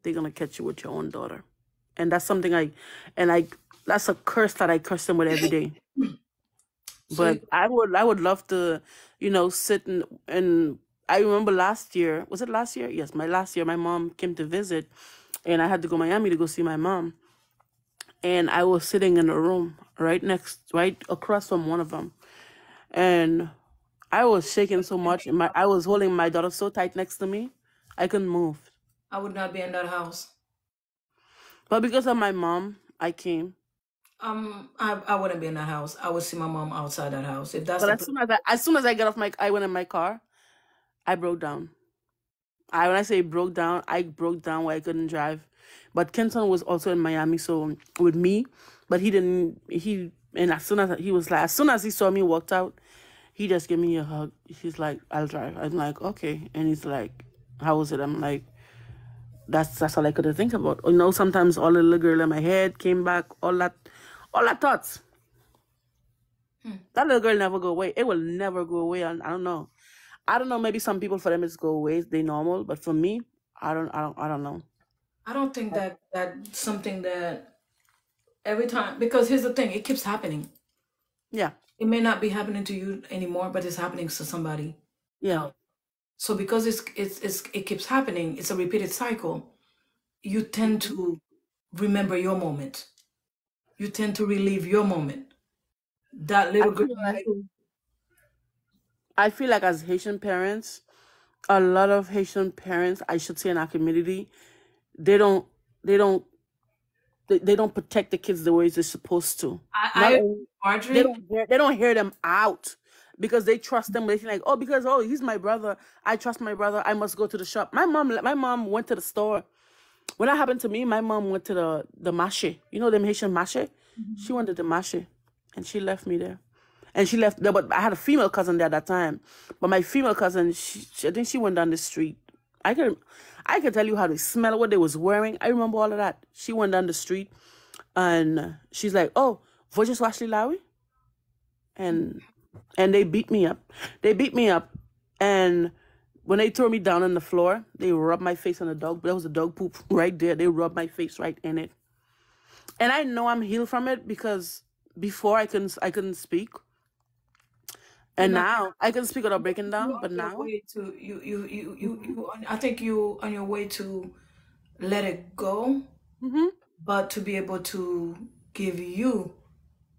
they're gonna catch you with your own daughter. And that's something I and I that's a curse that I curse them with every day. But you, I would I would love to, you know, sit and and I remember last year, was it last year? Yes, my last year, my mom came to visit and I had to go Miami to go see my mom and I was sitting in a room right next, right across from one of them, and I was shaking so much, and my I was holding my daughter so tight next to me, I couldn't move. I would not be in that house. But because of my mom, I came. Um, I I wouldn't be in that house. I would see my mom outside that house. If that's But as soon as I, as soon as I got off my, I went in my car, I broke down. I when I say broke down, I broke down where I couldn't drive. But Kenton was also in Miami, so with me, but he didn't. He and as soon as he was like, as soon as he saw me walked out, he just gave me a hug. He's like, "I'll drive." I'm like, "Okay," and he's like, "How was it?" I'm like, "That's that's all I could think about." You know, sometimes all the little girl in my head came back, all that, all that thoughts. Hmm. That little girl never go away. It will never go away. I, I don't know. I don't know. Maybe some people for them it's go away. They normal, but for me, I don't. I don't. I don't know. I don't think that that's something that every time because here's the thing, it keeps happening. Yeah. It may not be happening to you anymore, but it's happening to somebody Yeah. So because it's it's, it's it keeps happening, it's a repeated cycle. You tend to remember your moment. You tend to relive your moment. That I little girl feel like I feel like as Haitian parents, a lot of Haitian parents, I should say in our community, they don't. They don't. They, they don't protect the kids the way they're supposed to. I, I only they don't hear, they don't hear them out because they trust them. They think like, oh, because oh, he's my brother. I trust my brother. I must go to the shop. My mom, my mom went to the store. When that happened to me, my mom went to the the marché. You know them Haitian marché. Mm-hmm. She went to the marché, and she left me there. And she left there, but I had a female cousin there at that time. But my female cousin, she, she I think she went down the street. I can, I can tell you how they smell, what they was wearing. I remember all of that. She went down the street, and she's like, "Oh, vou just Lowry," and and they beat me up. They beat me up, and when they threw me down on the floor, they rubbed my face on the dog. There was a dog poop right there. They rubbed my face right in it, and I know I'm healed from it because before I couldn't I couldn't speak, you and know, now I can speak without breaking you down. on But your now, way to you you you you you. on- I think you on your way to let it go, hmm but to be able to give you,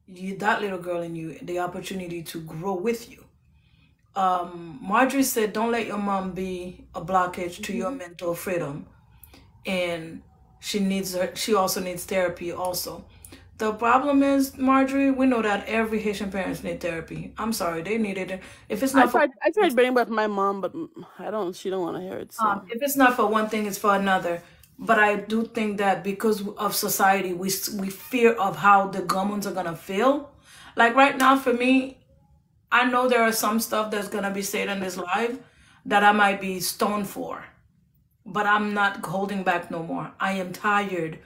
you that little girl in you the opportunity to grow with you. Um, Marjorie said, "Don't let your mom be a blockage to your mental freedom." and she needs her she also needs therapy also the problem is marjorie we know that every haitian parents need therapy i'm sorry they need it if it's I not for tried I tried bringing back my mom, but I don't. She don't want to hear it. So um, if it's not for one thing it's for another but i do think that because of society we we fear of how the governments are gonna feel Like right now, for me, I know there are some stuff that's gonna be said in this live that I might be stoned for, but I'm not holding back no more. I am tired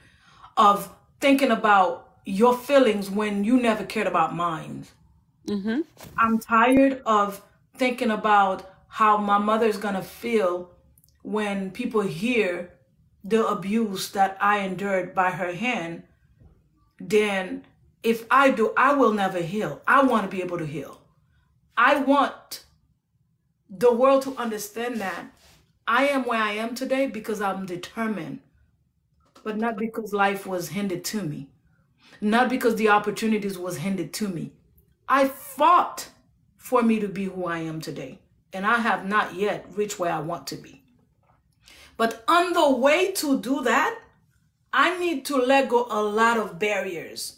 of thinking about your feelings when you never cared about mine. Mm-hmm. I'm tired of thinking about how my mother's gonna feel when people hear the abuse that I endured by her hand. Then, if I do, I will never heal. I want to be able to heal. I want the world to understand that I am where I am today because I'm determined, but not because life was handed to me, not because the opportunities was handed to me. I fought for me to be who I am today, and I have not yet reached where I want to be. But on the way to do that, I need to let go a lot of barriers.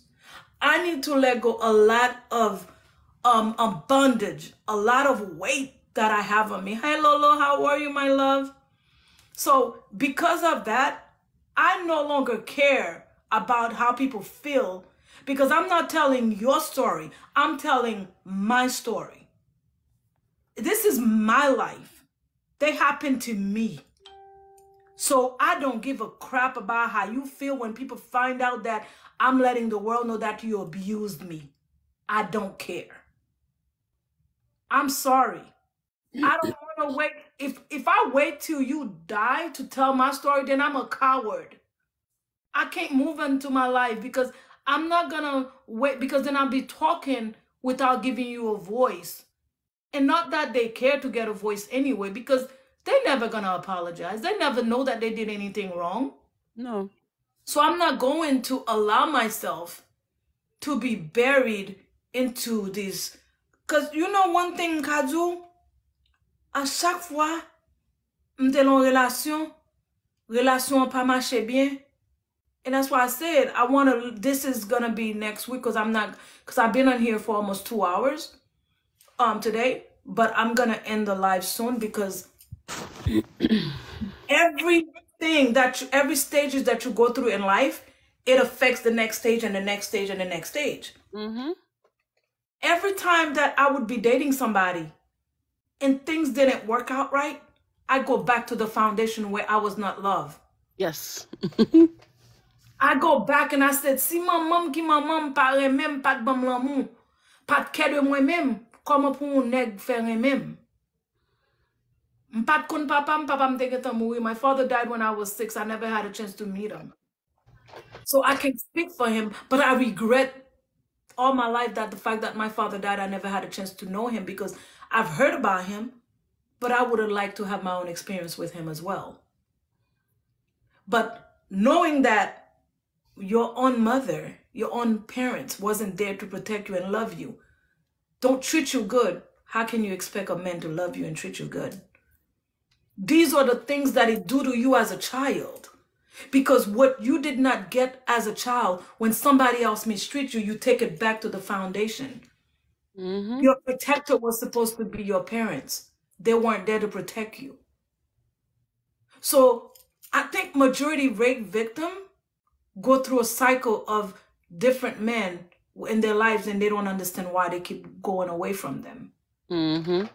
I need to let go a lot of um, bondage, a lot of weight that I have on me. Hi Lolo, how are you, my love? So because of that, I no longer care about how people feel because I'm not telling your story. I'm telling my story. This is my life. They happened to me. So I don't give a crap about how you feel when people find out that I'm letting the world know that you abused me. I don't care. I'm sorry. I don't want to wait. If if I wait till you die to tell my story, then I'm a coward. I can't move into my life because I'm not gonna wait because then I'll be talking without giving you a voice. And not that they care to get a voice anyway, because they're never gonna apologize. They never know that they did anything wrong. No. So I'm not going to allow myself to be buried into this. Because you know one thing, Kazu? À chaque fois, m'te relation, relation pas marché bien. And that's why I said I want to. This is gonna be next week because I'm not because I've been on here for almost two hours, um, today. But I'm gonna end the live soon because everything that you, every stages that you go through in life, it affects the next stage and the next stage and the next stage. Mm-hmm. Every time that I would be dating somebody and things didn't work out right, I go back to the foundation where I was not loved. Yes. I go back and I said, si maman ki maman pa remem pat bam l'amou, pat kede mwen mem, koman pou un neg fe remem. Mpat kun papam, papam te get moui. My father died when I was six. I never had a chance to meet him. So I can speak for him, but I regret all my life that the fact that my father died, I never had a chance to know him because I've heard about him, but I would have liked to have my own experience with him as well. But knowing that your own mother, your own parents wasn't there to protect you and love you, don't treat you good, how can you expect a man to love you and treat you good? These are the things that it do to you as a child. Because what you did not get as a child, when somebody else mistreat you, you take it back to the foundation. Mm-hmm. Your protector was supposed to be your parents. They weren't there to protect you. So I think majority rape victim go through a cycle of different men in their lives and they don't understand why they keep going away from them. Mm-hmm.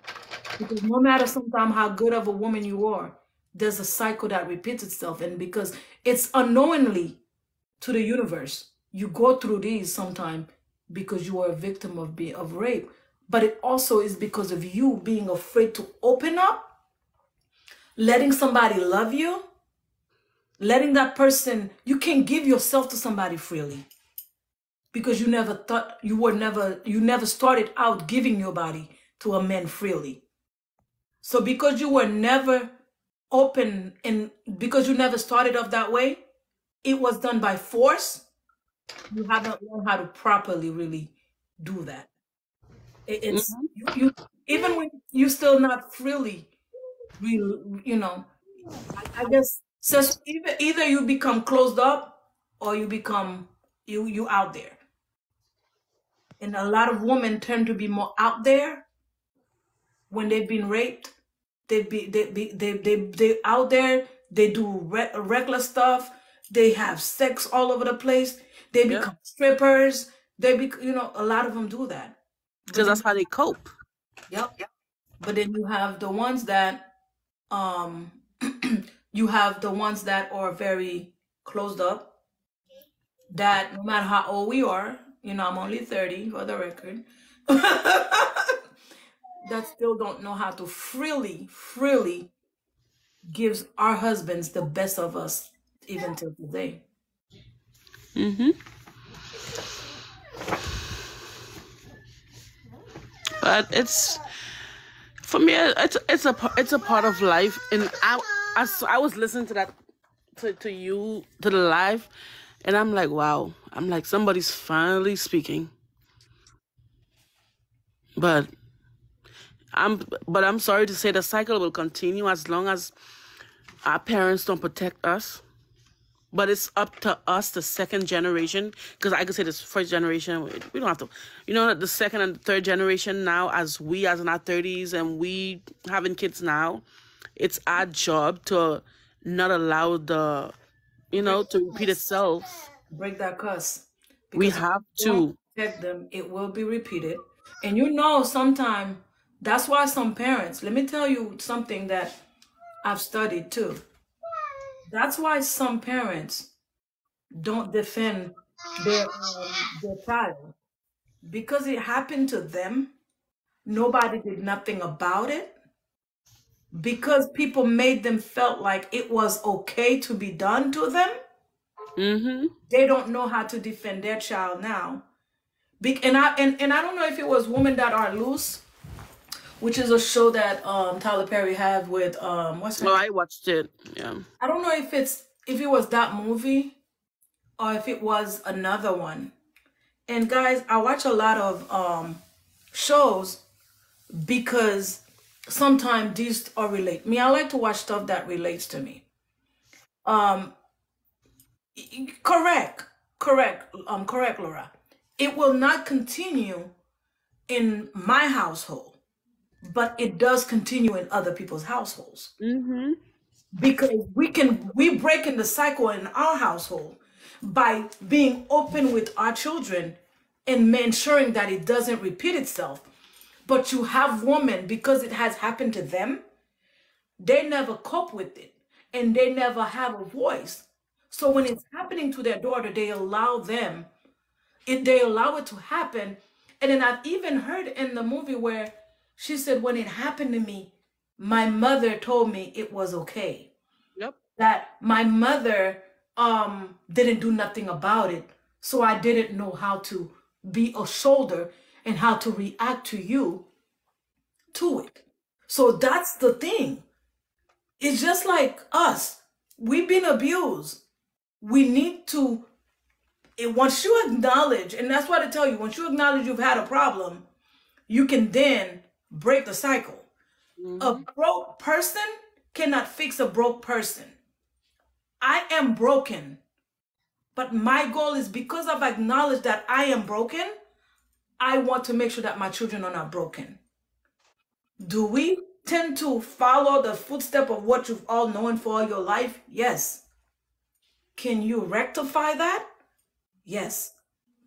Because no matter sometimes how good of a woman you are, there's a cycle that repeats itself. And because it's unknowingly to the universe, you go through these sometimes because you are a victim of being of rape. But it also is because of you being afraid to open up, letting somebody love you, letting that person, you can't give yourself to somebody freely. Because you never thought you were never you never started out giving your body to a man freely. So because you were never open and because you never started off that way, it was done by force. You haven't learned how to properly really do that. It- It's mm-hmm. you, you even when you're still not freely, you know. I, I guess so. Either either you become closed up or you become you you out there. And a lot of women tend to be more out there when they've been raped. They be they be they they they out there. They do re- reckless stuff. They have sex all over the place. They become strippers. They, be you know, a lot of them do that. Because that's how they cope. yep, yep. But then you have the ones that, um, you have the ones that are very closed up. That no matter how old we are, you know, I'm only 30 for the record. that still don't know how to freely, freely gives our husbands the best of us even till today. hmm But it's for me. It's it's a it's a part of life, and I I, I was listening to that to, to you to the live, and I'm like, wow. I'm like somebody's finally speaking, but I'm but I'm sorry to say the cycle will continue as long as our parents don't protect us. But it's up to us, the second generation, because I could say this first generation, we we don't have to, you know, the second and third generation now, as we as in our 30s and we having kids now, it's our job to not allow the, you know, to repeat itself. Break that curse. We have to. protect them, it will be repeated. And you know, sometime that's why some parents, let me tell you something that I've studied too. That's why some parents don't defend their um, their child because it happened to them. Nobody did nothing about it because people made them felt like it was okay to be done to them. Mm-hmm. They don't know how to defend their child now. Be- and I and, and I don't know if it was Woman Thou Art Loosed, which is a show that um Tyler Perry had with um what's Well, name? I watched it. Yeah. I don't know if it's if it was that movie or if it was another one. And guys, I watch a lot of um shows because sometimes these are relate me. I like to watch stuff that relates to me. Um correct. Correct. Um correct, Laura. It will not continue in my household, but it does continue in other people's households Mm-hmm. because we can we break in the cycle in our household by being open with our children and ensuring that it doesn't repeat itself but you have women because it has happened to them they never cope with it and they never have a voice. So when it's happening to their daughter they allow them it they allow it to happen. And then i've even heard in the movie where she said when it happened to me my mother told me it was okay. Yep. that my mother um didn't do nothing about it. So i didn't know how to be a shoulder and how to react to you to it. So that's the thing. It's just like us. We've been abused. We need to it, once you acknowledge and that's why i tell you once you acknowledge you've had a problem you can then break the cycle. A Mm-hmm. broke person cannot fix a broke person. I am broken, but my goal is because I've acknowledged that I am broken, I want to make sure that my children are not broken. Do we tend to follow the footstep of what you've all known for all your life? Yes. Can you rectify that? Yes.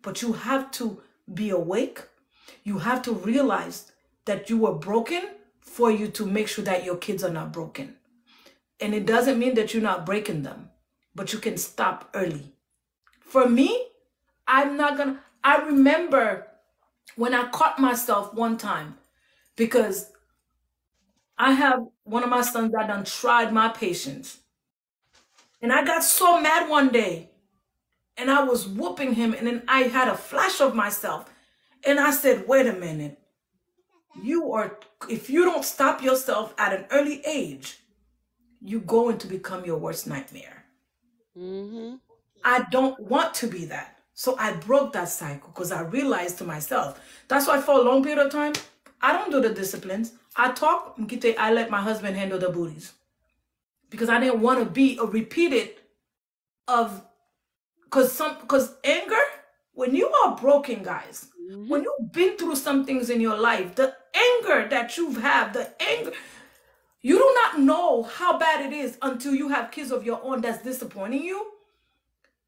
But you have to be awake. You have to realize that you were broken for you to make sure that your kids are not broken. And it doesn't mean that you're not breaking them, but you can stop early. For me, I'm not gonna, I remember when I caught myself one time because I have one of my sons that done tried my patience. And I got so mad one day and I was whooping him, and then I had a flash of myself. And I said, wait a minute. You are, if you don't stop yourself at an early age, you're going to become your worst nightmare. Mm-hmm. I don't want to be that. So I broke that cycle because I realized to myself. That's why for a long period of time, I don't do the disciplines. I talk, I let my husband handle the booties because I didn't want to be a repeated of because some because anger when you are broken guys mm-hmm. when you've been through some things in your life the anger that you've had the anger you do not know how bad it is until you have kids of your own that's disappointing you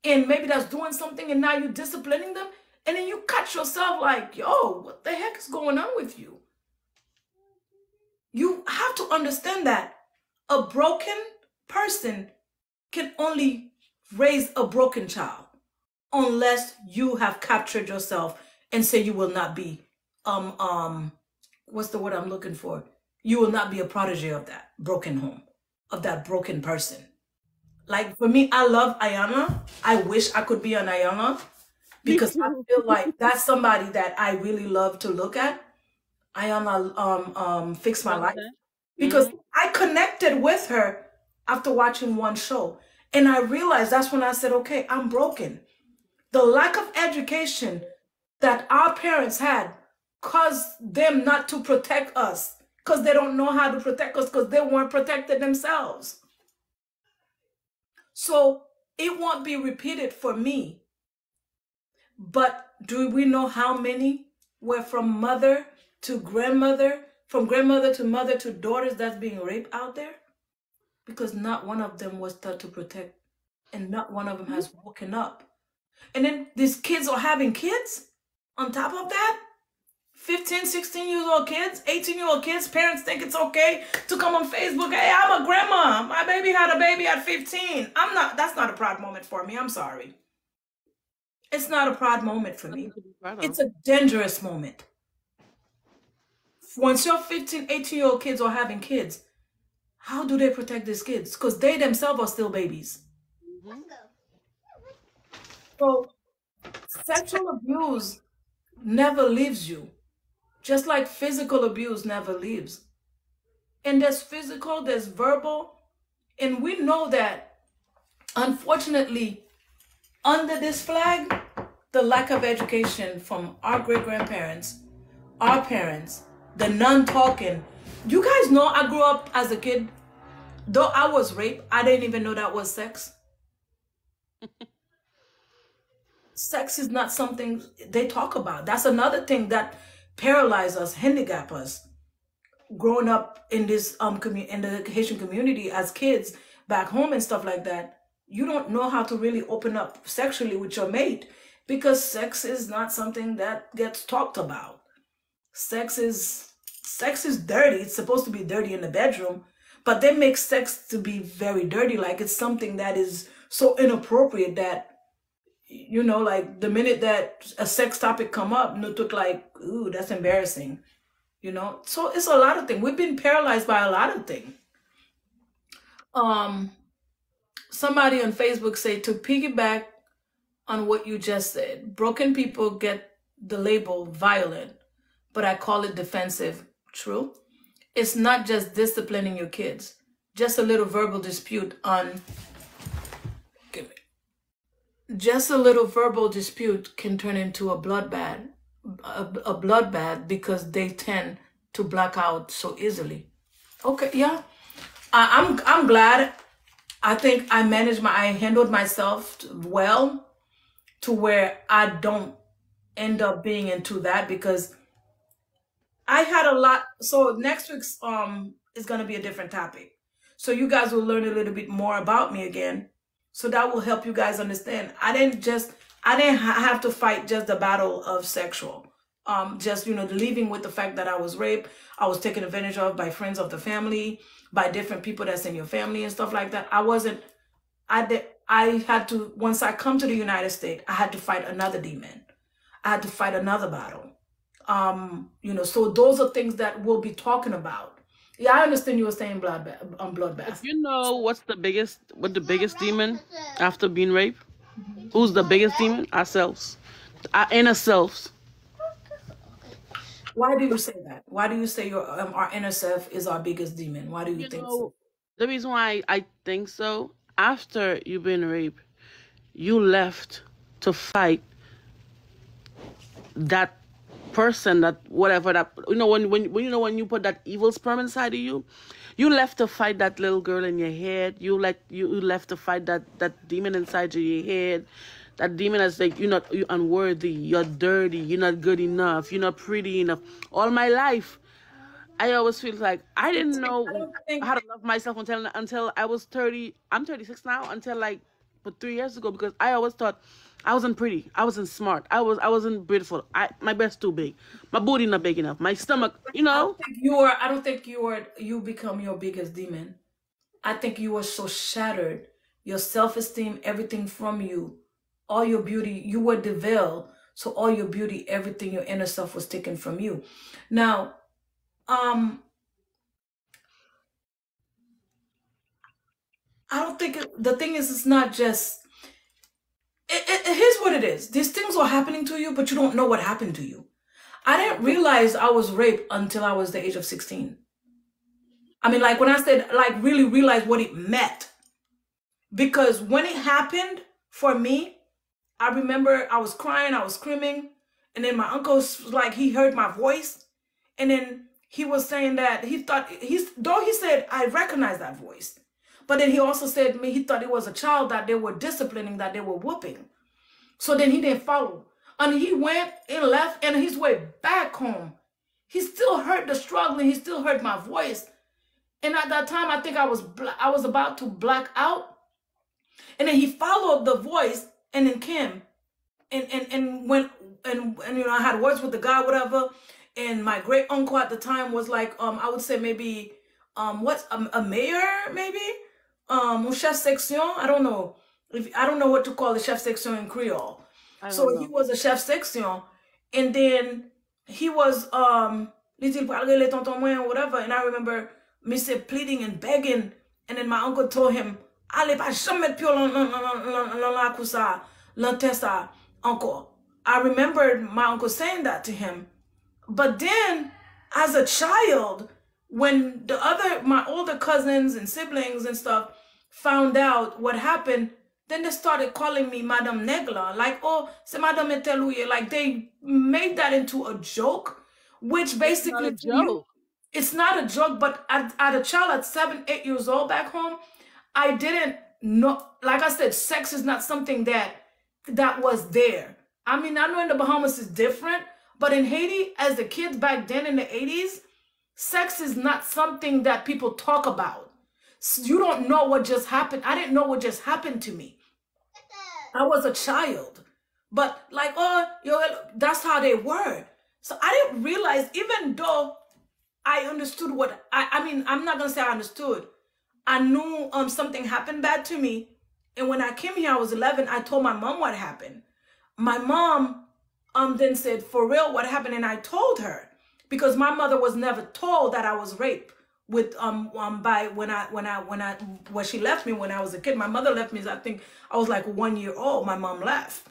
and maybe that's doing something and now you're disciplining them And then you catch yourself like, yo, what the heck is going on with you? You have to understand that a broken person can only raise a broken child unless you have captured yourself and say you will not be um um what's the word I'm looking for? You will not be a protege of that broken home, of that broken person. Like for me, I love Iyanla. I wish I could be an Iyanla because I feel like that's somebody that I really love to look at. Iyanla um um fix my life because Mhm. I connected with her after watching one show. And I realized that's when I said, okay, I'm broken. The lack of education that our parents had caused them not to protect us because they don't know how to protect us because they weren't protected themselves. So it won't be repeated for me. But do we know how many were from mother to grandmother, from grandmother to mother to daughters that's being raped out there? Because not one of them was taught to protect, and not one of them has mm-hmm. woken up. And then these kids are having kids on top of that. 15, 16 years old kids, 18 year old kids, parents think it's okay to come on Facebook. Hey, I'm a grandma. My baby had a baby at 15. I'm not, that's not a proud moment for me. I'm sorry. It's not a proud moment for me. Nothing to be proud of. It's a dangerous moment. Once your 15, 18 year old kids are having kids, how do they protect these kids? Because they themselves are still babies. Mhm. So sexual abuse never leaves you, just like physical abuse never leaves. And there's physical, there's verbal, and we know that unfortunately, under this flag, the lack of education from our great grandparents, our parents, the non talking. You guys know I grew up as a kid, though I was raped, I didn't even know that was sex. sex is not something they talk about. That's another thing that paralyze us, handicap us. Growing up in this um in the Haitian community as kids back home and stuff like that, you don't know how to really open up sexually with your mate because sex is not something that gets talked about. Sex is sex is dirty. It's supposed to be dirty in the bedroom, but they make sex to be very dirty, like it's something that is so inappropriate that you know, like the minute that a sex topic come up, no took like, ooh, that's embarrassing. You know, so it's a lot of things. We've been paralyzed by a lot of things. Um, somebody on Facebook say to piggyback on what you just said, broken people get the label violent, but I call it defensive. True. It's not just disciplining your kids. Just a little verbal dispute on just a little verbal dispute can turn into a bloodbath a, a bloodbath because they tend to black out so easily. Okay yeah. I, i'm i'm glad. I think i managed my i handled myself well to where i don't end up being into that because i had a lot so next week's um is going to be a different topic. So you guys will learn a little bit more about me again so that will help you guys understand. I didn't just I didn't ha- have to fight just the battle of sexual. Um, just you know, living with the fact that I was raped, I was taken advantage of by friends of the family, by different people that's in your family and stuff like that. I wasn't. I did. I had to once I come to the United States, I had to fight another demon. I had to fight another battle. Um, you know, so those are things that we'll be talking about. Yeah, I understand you were saying bloodbath, um, bloodbath. You know what's the biggest, what the biggest demon after being raped, who's the biggest demon? Ourselves, our inner selves. Why do you say that? Why do you say your um, our inner self is our biggest demon? Why do you You think so? the reason why I think so, after you've been raped, you left to fight that person that whatever that you know when when, when you know when you put that evil sperm inside of you you left to fight that little girl in your head. You like you, you left to fight that that demon inside of your head. That demon that's like you're not you're unworthy. You're dirty. You're not good enough. You're not pretty enough. All my life i always feel like i didn't know think how to love myself until until i was 30 i'm 36 now until like but three years ago because I always thought I wasn't pretty. I wasn't smart. I was I wasn't beautiful. I my breast too big. My booty not big enough. My stomach, you I know. don't think you are. I don't think you are. You become your biggest demon. I think you are so shattered. Your self esteem, everything from you, all your beauty. You were veil, so all your beauty, everything, your inner self was taken from you. Now, um, I don't think it, the thing is. It's not just. It, it, here's what it is. These things are happening to you, but you don't know what happened to you. I didn't realize I was raped until I was the age of 16. I mean, like when I said, like, really realize what it meant. Because when it happened for me, I remember I was crying, I was screaming. And then my uncle was like, he heard my voice. And then he was saying that he thought, he's, though he said, I recognize that voice. But then he also said to me, he thought it was a child that they were disciplining, that they were whooping. So then he didn't follow. And he went and left, and his way back home, he still heard the struggling. He still heard my voice. And at that time, I think I was I was about to black out. And then he followed the voice, and then came, and and and when and and you know I had words with the guy, whatever. And my great uncle at the time was like, um, I would say maybe, um, what's a mayor maybe, um, chef section. I don't know if I don't know what to call the chef section in Creole. So he was a chef section, and then he was um little parle tonton or whatever. And I remember me say pleading and begging, and then my uncle told him, "Allez pas jamais la cousa, dans tête ça encore." I remembered my uncle saying that to him. But then, as a child, when the other, my older cousins and siblings and stuff found out what happened, then they started calling me Madame Negla. Like, oh, c'est Madame Eteluye. Like, they made that into a joke, which basically a to you, joke. it's not a joke, but at, at a child at seven, eight years old back home, I didn't know, like I said, sex is not something that that was there. I mean, I know in the Bahamas is different, but in Haiti, as the kids back then in the 80s, sex is not something that people talk about. You don't know what just happened. I didn't know what just happened to me. I was a child. But like, oh, that's how they were. So I didn't realize, even though I understood what I, I mean, I'm not gonna say I understood. I knew um something happened bad to me. And when I came here, I was 11. I told my mom what happened. My mom um then said, "For real, what happened?" And I told her because my mother was never told that I was raped with um um by when I when I when I when she left me when I was a kid. My mother left me. I think I was like one year old. My mom left.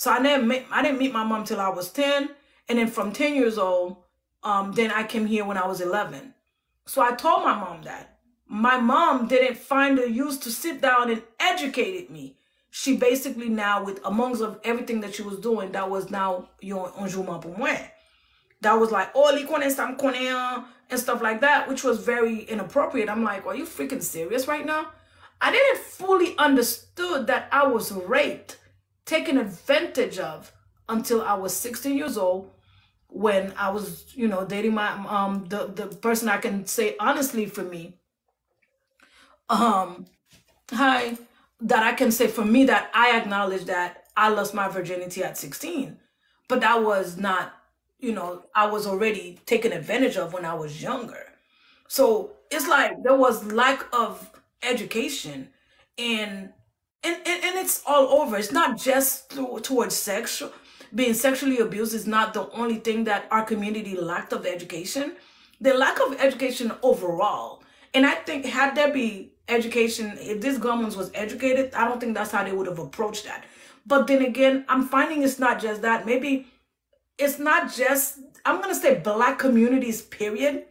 So I never met, I didn't meet my mom till I was 10. And then from 10 years old, um, then I came here when I was 11. So I told my mom that. My mom didn't find the use to sit down and educated me. She basically now, with amongst of everything that she was doing, that was now your un jugement pour moi. That was like, oh, li konen sa, m konen and stuff like that, which was very inappropriate. I'm like, are you freaking serious right now? I didn't fully understood that I was raped, taken advantage of until I was 16 years old when I was, you know, dating my um the the person I can say honestly for me, um, hi, that I can say for me that I acknowledge that I lost my virginity at 16, but that was not, you know, I was already taken advantage of when I was younger. So it's like there was lack of education and and, and, and it's all over. It's not just to, towards sexual being sexually abused is not the only thing that our community lacked of education. The lack of education overall. And I think had there be education, if this government was educated, I don't think that's how they would have approached that. But then again, I'm finding it's not just that. Maybe it's not just I'm gonna say black communities, period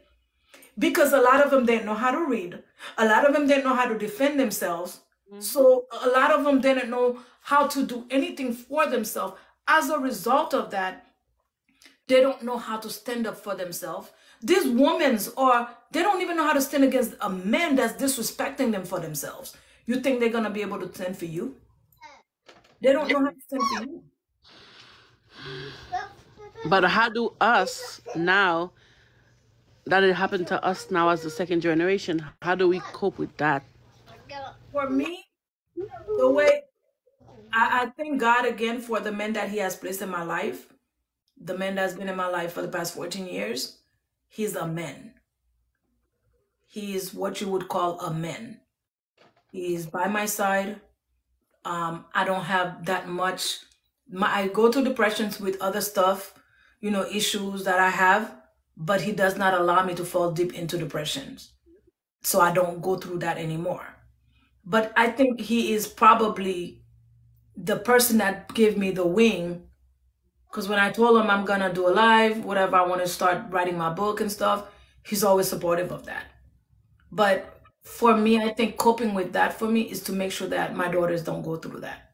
because a lot of them didn't know how to read. A lot of them didn't know how to defend themselves. Mm-hmm. So a lot of them didn't know how to do anything for themselves. As a result of that, they don't know how to stand up for themselves. These women are, they don't even know how to stand against a man that's disrespecting them for themselves. You think they're gonna be able to stand for you? They don't know how to stand for you. But how do us now that it happened to us now as the second generation? How do we cope with that? For me, the way I, I thank God again for the men that He has placed in my life. The man that's been in my life for the past 14 years. He's a man. He is what you would call a man. He's by my side. Um, I don't have that much. My, I go through depressions with other stuff, you know, issues that I have, but he does not allow me to fall deep into depressions. So I don't go through that anymore. But I think he is probably the person that gave me the wing. Because when I told him I'm going to do a live, whatever, I want to start writing my book and stuff, he's always supportive of that. But for me, I think coping with that for me is to make sure that my daughters don't go through that.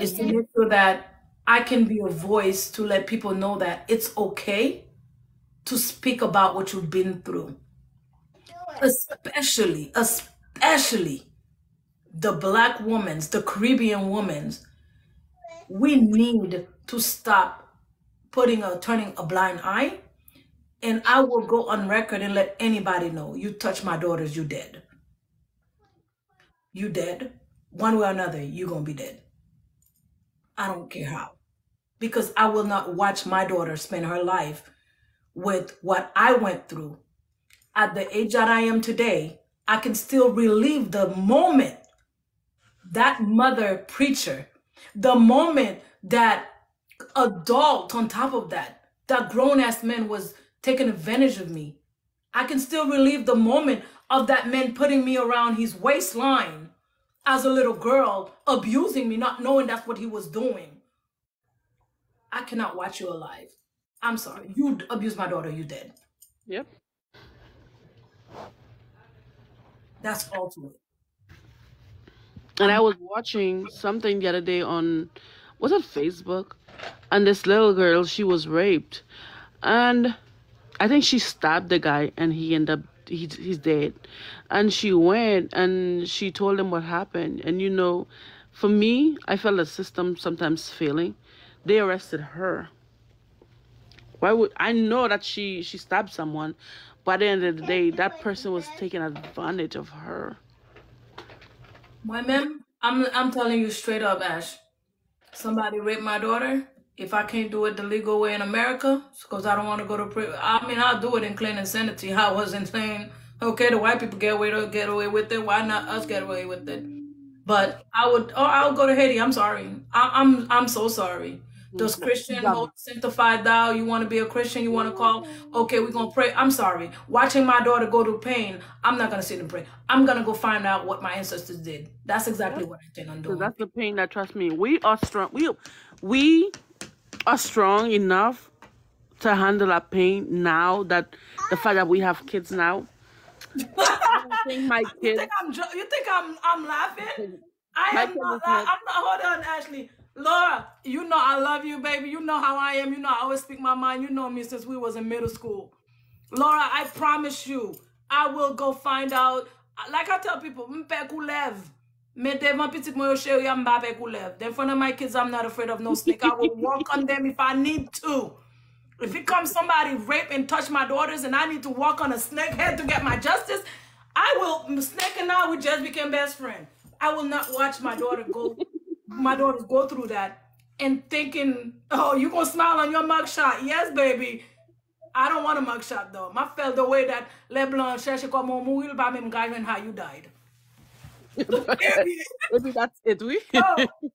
Is to make sure that I can be a voice to let people know that it's okay to speak about what you've been through. Especially, especially the black women's, the Caribbean women's, we need to stop putting a turning a blind eye. And I will go on record and let anybody know you touch my daughters, you dead. You dead. One way or another, you're gonna be dead. I don't care how. Because I will not watch my daughter spend her life with what I went through. At the age that I am today, I can still relive the moment that mother preacher, the moment that adult on top of that, that grown ass man was taking advantage of me. I can still relive the moment of that man putting me around his waistline as a little girl, abusing me, not knowing that's what he was doing. I cannot watch you alive. I'm sorry. Mm. You abused my daughter, you did. Yep. That's all to it. And I was watching something the other day on, was it Facebook? And this little girl, she was raped. And I think she stabbed the guy and he ended up, he, he's dead. And she went and she told him what happened. And you know, for me, I felt the system sometimes failing. They arrested her. Why would I know that she she stabbed someone, but at the end of the day, that person was taking advantage of her. My ma'am, I'm I'm telling you straight up, Ash. Somebody raped my daughter. If I can't do it the legal way in America, because I don't want to go to prison. I mean, I'll do it in clean insanity. I wasn't saying, okay, the white people get away to get away with it. Why not us get away with it? But I would, oh, I'll go to Haiti. I'm sorry. I, I'm I'm so sorry. Those Christian, holy, sanctified thou, you want to be a Christian, you want to call, okay, we're going to pray. I'm sorry. Watching my daughter go through pain, I'm not going to sit and pray. I'm going to go find out what my ancestors did. That's exactly what I intend on So doing. that's the pain that trust me. We are strong. We we are strong enough to handle that pain now that the fact that we have kids now. I don't think my You think I'm you think I'm I'm laughing? I my am not I'm not. Hold on, Ashley. Laura, you know I love you, baby. You know how I am. You know I always speak my mind. You know me since we was in middle school. Laura, I promise you, I will go find out. Like I tell people, mpe kulev. Me devant petit mo yo chéri, I'm mbape kulev. In front of my kids, I'm not afraid of no snake. I will walk on them if I need to. If it comes somebody rape and touch my daughters and I need to walk on a snake head to get my justice, I will. Snake and I, we just became best friends. I will not watch my daughter go, my daughters go through that and thinking, oh, you gonna smile on your mugshot? Yes, baby. I don't want a mugshot though. My felt the way that LeBlanc cherche comment mourir par même gars and how you died. maybe that's it. We No,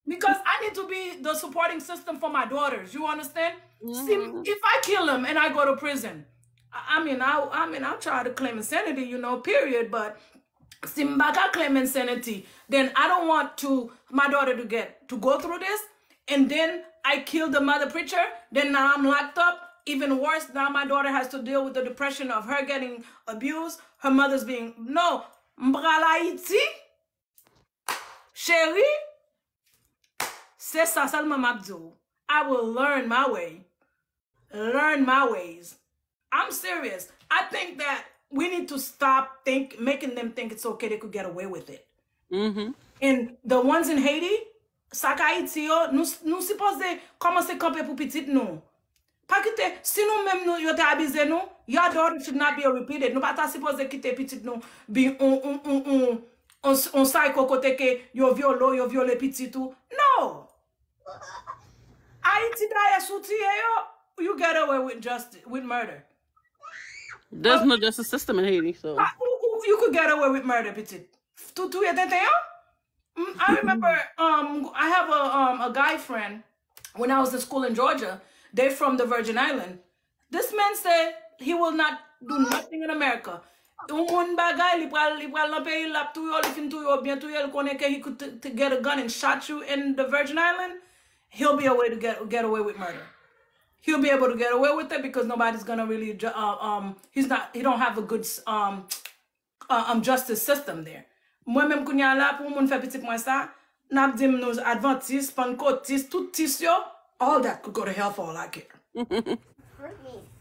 because I need to be the supporting system for my daughters. You understand? See, mm-hmm. if I kill them and I go to prison, I I mean, I, I mean, I'll try to claim insanity, you know, period. But if claim insanity, then I don't want to my daughter to get to go through this, and then I killed the mother preacher. Then now I'm locked up. Even worse, now my daughter has to deal with the depression of her getting abused, her mother's being no. M'bral Haïti, chérie, C'est ça seulement m'abdou. I will learn my way. Learn my ways. I'm serious. I think that we need to stop think making them think it's okay they could get away with it. mm-hmm. And the ones in Haiti, sa ka Haiti yo, nou, nou sipose komanse kampe pou pitit nou. Pa kite, si nou menm nou yote abize nou, your daughter should not be repeated. Nou pa pata sipose kite pitit nou bi on, on, on, on, on, on psycho kote ke yo violo, yo viole pitit ou. No! Haiti daye soutiye eh, yo, you get away with, justice, with murder. There's no justice system in Haiti, so... You could get away with murder, pitit. Tu yete eh, te yo? Mm, I remember um I have a um a guy friend when I was in school in Georgia. They're from the Virgin Island. This man said he will not do nothing in America. He could t- t- get a gun and shot you in the Virgin Island. He'll be a way to get get away with murder. He'll be able to get away with it because nobody's gonna really uh, um he's not he don't have a good um uh, um, justice system there. Mwen menm kounya la pou moun fè pitik mwen sa, nap dim nou Adventist, Pancotist, tout tis yo, all that could go to hell for all I care.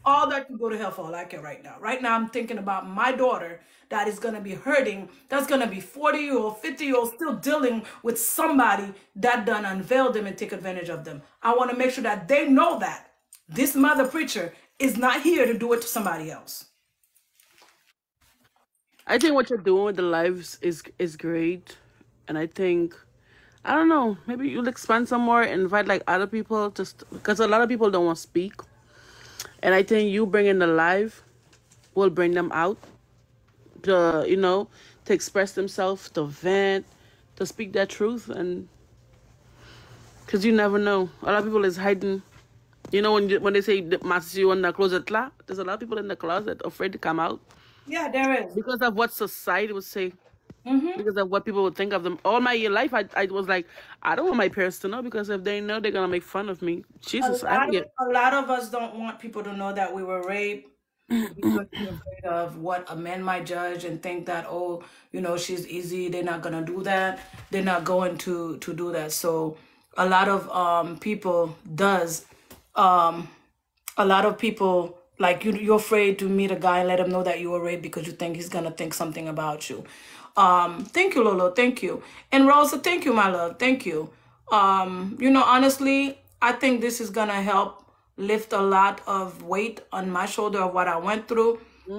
all that could go to hell for all I care right now. Right now I'm thinking about my daughter that is gonna be hurting, that's gonna be 40 year old, 50 year old still dealing with somebody that done unveil them and take advantage of them. I wanna make sure that they know that this mother preacher is not here to do it to somebody else. I think what you're doing with the lives is is great, and I think I don't know maybe you'll expand some more, invite like other people just because a lot of people don't want to speak, and I think you bringing the live will bring them out to you know to express themselves, to vent, to speak their truth, and because you never know, a lot of people is hiding. You know when when they say master you in the closet, there's a lot of people in the closet afraid to come out Yeah, there is. because of what society would say, because of what people would think of them. All my life, I, I was like, I don't want my parents to know because if they know, they're gonna make fun of me. a Jesus, I lot, don't of, get. a lot of us don't want people to know that we were raped because afraid of what a man might judge and think that oh you know she's easy they're not gonna do that they're not going to to do that so a lot of um people does um a lot of people like you you're afraid to meet a guy and let him know that you were raped because you think he's gonna think something about you. Um thank you lolo thank you. And rosa thank you my love thank you. Um you know honestly i think this is gonna help lift a lot of weight on my shoulder of what i went through.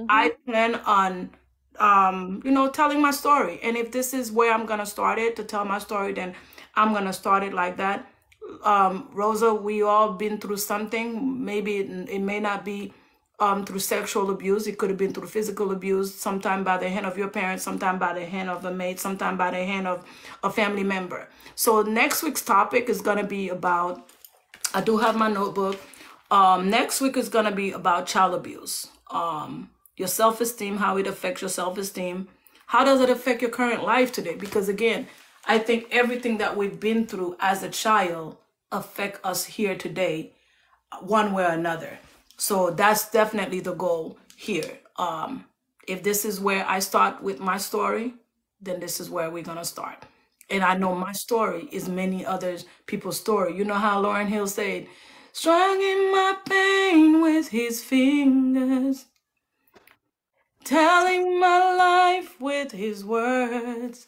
I plan on um you know telling my story. And if this is where i'm gonna start it to tell my story then i'm gonna start it like that. Um rosa we all been through something. Maybe it, it may not be um through sexual abuse it could have been through physical abuse sometime by the hand of your parents sometime by the hand of a mate sometime by the hand of a family member so next week's topic is going to be about I do have my notebook. Um, next week is gonna be about child abuse. Um, your self-esteem, how it affects your self-esteem. How does it affect your current life today? Because again, I think everything that we've been through as a child affect us here today, one way or another. So that's definitely the goal here. Um, if this is where I start with my story, then this is where we're gonna start. And I know my story is many other people's story. You know how Lauryn Hill said, "Strung in my pain with his fingers, telling my life with his words."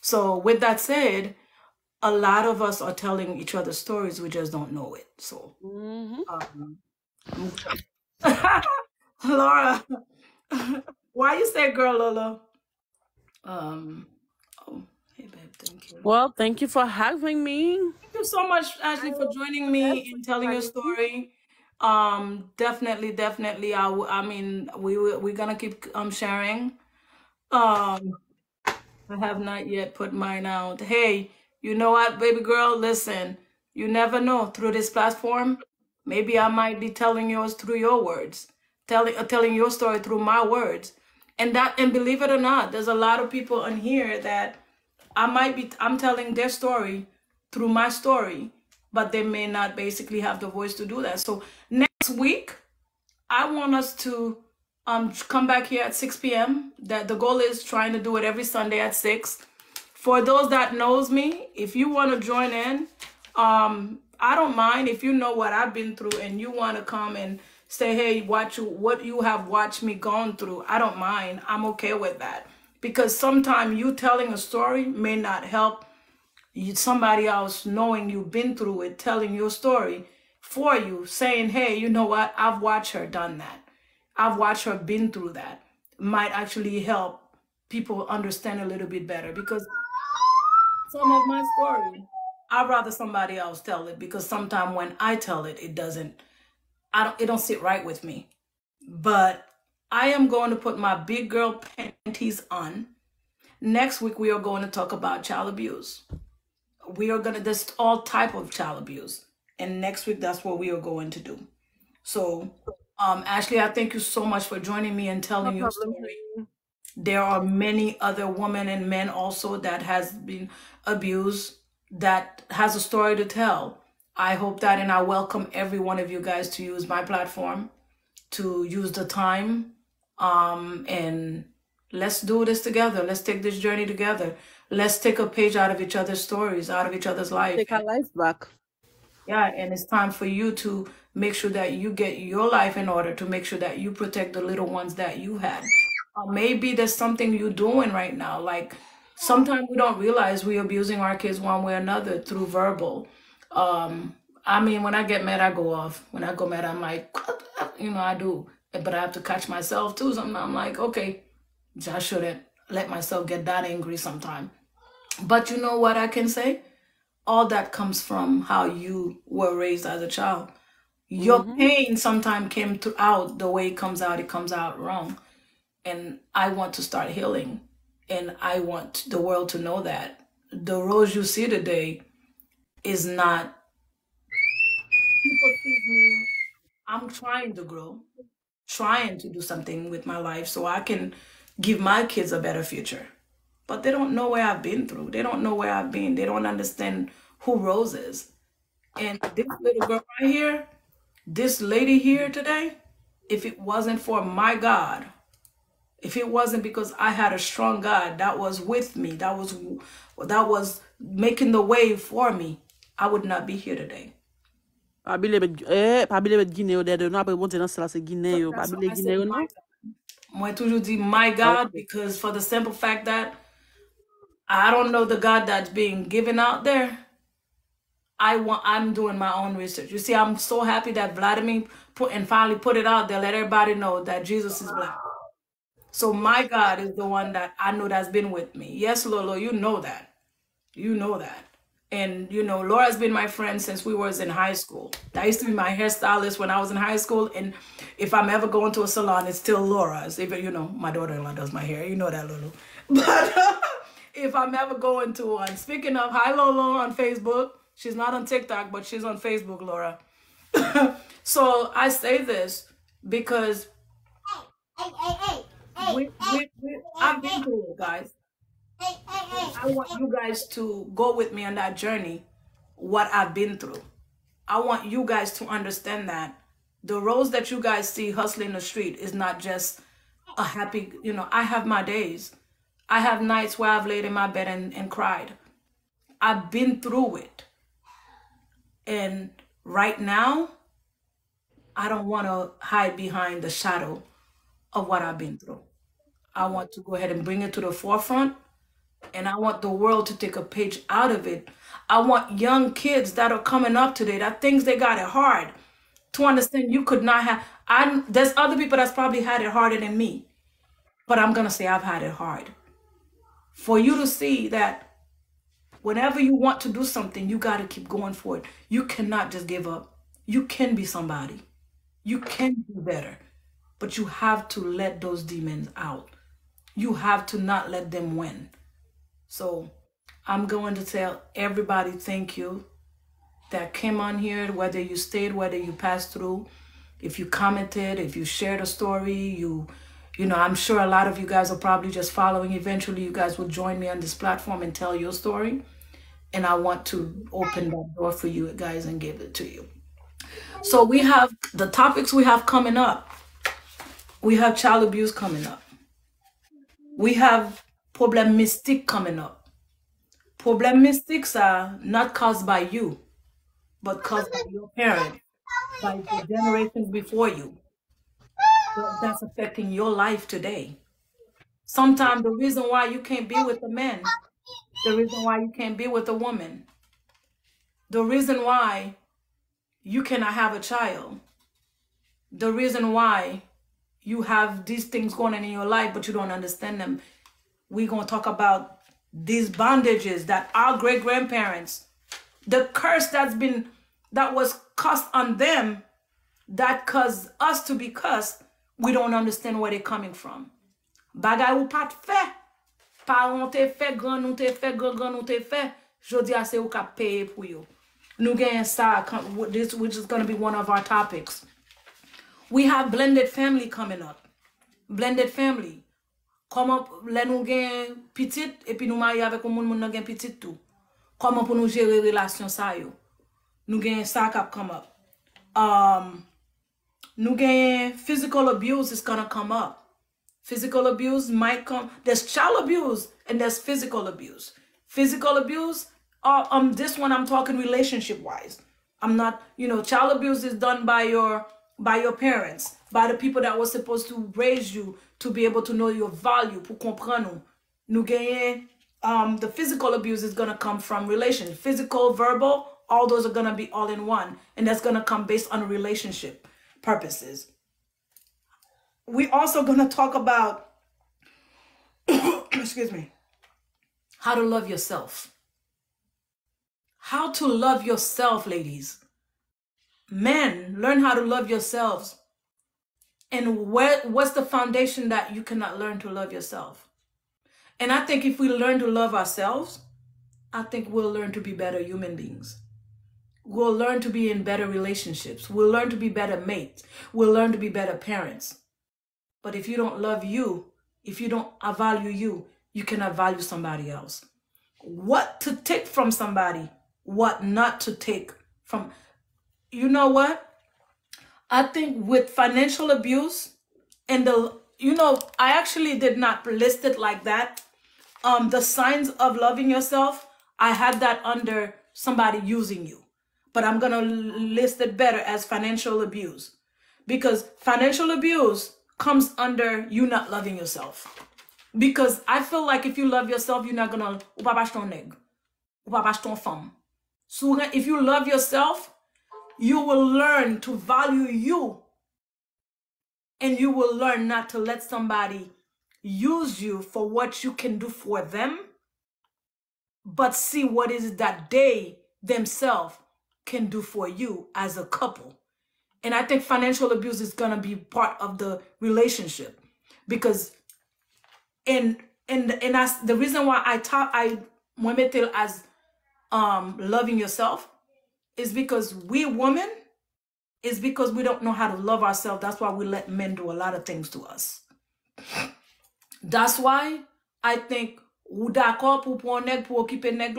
So with that said, a lot of us are telling each other stories. We just don't know it. So, Mhm. um, Laura, why you say girl, Lola? Um, oh, hey babe, thank you. Well, thank you for having me. Thank you so much, Ashley, for joining me and telling your story. Um, definitely, definitely. I, w- I mean, we we're gonna keep um sharing. Um, I have not yet put mine out. Hey, you know what, baby girl? Listen, you never know. Through this platform, maybe I might be telling yours through your words, telling uh, telling your story through my words. And that, and believe it or not, there's a lot of people on here that I might be. I'm telling their story through my story, but they may not basically have the voice to do that. So next week, I want us to um come back here at 6 p.m. That the goal is trying to do it every Sunday at 6. For those that knows me, if you want to join in, um, I don't mind if you know what I've been through and you want to come and say, hey, you what you have watched me gone through. I don't mind. I'm okay with that. Because sometimes you telling a story may not help you, somebody else knowing you've been through it, telling your story for you, saying, hey, you know what? I've watched her done that. I've watched her been through that. Might actually help people understand a little bit better because some of my story I'd rather somebody else tell it because sometimes when I tell it, it doesn't. I don't. It don't sit right with me. But I am going to put my big girl panties on. Next week we are going to talk about child abuse. We are gonna. There's all type of child abuse, and next week that's what we are going to do. So, um, Ashley, I thank you so much for joining me and No telling your problem. story. There are many other women and men also that has been abused that has a story to tell. I hope that and I welcome every one of you guys to use my platform to use the time um and let's do this together. Let's take this journey together. Let's take a page out of each other's stories, out of each other's life. Take our life back. Yeah, and it's time for you to make sure that you get your life in order to make sure that you protect the little ones that you had. Uh, maybe there's something you're doing right now. Like sometimes we don't realize we're abusing our kids one way or another through verbal. Um, I mean, when I get mad, I go off. When I go mad, I'm like, you know, I do. But I have to catch myself too. So I'm like, okay, I shouldn't let myself get that angry sometime. But you know what I can say? all that comes from how you were raised as a child. Your Mm-hmm. pain sometimes came out the way it comes out, it comes out wrong. And I want to start healing. And I want the world to know that the rose you see today is not people see me. I'm trying to grow, trying to do something with my life so I can give my kids a better future. But they don't know where I've been through. They don't know where I've been. They don't understand who Rose is. And this little girl right here, this lady here today, if it wasn't for my God, if it wasn't because I had a strong God that was with me, that was that was making the way for me, I would not be here today. Pa bile eh, pa bile bet Gine yo dede nou, apre bon te nan se la se Gine yo, pa that's why I Gine yo nou. Moi toujours dit my God because for the simple fact that I don't know the God that's being given out there. I want I'm doing my own research. You see, I'm so happy that Vladimir put and finally put it out there, let everybody know that Jesus is black. So my God is the one that I know that's been with me. Yes, Lolo, you know that. You know that. And you know, Laura's been my friend since we was in high school. That used to be my hairstylist when I was in high school. And if I'm ever going to a salon, it's still Laura's. Even you know, my daughter-in-law does my hair. You know that, Lolo. But if I'm ever going to one, speaking of, hi Lolo on Facebook. She's not on TikTok, but she's on Facebook, Laura. so I say this because Hey, hey, hey, hey, Oh, oh, we, we, we, I've been through it, guys. I want you guys to go with me on that journey, what I've been through. I want you guys to understand that the roles that you guys see hustling the street is not just a happy, you know, I have my days. I have nights where I've laid in my bed and, and cried. I've been through it. And right now, I don't want to hide behind the shadow of what I've been through. I want to go ahead and bring it to the forefront and I want the world to take a page out of it. I want young kids that are coming up today that thinks they got it hard to understand you could not have. I there's other people that's probably had it harder than me, but I'm gonna say I've had it hard. For you to see that whenever you want to do something, you got to keep going for it. You cannot just give up. You can be somebody. You can do better, but you have to let those demons out. You have to not let them win. So I'm going to tell everybody thank you that came on here, whether you stayed, whether you passed through, if you commented, if you shared a story, you you know, I'm sure a lot of you guys are probably just following. Eventually you guys will join me on this platform and tell your story. And I want to open that door for you guys and give it to you. So we have the topics we have coming up. We have child abuse coming up. We have problem mystic coming up. Problem mystics are not caused by you, but caused by your parents, by the generations before you. That's affecting your life today. Sometimes the reason why you can't be with a man, the reason why you can't be with a woman, the reason why you cannot have a child, the reason why you have these things going on in your life, but you don't understand them. We're going to talk about these bondages that our great grandparents The curse that's been that was cussed on them that caused us to be cussed, we don't understand where they're coming from. Bagay ou pat fe. Paran te fe, gran nou te fe, gran gran nou te fe. Jodi a se ou ka peye pou yo. Nou gen sa, this, which is going to be one of our topics. We have blended family coming up. Blended family. Koman le nou gen pitit, epi nou maye avek ou moun moun nou gen pitit tou. Koman pou nou relasyon sa yo. Nou gen sa kap come up. Um, nou gen physical abuse is gonna come up. Physical abuse might come. There's child abuse and there's physical abuse. Physical abuse, uh, um, this one I'm talking relationship wise. I'm not, you know, child abuse is done by your by your parents, by the people that were supposed to raise you to be able to know your value, pour comprendre nous. Nous um, the physical abuse is gonna come from relation, physical, verbal, all those are gonna be all in one, and that's gonna come based on relationship purposes we also going to talk about, excuse me, how to love yourself. How to love yourself, ladies. Men, learn how to love yourselves. And where, what's the foundation that you cannot learn to love yourself? And I think if we learn to love ourselves, I think we'll learn to be better human beings. We'll learn to be in better relationships. We'll learn to be better mates. We'll learn to be better parents. But if you don't love you, if you don't value you, you cannot value somebody else. What to take from somebody, what not to take from. You know what? I think with financial abuse and the, you know, I actually did not list it like that. Um, the signs of loving yourself, I had that under somebody using you. But I'm going to list it better as financial abuse. Because financial abuse comes under you not loving yourself. Because I feel like if you love yourself, you're not gonna So if you love yourself, you will learn to value you. And you will learn not to let somebody use you for what you can do for them, but see what is that they themselves can do for you as a couple. And I think financial abuse is going to be part of the relationship because and and and that's the reason why I talk I it as um loving yourself is because we women is because we don't know how to love ourselves. That's why we let men do a lot of things to us. That's why I think ou d'accord pour prendre nèg pour occuper nèg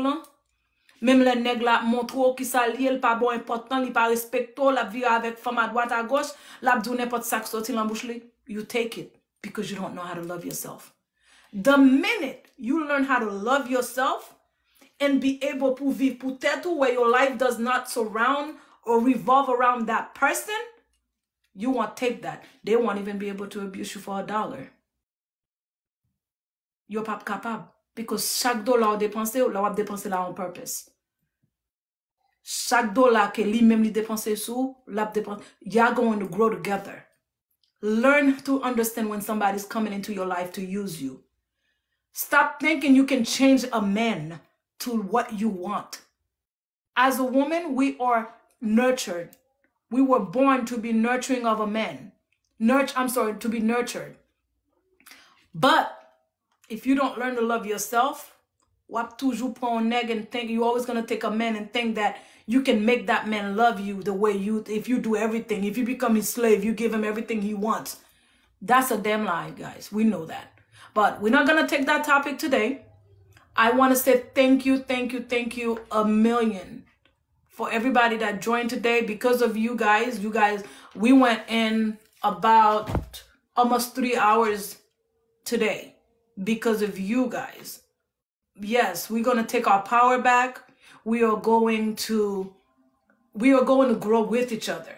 même le nèg la montre qui sa li, el pas bon important, li pas respecto, la vie avec femme à droite à gauche, la dou n'importe ça qui sorti bouche li. You take it because you don't know how to love yourself. The minute you learn how to love yourself and be able to vivre pour where your life does not surround or revolve around that person, you won't take that. They won't even be able to abuse you for a dollar. You're pas capable. Because chaque dollar dépensé, la wap dépensé la on purpose. Chaque dollar que li même li dépensé sous, la dépense, you're going to grow together. Learn to understand when somebody's coming into your life to use you. Stop thinking you can change a man to what you want. As a woman, we are nurtured. We were born to be nurturing of a man. Nurture, I'm sorry, to be nurtured. But if you don't learn to love yourself, wap toujours prend neg and think you're always gonna take a man and think that you can make that man love you the way you if you do everything. If you become his slave, you give him everything he wants. That's a damn lie, guys. We know that. But we're not gonna take that topic today. I want to say thank you, thank you, thank you a million for everybody that joined today. Because of you guys, you guys, we went in about almost three hours today because of you guys. Yes, we're going to take our power back. We are going to we are going to grow with each other.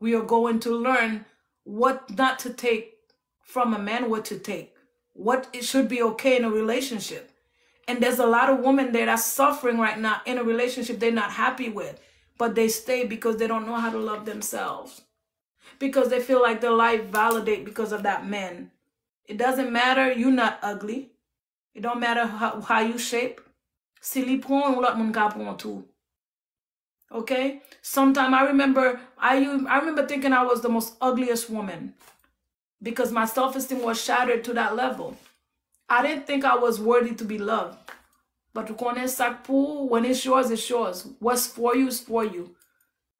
We are going to learn what not to take from a man, what to take. What it should be okay in a relationship. And there's a lot of women there that's suffering right now in a relationship they're not happy with, but they stay because they don't know how to love themselves. Because they feel like their life validate because of that man. It doesn't matter, you're not ugly. It don't matter how, how you shape. Okay? Sometime I remember I I remember thinking I was the most ugliest woman because my self-esteem was shattered to that level. I didn't think I was worthy to be loved. But it's sakpu, when it's yours, it's yours. What's for you is for you.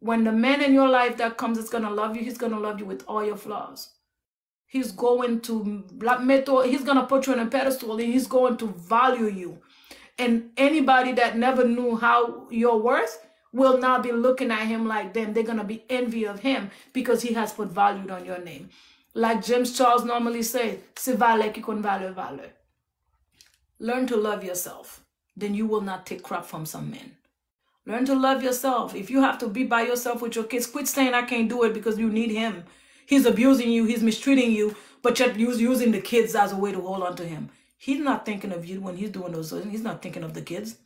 When the man in your life that comes is gonna love you, he's gonna love you with all your flaws. He's going to black metal, he's gonna put you on a pedestal and he's going to value you. And anybody that never knew how you're worth will now be looking at him like them. They're gonna be envy of him because he has put value on your name. Like James Charles normally says, c'est valeur qui compte. Learn to love yourself. Then you will not take crap from some men. Learn to love yourself. If you have to be by yourself with your kids, quit saying I can't do it because you need him. He's abusing you, he's mistreating you, but you're using the kids as a way to hold on to him. He's not thinking of you when he's doing those things. He's not thinking of the kids.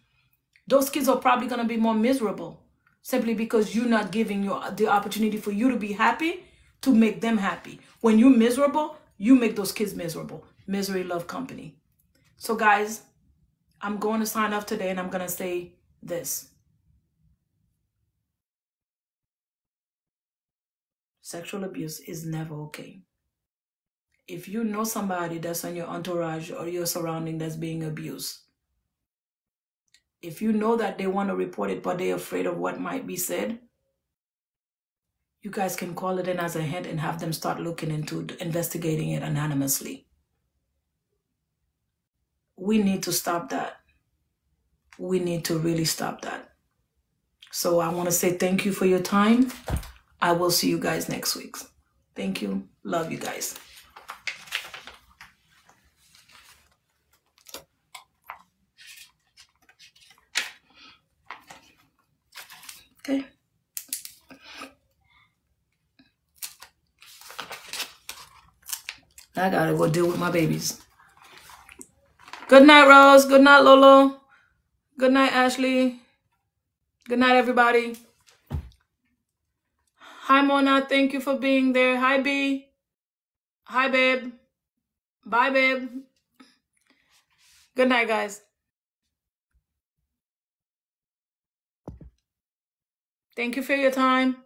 Those kids are probably going to be more miserable simply because you're not giving your the opportunity for you to be happy to make them happy. When you're miserable, you make those kids miserable. Misery love company. So guys, I'm going to sign off today and I'm going to say this. Sexual abuse is never okay. If you know somebody that's on your entourage or your surrounding that's being abused, if you know that they want to report it but they're afraid of what might be said, you guys can call it in as a hint and have them start looking into investigating it anonymously. We need to stop that. We need to really stop that. So I want to say thank you for your time. I will see you guys next week. Thank you. Love you guys. Okay. I gotta go deal with my babies. Good night, Rose. Good night, Lolo. Good night, Ashley. Good night, everybody. Hi, Mona. Thank you for being there. Hi, B. Hi, babe. Bye, babe. Good night, guys. Thank you for your time.